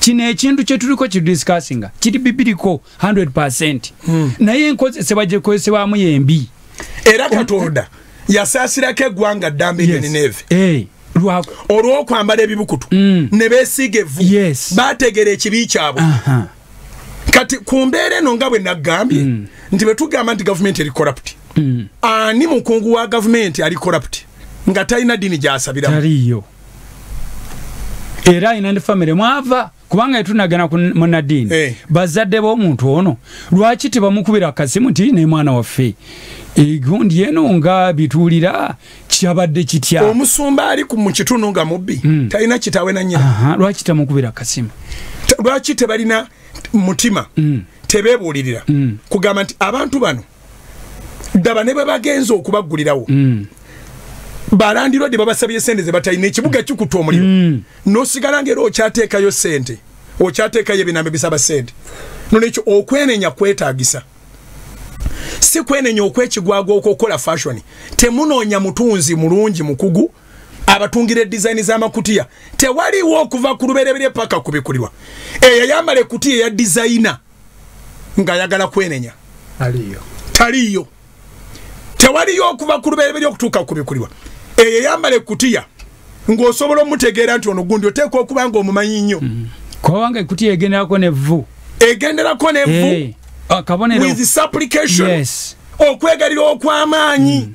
kino ekintu kyetuliko kidiscassinga kiri bibiriko 100 naye enkozesebwa gyekozesebwamu yembi era katonda yasaasirako eggwanga ddambi Yes. nineve Eh, olw'okwambala ebibukutu. Ne beesiga evvu. Yes. baategeera ekibi kyabwe. Kati ku mbeera eno nga bwe naggambye nti bwe tugamba nti gavumenti eri corrupt. Ani mukungu wa gavumenti ali corrupt? Nga talina ddiini gy'asabiramu. Era ayina ne famire mwava kubanga yetunagana ku munaddiini Eh. bazadde b'omuntu ono lwaki tebamukubira akasimu nti ne mwana waffe? Egundi eno nga bituulira kyabadde kitya? Omusumba ali mu kitundu nga mubbi Mm. talina kitaawe na nnyina. Aha, lwaki tamukubira akasimu? Lwaki tebalina mutima? Mm. tebeebuulirira. Mm. kugamba nti abantu bano ddaba ne bwe bagenza okubaggulirawo Mm. balandirwadde babasabye sente ze batalina ekibuga kikutta omuliro Mm. nosigala ngaera okyateekayo sente okyateekayo ebinambe bisaba sente. Nolwekyo okwenenya kwetaagisa. Si kwenenya okwekigwaga okwokola fashion. Temunoonya mutunzi mulungi mukugu abatungira edizayini z'amakutiya. Tewaliwo okuva ku lubereberye paka kubikulirwa eyo yayambala ekutiya eya dizayina ng'ayagala kwenenya. Aliyo taliyo tewaliyo okuva ku lubereberye okutuuka kubikulirwa eyo yambala ekutiya ng'osobola omutegeera nti ono gundi oteeka okuba nga omumanyi nnyo kubanga ekutiya egenderako nevvu egenderako nevu Eh, akabonero with supplication okwegalira okw'amaanyi.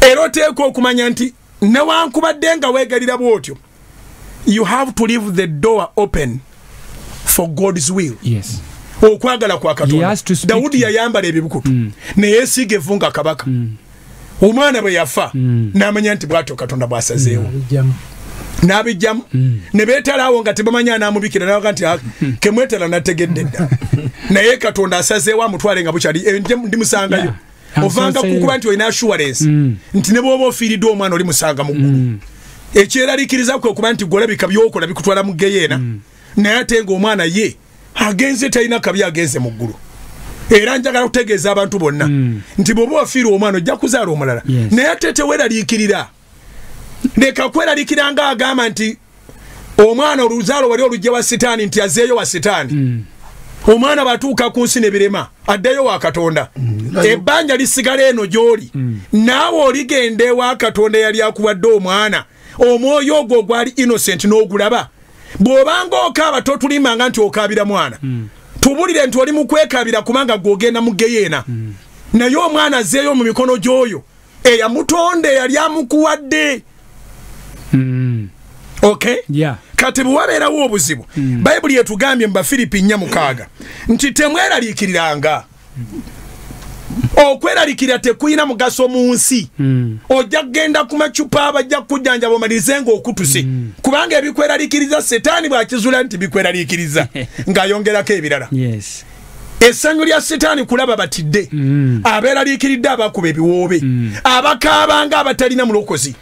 Era oteeka okumanya nti newankubadde nga weegalira bw'otyo you have to leave the door open for god's will. Yes okwagala kwa katonda. dawudi yayambala ebibukutu. Neyeesiga evvu nga kabaka. Omwana bwe yafa n'amanya nti bw'atyo katonda bw'asazeewo. N'abijjamu ne beetalaawo nga tebamanya anaamubikira naga nti "Ah, kemwetala nategedde dda. Naye katonda asazeewo amutwale nga bukyali eh, ndimusangayo ovanga kukuba nti olina assurance. Nti ne bw'oba ofiiriddwe omwana olimusanga mu ggulu. Ekyeraliikiriza kwe okuba nti gwolabika byokola bikutwala mu geyeena naye ate ngaomwana ye agenze talina kabi agenze mu ggulu. Era njagala kutegeeza abantu bonna nti bw'oba wafiirwa omwana ojja kuzaala omulala naye ate teweeraliikirira leka kweraliikirira nga agamba nti omwana oluzaalo wali olujja wa sitaani nti azeeyo wa sitaani. Omwana batuuka ku nsi nebirema addayo wa katonda. Ebbanja lisigala eno gy'oli. Naawe oligenda ewa katonda eyali akuwadde omwana. Omwoyo ogwo ogwali innocent n'ogulaba bw'obanga okaaba totulimanga nti okaabira mwana tubulire nti oli mu kwekaabira kubanga gwogenda mu geyeena naye omwana azeeyo mu mikono gy'oyo eyamutonda eyali amukuwadde. Mm. okay kati bwe wabeerawo obuzibu bayibuli etugambye mu bafiripi nnya mukaaga nti temweraliikiriranga okweraliikirira tekuyina mugaso mu nsi. Mm. ojja kgenda ku macupa bajja kukujjanjaba omalirize ng'okutuse. Kubanga ebikweraliikiriza setaani bw'akizula nti bikweraliikiriza ng'ayongerako ebirala. Yes. essanyu lya setaani kulaba batidde. Mm. abeeraliikiridde abakuba ebiwoobe. Abakaabanga abatalina mulokozi.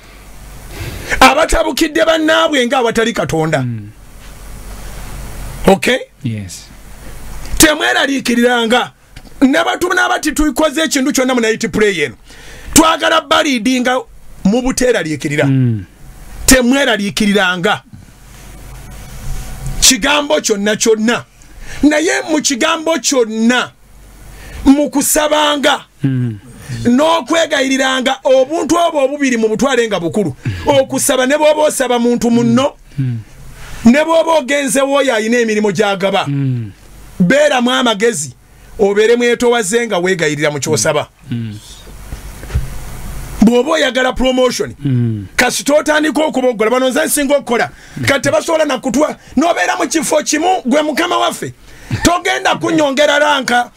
Abatabukidde bannaabwe nga awatali katonda okay? Yes. temweraliikiriranga nabatu nabati tukoze ekintu kyonna mu naiti play eno. Twagala baliidinga mu buteeraliikirira Mm. temweraliikiriranga. Kigambo kyonna kyonna. Naye mu kigambo kyonna mu kusabanga Mm. n'okwegayiriranga obuntu obwo obubiri mu butwale nga bukulu. Okusaba ne bw'oba osaba muntu munno ne bw'oba ogenzewo oyo ayina emirimu gy'agaba. Mm. beeramu amagezi obeere mwetowaze nga weegayirira mu kyosaba. Bw'oba oyagala promotion kasita otandika okubogola bano nze nsinga okukola. Kati tebasobola nakutwa nobeera mu kifo kimu gwe mukama waffe. Togenda kunyongera ranka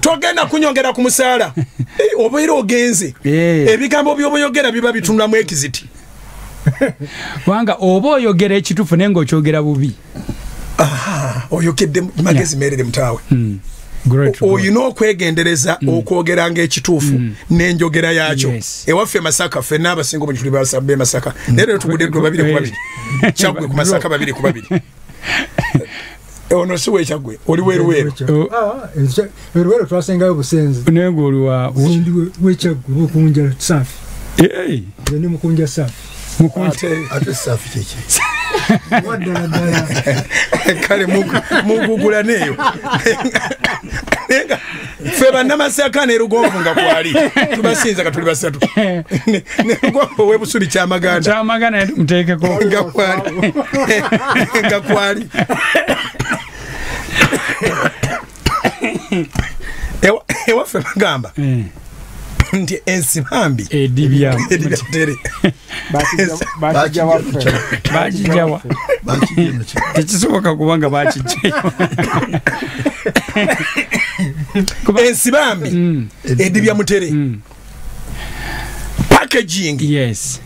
togenda kunyongera ku musaala. Obeera ogenze. Eh. ebigambo byobayogera biba bitunulamu ekiziti kubanga oba oyogera ekituufu naye ng'okyogera bubi. Oyogedde magezi merere mutaawe Mm. Oyina okwegendereza okwogeranga ekituufu n'enjogera yakyo Yes. ewaffe masaka ffenna abasinga obungi tuli basabe masaka. Naye leero tugudde twe babiri ku babiri. Kyaggwe ku masaka babiri ku babiri. Ono si weekyaggwe oli weruweru Oh. eruwero twasengayo busenzi naye ng'oli wa ndi wekyagwe bukunja safi. Eh, ndi mukunja safi ate saafi kyeki kale mugu- mugugula neeyo Naye nga ffe bannamasaka ne lugonvu nga kwali. Tubasinza nga tuli basatu. Ne- lugonvu owebusubi kyamaganda. Kyamagana muteekeko nga kwali. Nga kwali. Ewa- ewaffe bagamba. Eh, nti ensimambi bakijawa tekisoboka kubanga bakijjayo ensibambi edibya mutere. Packaging. Yes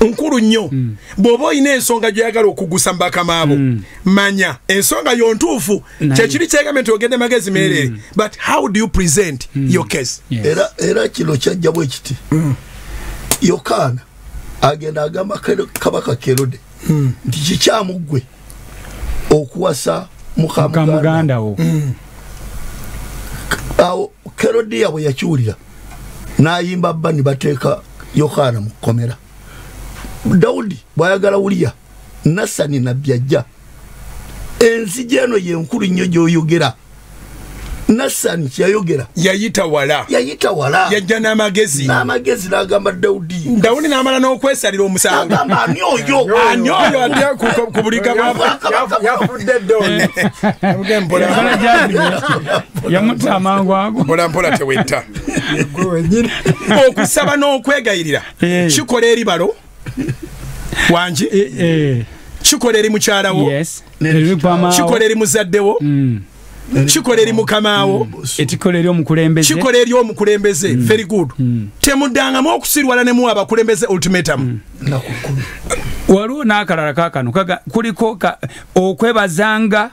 nkulu nnyo. Bw'oba olina ensonga gyoyagala okugusa mu bakamaabo manya ensonga yontuufu kyekiri kyegambe nti ogende magezi meerere but how do you present your case? Yes. era era kino kyajja bwe kiti. Yokaana agenda agamba kabaka kerode nti kikyamu ggwe okuwasa ka mukamuganda muganda. wo. Awo kerodiya bwe yakiwulira n'ayimba bba ne bateeka yokaana mu kkomera dawudi bw'ayagala wuliya nasani nabbi ajja. Enzija eno yenkulu nnyo gy'oyogera. Nasani kyeyayogera yayita wala. Yayita wala. Yajja n'amagezi. N'amagezi n'agamba dawudi. Dawudi n'amala n'okwesalira omusango agamba ani oyo ani oyo ate ku- buli gama Yafu- yafudde ddooni Enkola gy'abinya, yamuta amangu ago. Mpolampola tewetta. Gwe wenyini. Okusaba n'okwegayirira kikola eri balo wangi Eh, eh, kikola eri mukyalawo? Kikola eri muzaddewo? Mm. kikola eri mukamaawo? Etikola eri omukulembeze. Kikola eri omukulembeze. Very good. Temuddangamu okusirwala nemu abakulembeze ultimatum. Waliwo n'akalala kakano kuliko okwebazanga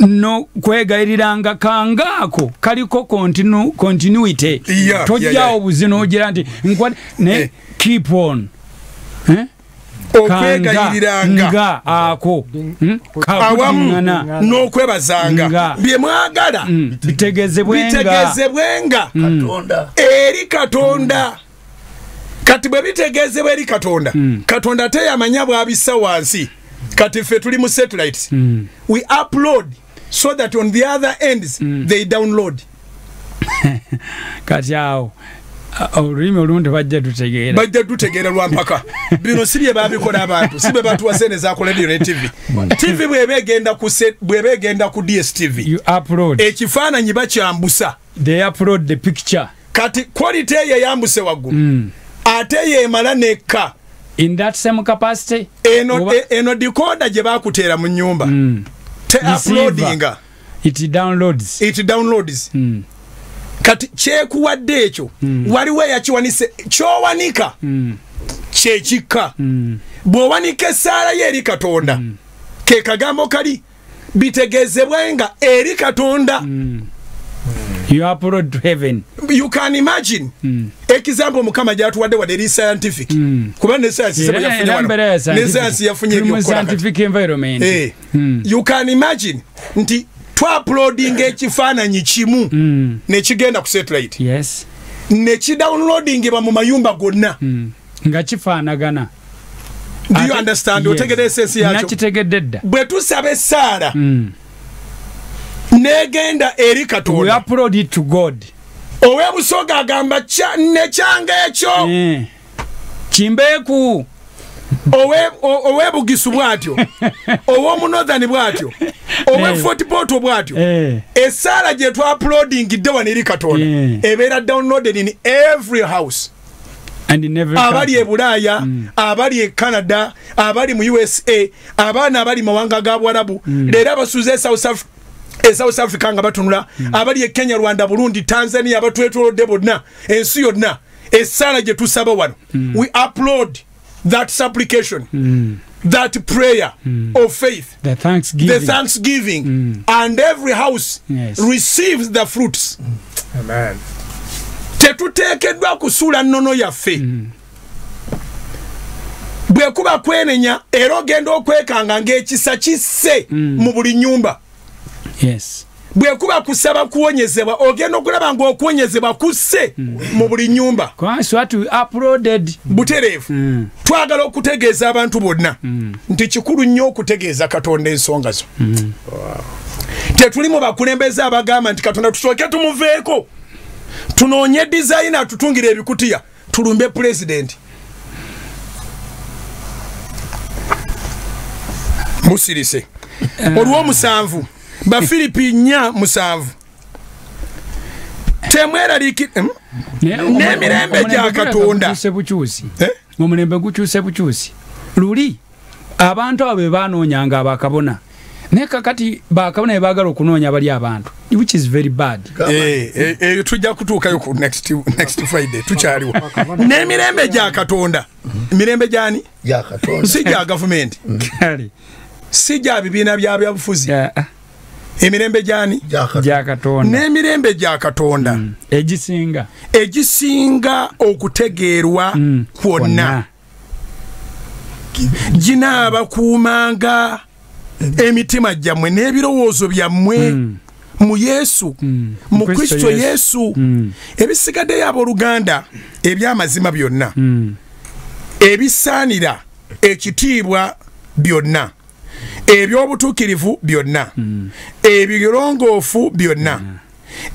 nokwegayiriranga kangaako. Kaliko continu- continuity. Tojjawo yeah. buzi nogira nti Eh. keep on. Eh? Okwegayiriranga. Nga ako. Mm, awamu kakudiŋŋana n'okwebazanga. Nga. bye mwagala. Mm, bitegezebwenga katonda. Eri katonda. Kati bwe bitegezebwa eri katonda. Katonda ate yamanya bwabisa wansi. Kati ffe tuli mu satellites we upload so that on the other ends they download. Kati awo olulimi olumu tebajja tutegeera. Bajja tutegeera lwampaka bino si bye babikola abantu si bwe batuwase ne zakola radio ne tv tv bweba egenda ku dstv you upload. Ekifaananyi bakyambusa. They upload the picture. Kati quality eyo eyambuse waggulu. Mm. ate yeemala nekka. In that same capacity? Eno, e- eno dikoda gye bakuteera mu nyumba Mm. te uploadinga. It downloads. It downloads. Mm. Kati kyekuwadde ekyo waliwo eyakiwanise kyowanika Mm. kyekikka. Mm. bw'owanika essaala ye eri katonda ke kagambo kali bitegezebwenga eri katonda. You upload to heaven. You can imagine. Mm. example mukama gyatuwadde wadde eri scientific. Mm. kuba ne Era- yafunye ebyokukola Eh, you can imagine nti twauploadinga ekifaananyi kimu Mm. nekigenda ku satellite. Nekidownloadingibwa mu mayumba gonna. Mm. nga kifaanagana. Otegera esensi yakyo nakitegedde dda. Bwe tusaba essaala Mm. negenda eri katonda. Upload it to god. Ow'ebusoga agamba "Kya- nekyanga ekyo? Eh. kimbeeku ow'ebugisu bw'atyo. Ow'omunothani bw'atyo. Ow'efortpoto bw'atyo. Eh. essaala gye twauploadingidde wano eri katonda Yeah. ebeera downloaded in every house. Abali e bulaaya abali e canada abali mu usa abaana abali mawanga ga bwarabu. Leero abasuuza e South e south africa nga batunula. Abali e kenya rwanda burundi tanzania abatwetolodde bonna ensi yonna. Essaala gye tusaba wano. We upload that supplication. Mm. that prayer mm. of faith. The thanksgiving. The thanksgiving. Mm. and every house Yes. receives the fruits. Amen. tetuteekeddwa kusuula nnono yaffe. Bwe kuba kwenenya era ogenda okwekanga ng'ekisa kisse mu buli nyumba yes bwe kuba kusaba kuwonyezebwa ogenda okulaba ng'okuwonyezebwa kusse mu buli nyumba. Uploaded. Butereevu. Twagala okutegeeza abantu bonna nti kikulu nnyo okutegeeza katonda ensonga zo. Tetuli mu bakulembeze abagamba nti katonda tusooke tumuveeko. Tunoonye dizayina tutungira ebikutiya tulumbe pulezidenti musirise. Olw'omusanvu bafiripi nnya musanvu temweraliiki hmm? N'emirembe gya Katonda. Eh? omulembe gukyuse bukyusi. Luli abantu abo be banoonyanga abakabona. Naye kakati bakabona be baagala okunoonya bali abantu which is very bad. Eh, eh, eh, tujja kutuukayo ku next, next friday tukyaliwo. N'emirembe gya katonda. Emirembe gyani si gya gavumenti. Si gya bibiina bya byabufuzi. Ya- emirembe gyani? Ya katonda. Gya katonda. N'emirembe gya katonda. Egisinga. Egisinga okutegeerwa Mm, kwonna. Ginaabakuumanga emitima gyammwe n'ebirowoozo byammwe mu yesu Mm. mu Kristo Yesu. yesu. Mm. ebisigaddeyo abooluganda ebyamazima byonna Mm, ebisaanira ekitiibwa byonna ebyobutuukirivu byonna ebirongoofu byonna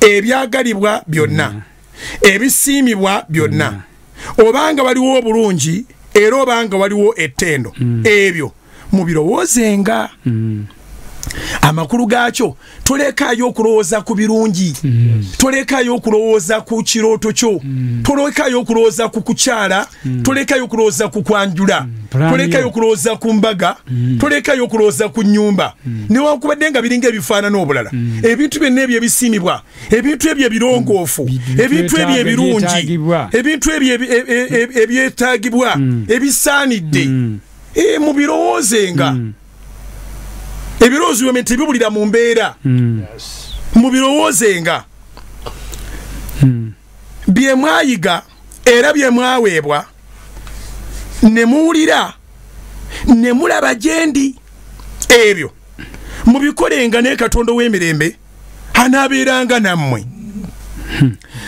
ebyagalibwa byonna ebisiimibwa byonna. Obanga waliwo obulungi era obanga waliwo ettendo. Ebyo mubirowoozenga amakulu gaakyo tolekaayo okulowooza ku birungi. Tolekaayo okulowooza ku kirooto kyo. Tolekaayo okulowooza ku kukyala. Tolekaayo okulowooza ku kwanjula. Plan tolekaayo yo. okulowooza ku mbaga. Tolekaayo okulowooza ku nyumba newankubadde nga biringa ebifaanana obulala. Ebintu byonna ebyo ebisiimibwa. Ebintu ebyo ebirongoofu Bi- ebintu ebyo ebirungi. ebintu ebyo e- e- e- ebyetaagibwa. Ebisaanidde. Mubirowoozenga ebirowoozo byomwe tebibulira mu mbeera. Mm, mubirowoozenga bye mwayiga era bye mwaweebwa ne muwulira ne mulaba gyendi ebyo. Mubikolenga naye katonda w'emirembe anaabeeranga nammwe.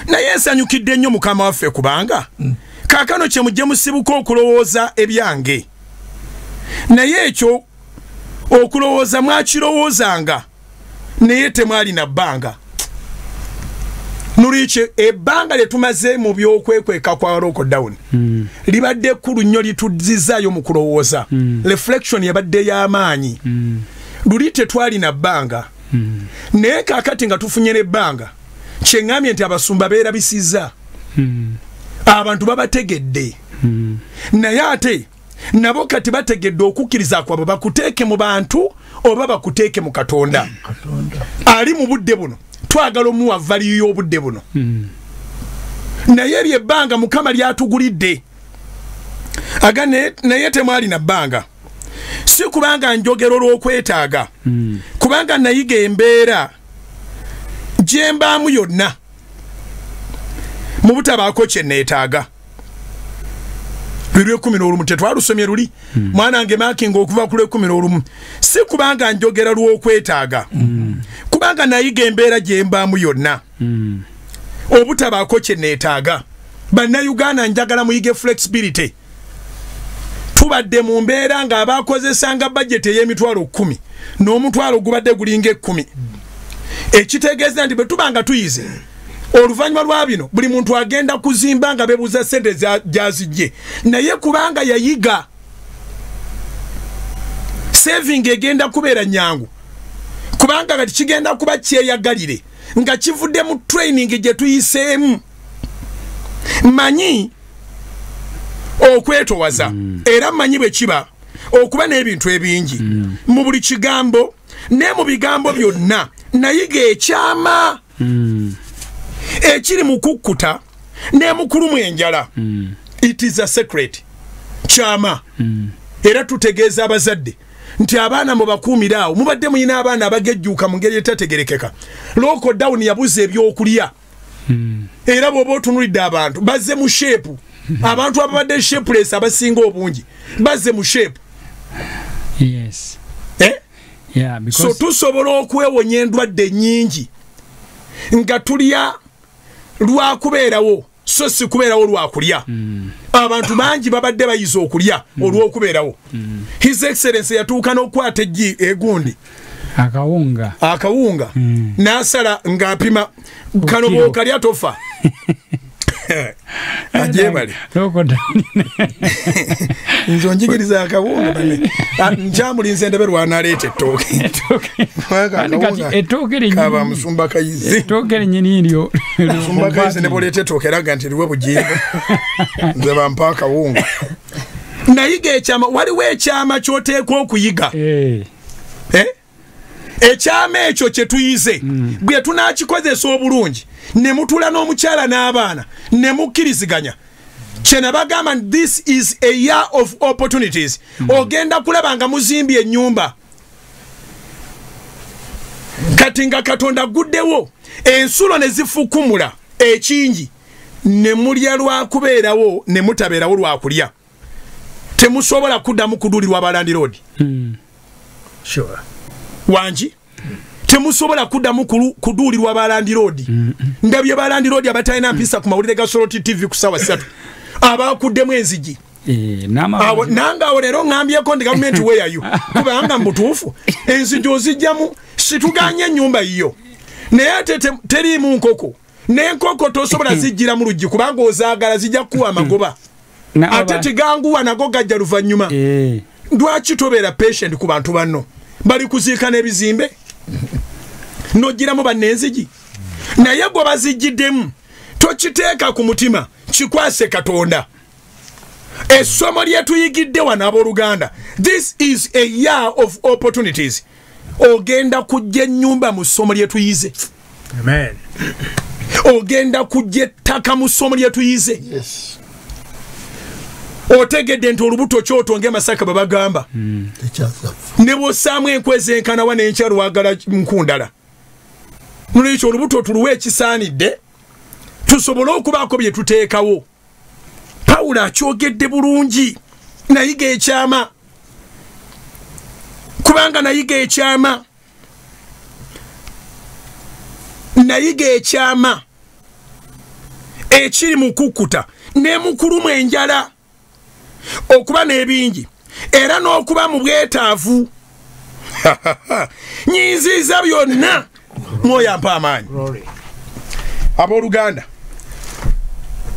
Naye nsanyukidde nnyo mukama waffe kubanga kaakano kye mujje musibuka okulowooza ebyange. Naye ekyo okulowooza mwakirowoozanga naye temwalina bbanga. Nolwekyo ebbanga lye tumaze mu byokwekweka kwa lokodawuni Mm. libadde kkulu nnyo lituzizaayo mu kulowooza. Reflection yabadde y'amaanyi Mm. luli tetwalina bbanga. Mm. naye kaakati nga tufunye n'ebbanga kyeŋŋambye nti abasumba beerabisizza Mm. abantu babategedde. Naye ate nabo kati bategedde okukkiriza kwabwe bakuteeke mu bantu oba bakuteeke mu katonda? Ali mu budde buno. Twagala omuwa valiyu y'obudde buno. Mm. naye eryo ebbanga mukama lyatugulidde. Aga naye- naye temwalina bbanga. Si kubanga njogero lw'okwetaaga Mm. kubanga nayiga embeera gye mbaamu yonna. Mu butabaako kye neetaaga lwelwekumi n'olumu tetwalusomye luli. Mwana wange maakinga okuva ku lwekumi n'olumu. Si kubanga njogera lw'okwetaaga. Kubanga nayiga embeera gye mbaamu yonna. Obutabaako kye neetaaga. Bannayuganda njagala muyige flexibility. Tubadde mu mbeera ng'abaakozesanga bajeti ey'emitwalo kumi n'omutwalo gubadde gulinga ekkumi ekitegeeza nti bwe tuba nga tuyize oluvannyuma lwa bino buli muntu agenda kuzimba nga beebuuza sente gyazijje naye kubanga yayiga saving egenda kubeera nyangu kubanga kati kigenda kuba kyeyagalire nga kivudde mu training gye tuyiseemu manyi okwetowaza mm. era manyi bwe kiba okuba n'ebintu ebingi mm. mu buli kigambo ne mu bigambo byonna nayiga ekyama Mm. Ekiri mu kukkuta ne mu kulumu enjala Mm. it is a secret kyama Mm. era tutegeeza abazadde nti abaana mubakuumire awo mubadde muyina abaana abagejjuuka mu ngeri etategerekeka loko dawuni yabuza ebyokulya Mm. era bw'oba otunulidde abantu bazze mu sheepu abantu ababadde shepulesi abasinga obungi bazze mu sheepu Yes. eh? So tusobola okwewonya endwadde nnyingi nga tulya lwakubeerawo so si kubeerawo lwakulya. Abantu bangi babadde bayiza okulya olw'okubeerawo. His excellence yatuuka n'okukwata eggi egundi. Akawunga. Akawunga. Mm. n'asala ng'apima kano kilo. bw'okalya tofa down nze onjigiriza akawunga bane Ah, nkyamulinze ndebe lwanaleeta ettooke. Kandi kati ettooke lyennyini- kaba musumba kayizi. Ettooke lennyini lyo. Musumba kayizi ne boleeta ettooke eraga nti liwe bugimba nze bampa akawunga. Nayiga ekyama waliwo ekyama kyoteekwa okuyiga? Eh, Eh? Ekyama ekyo kye tuyize bwe tunakikozesa obulungi ne mutula n'omukyala n'abaana ne mukkiriziganya. Kyenabagamba nti this is a year of opportunities. Ogenda kulaba nga muzimbye ennyumba. Kati nga katonda guddewo ensulo ne zifukumula ekingi ne mulya lwakubeerawo ne mutabeerawo lwakulya temusobola kuddamu kuduulirwa balandiroodi mm. Sure. Wangi temusobola kuddamu kuduulirwa balandiroodi ndabye balandiroodi abatalina mpisa ku mawulire ga soloti tv ku sawa satu abakuddemu enzigi. Eh, nange awo leero ŋŋambyeko ndi gavumenti weyayo kubanga mubutuufu enzigi ozijjamu situganye ennyumba yiyo. Naye ate te- teriimu nkoko. N'enkoko tosobola zijjira mu luggi kubanga ozaagala zijja kukuwa amagoba. N'aba- ate tiganguwa nago gajja luvannyuma. Eh, lwaki tobeera patient ku bantu banno bali kuziika n'ebizimbe nogiramu bannenzigi. Naye gwe bazijjiddemu tokiteeka ku mutima kikwase katonda. Essomo lyetuyigidde wano abooluganda this is a year of opportunities. Ogenda kujja ennyumba mu ssomo lyetuyize Amen. ogenda kujja ettaka mu ssomo lyetuyize Yes. Otegedde nti olubuto kyoto ng'emasaka bwe bagamba. Tekyazafa. ne bw'ossaamu enkwezi enkanawa n'enkya lwagala nkundala. Nolwekyo olubuto tuluwa ekisaanidde tusobole okubaako bye tuteekawo. Pawulo akyogedde bulungi nayiga ekyama. Kubanga nayiga ekyama. Nayiga ekyama. Ekiri mu kukkuta nemukulumu enjala okuba n'ebingi era n'okuba mu bwetaavu. Nyinziza byonna. Mwoyo ampa amaanyi abooluganda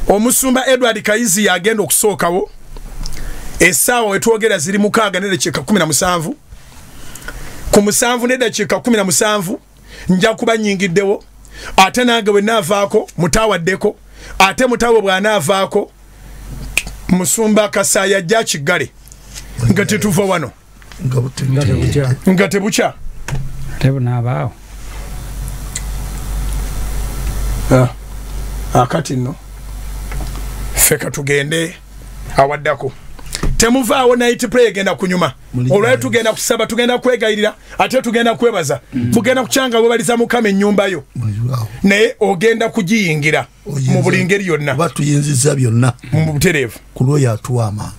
omusumba edward kayizi yagenda okusookawo. Essaawa wetwogera ziri mukaaga nedakiika 17 ku musanvu nedakiika 17 nja kuba nyingiddewo. Ate nange bwe naavaako mutawaddeko ate mutawe bw'anaavaako musumba kasaaya ajja kiggale nga tetuva wano. Nga tebukya. nga tebukya. Ate bunaabaawo akati nno. Ffe katugende awaddako temuvaawo night play egenda kunyuma. Jaayo. tugenda kusaba tugenda kwegayirira ate tugenda kwebaza. Tugenda kukyanga webaliza mukama ennyumba yo. Naye ogenda kugiyingira mu buli ngeri yonna. oba tuyinziza byonna. Mu butereevu. Ku lwoyo atuwa amaanyi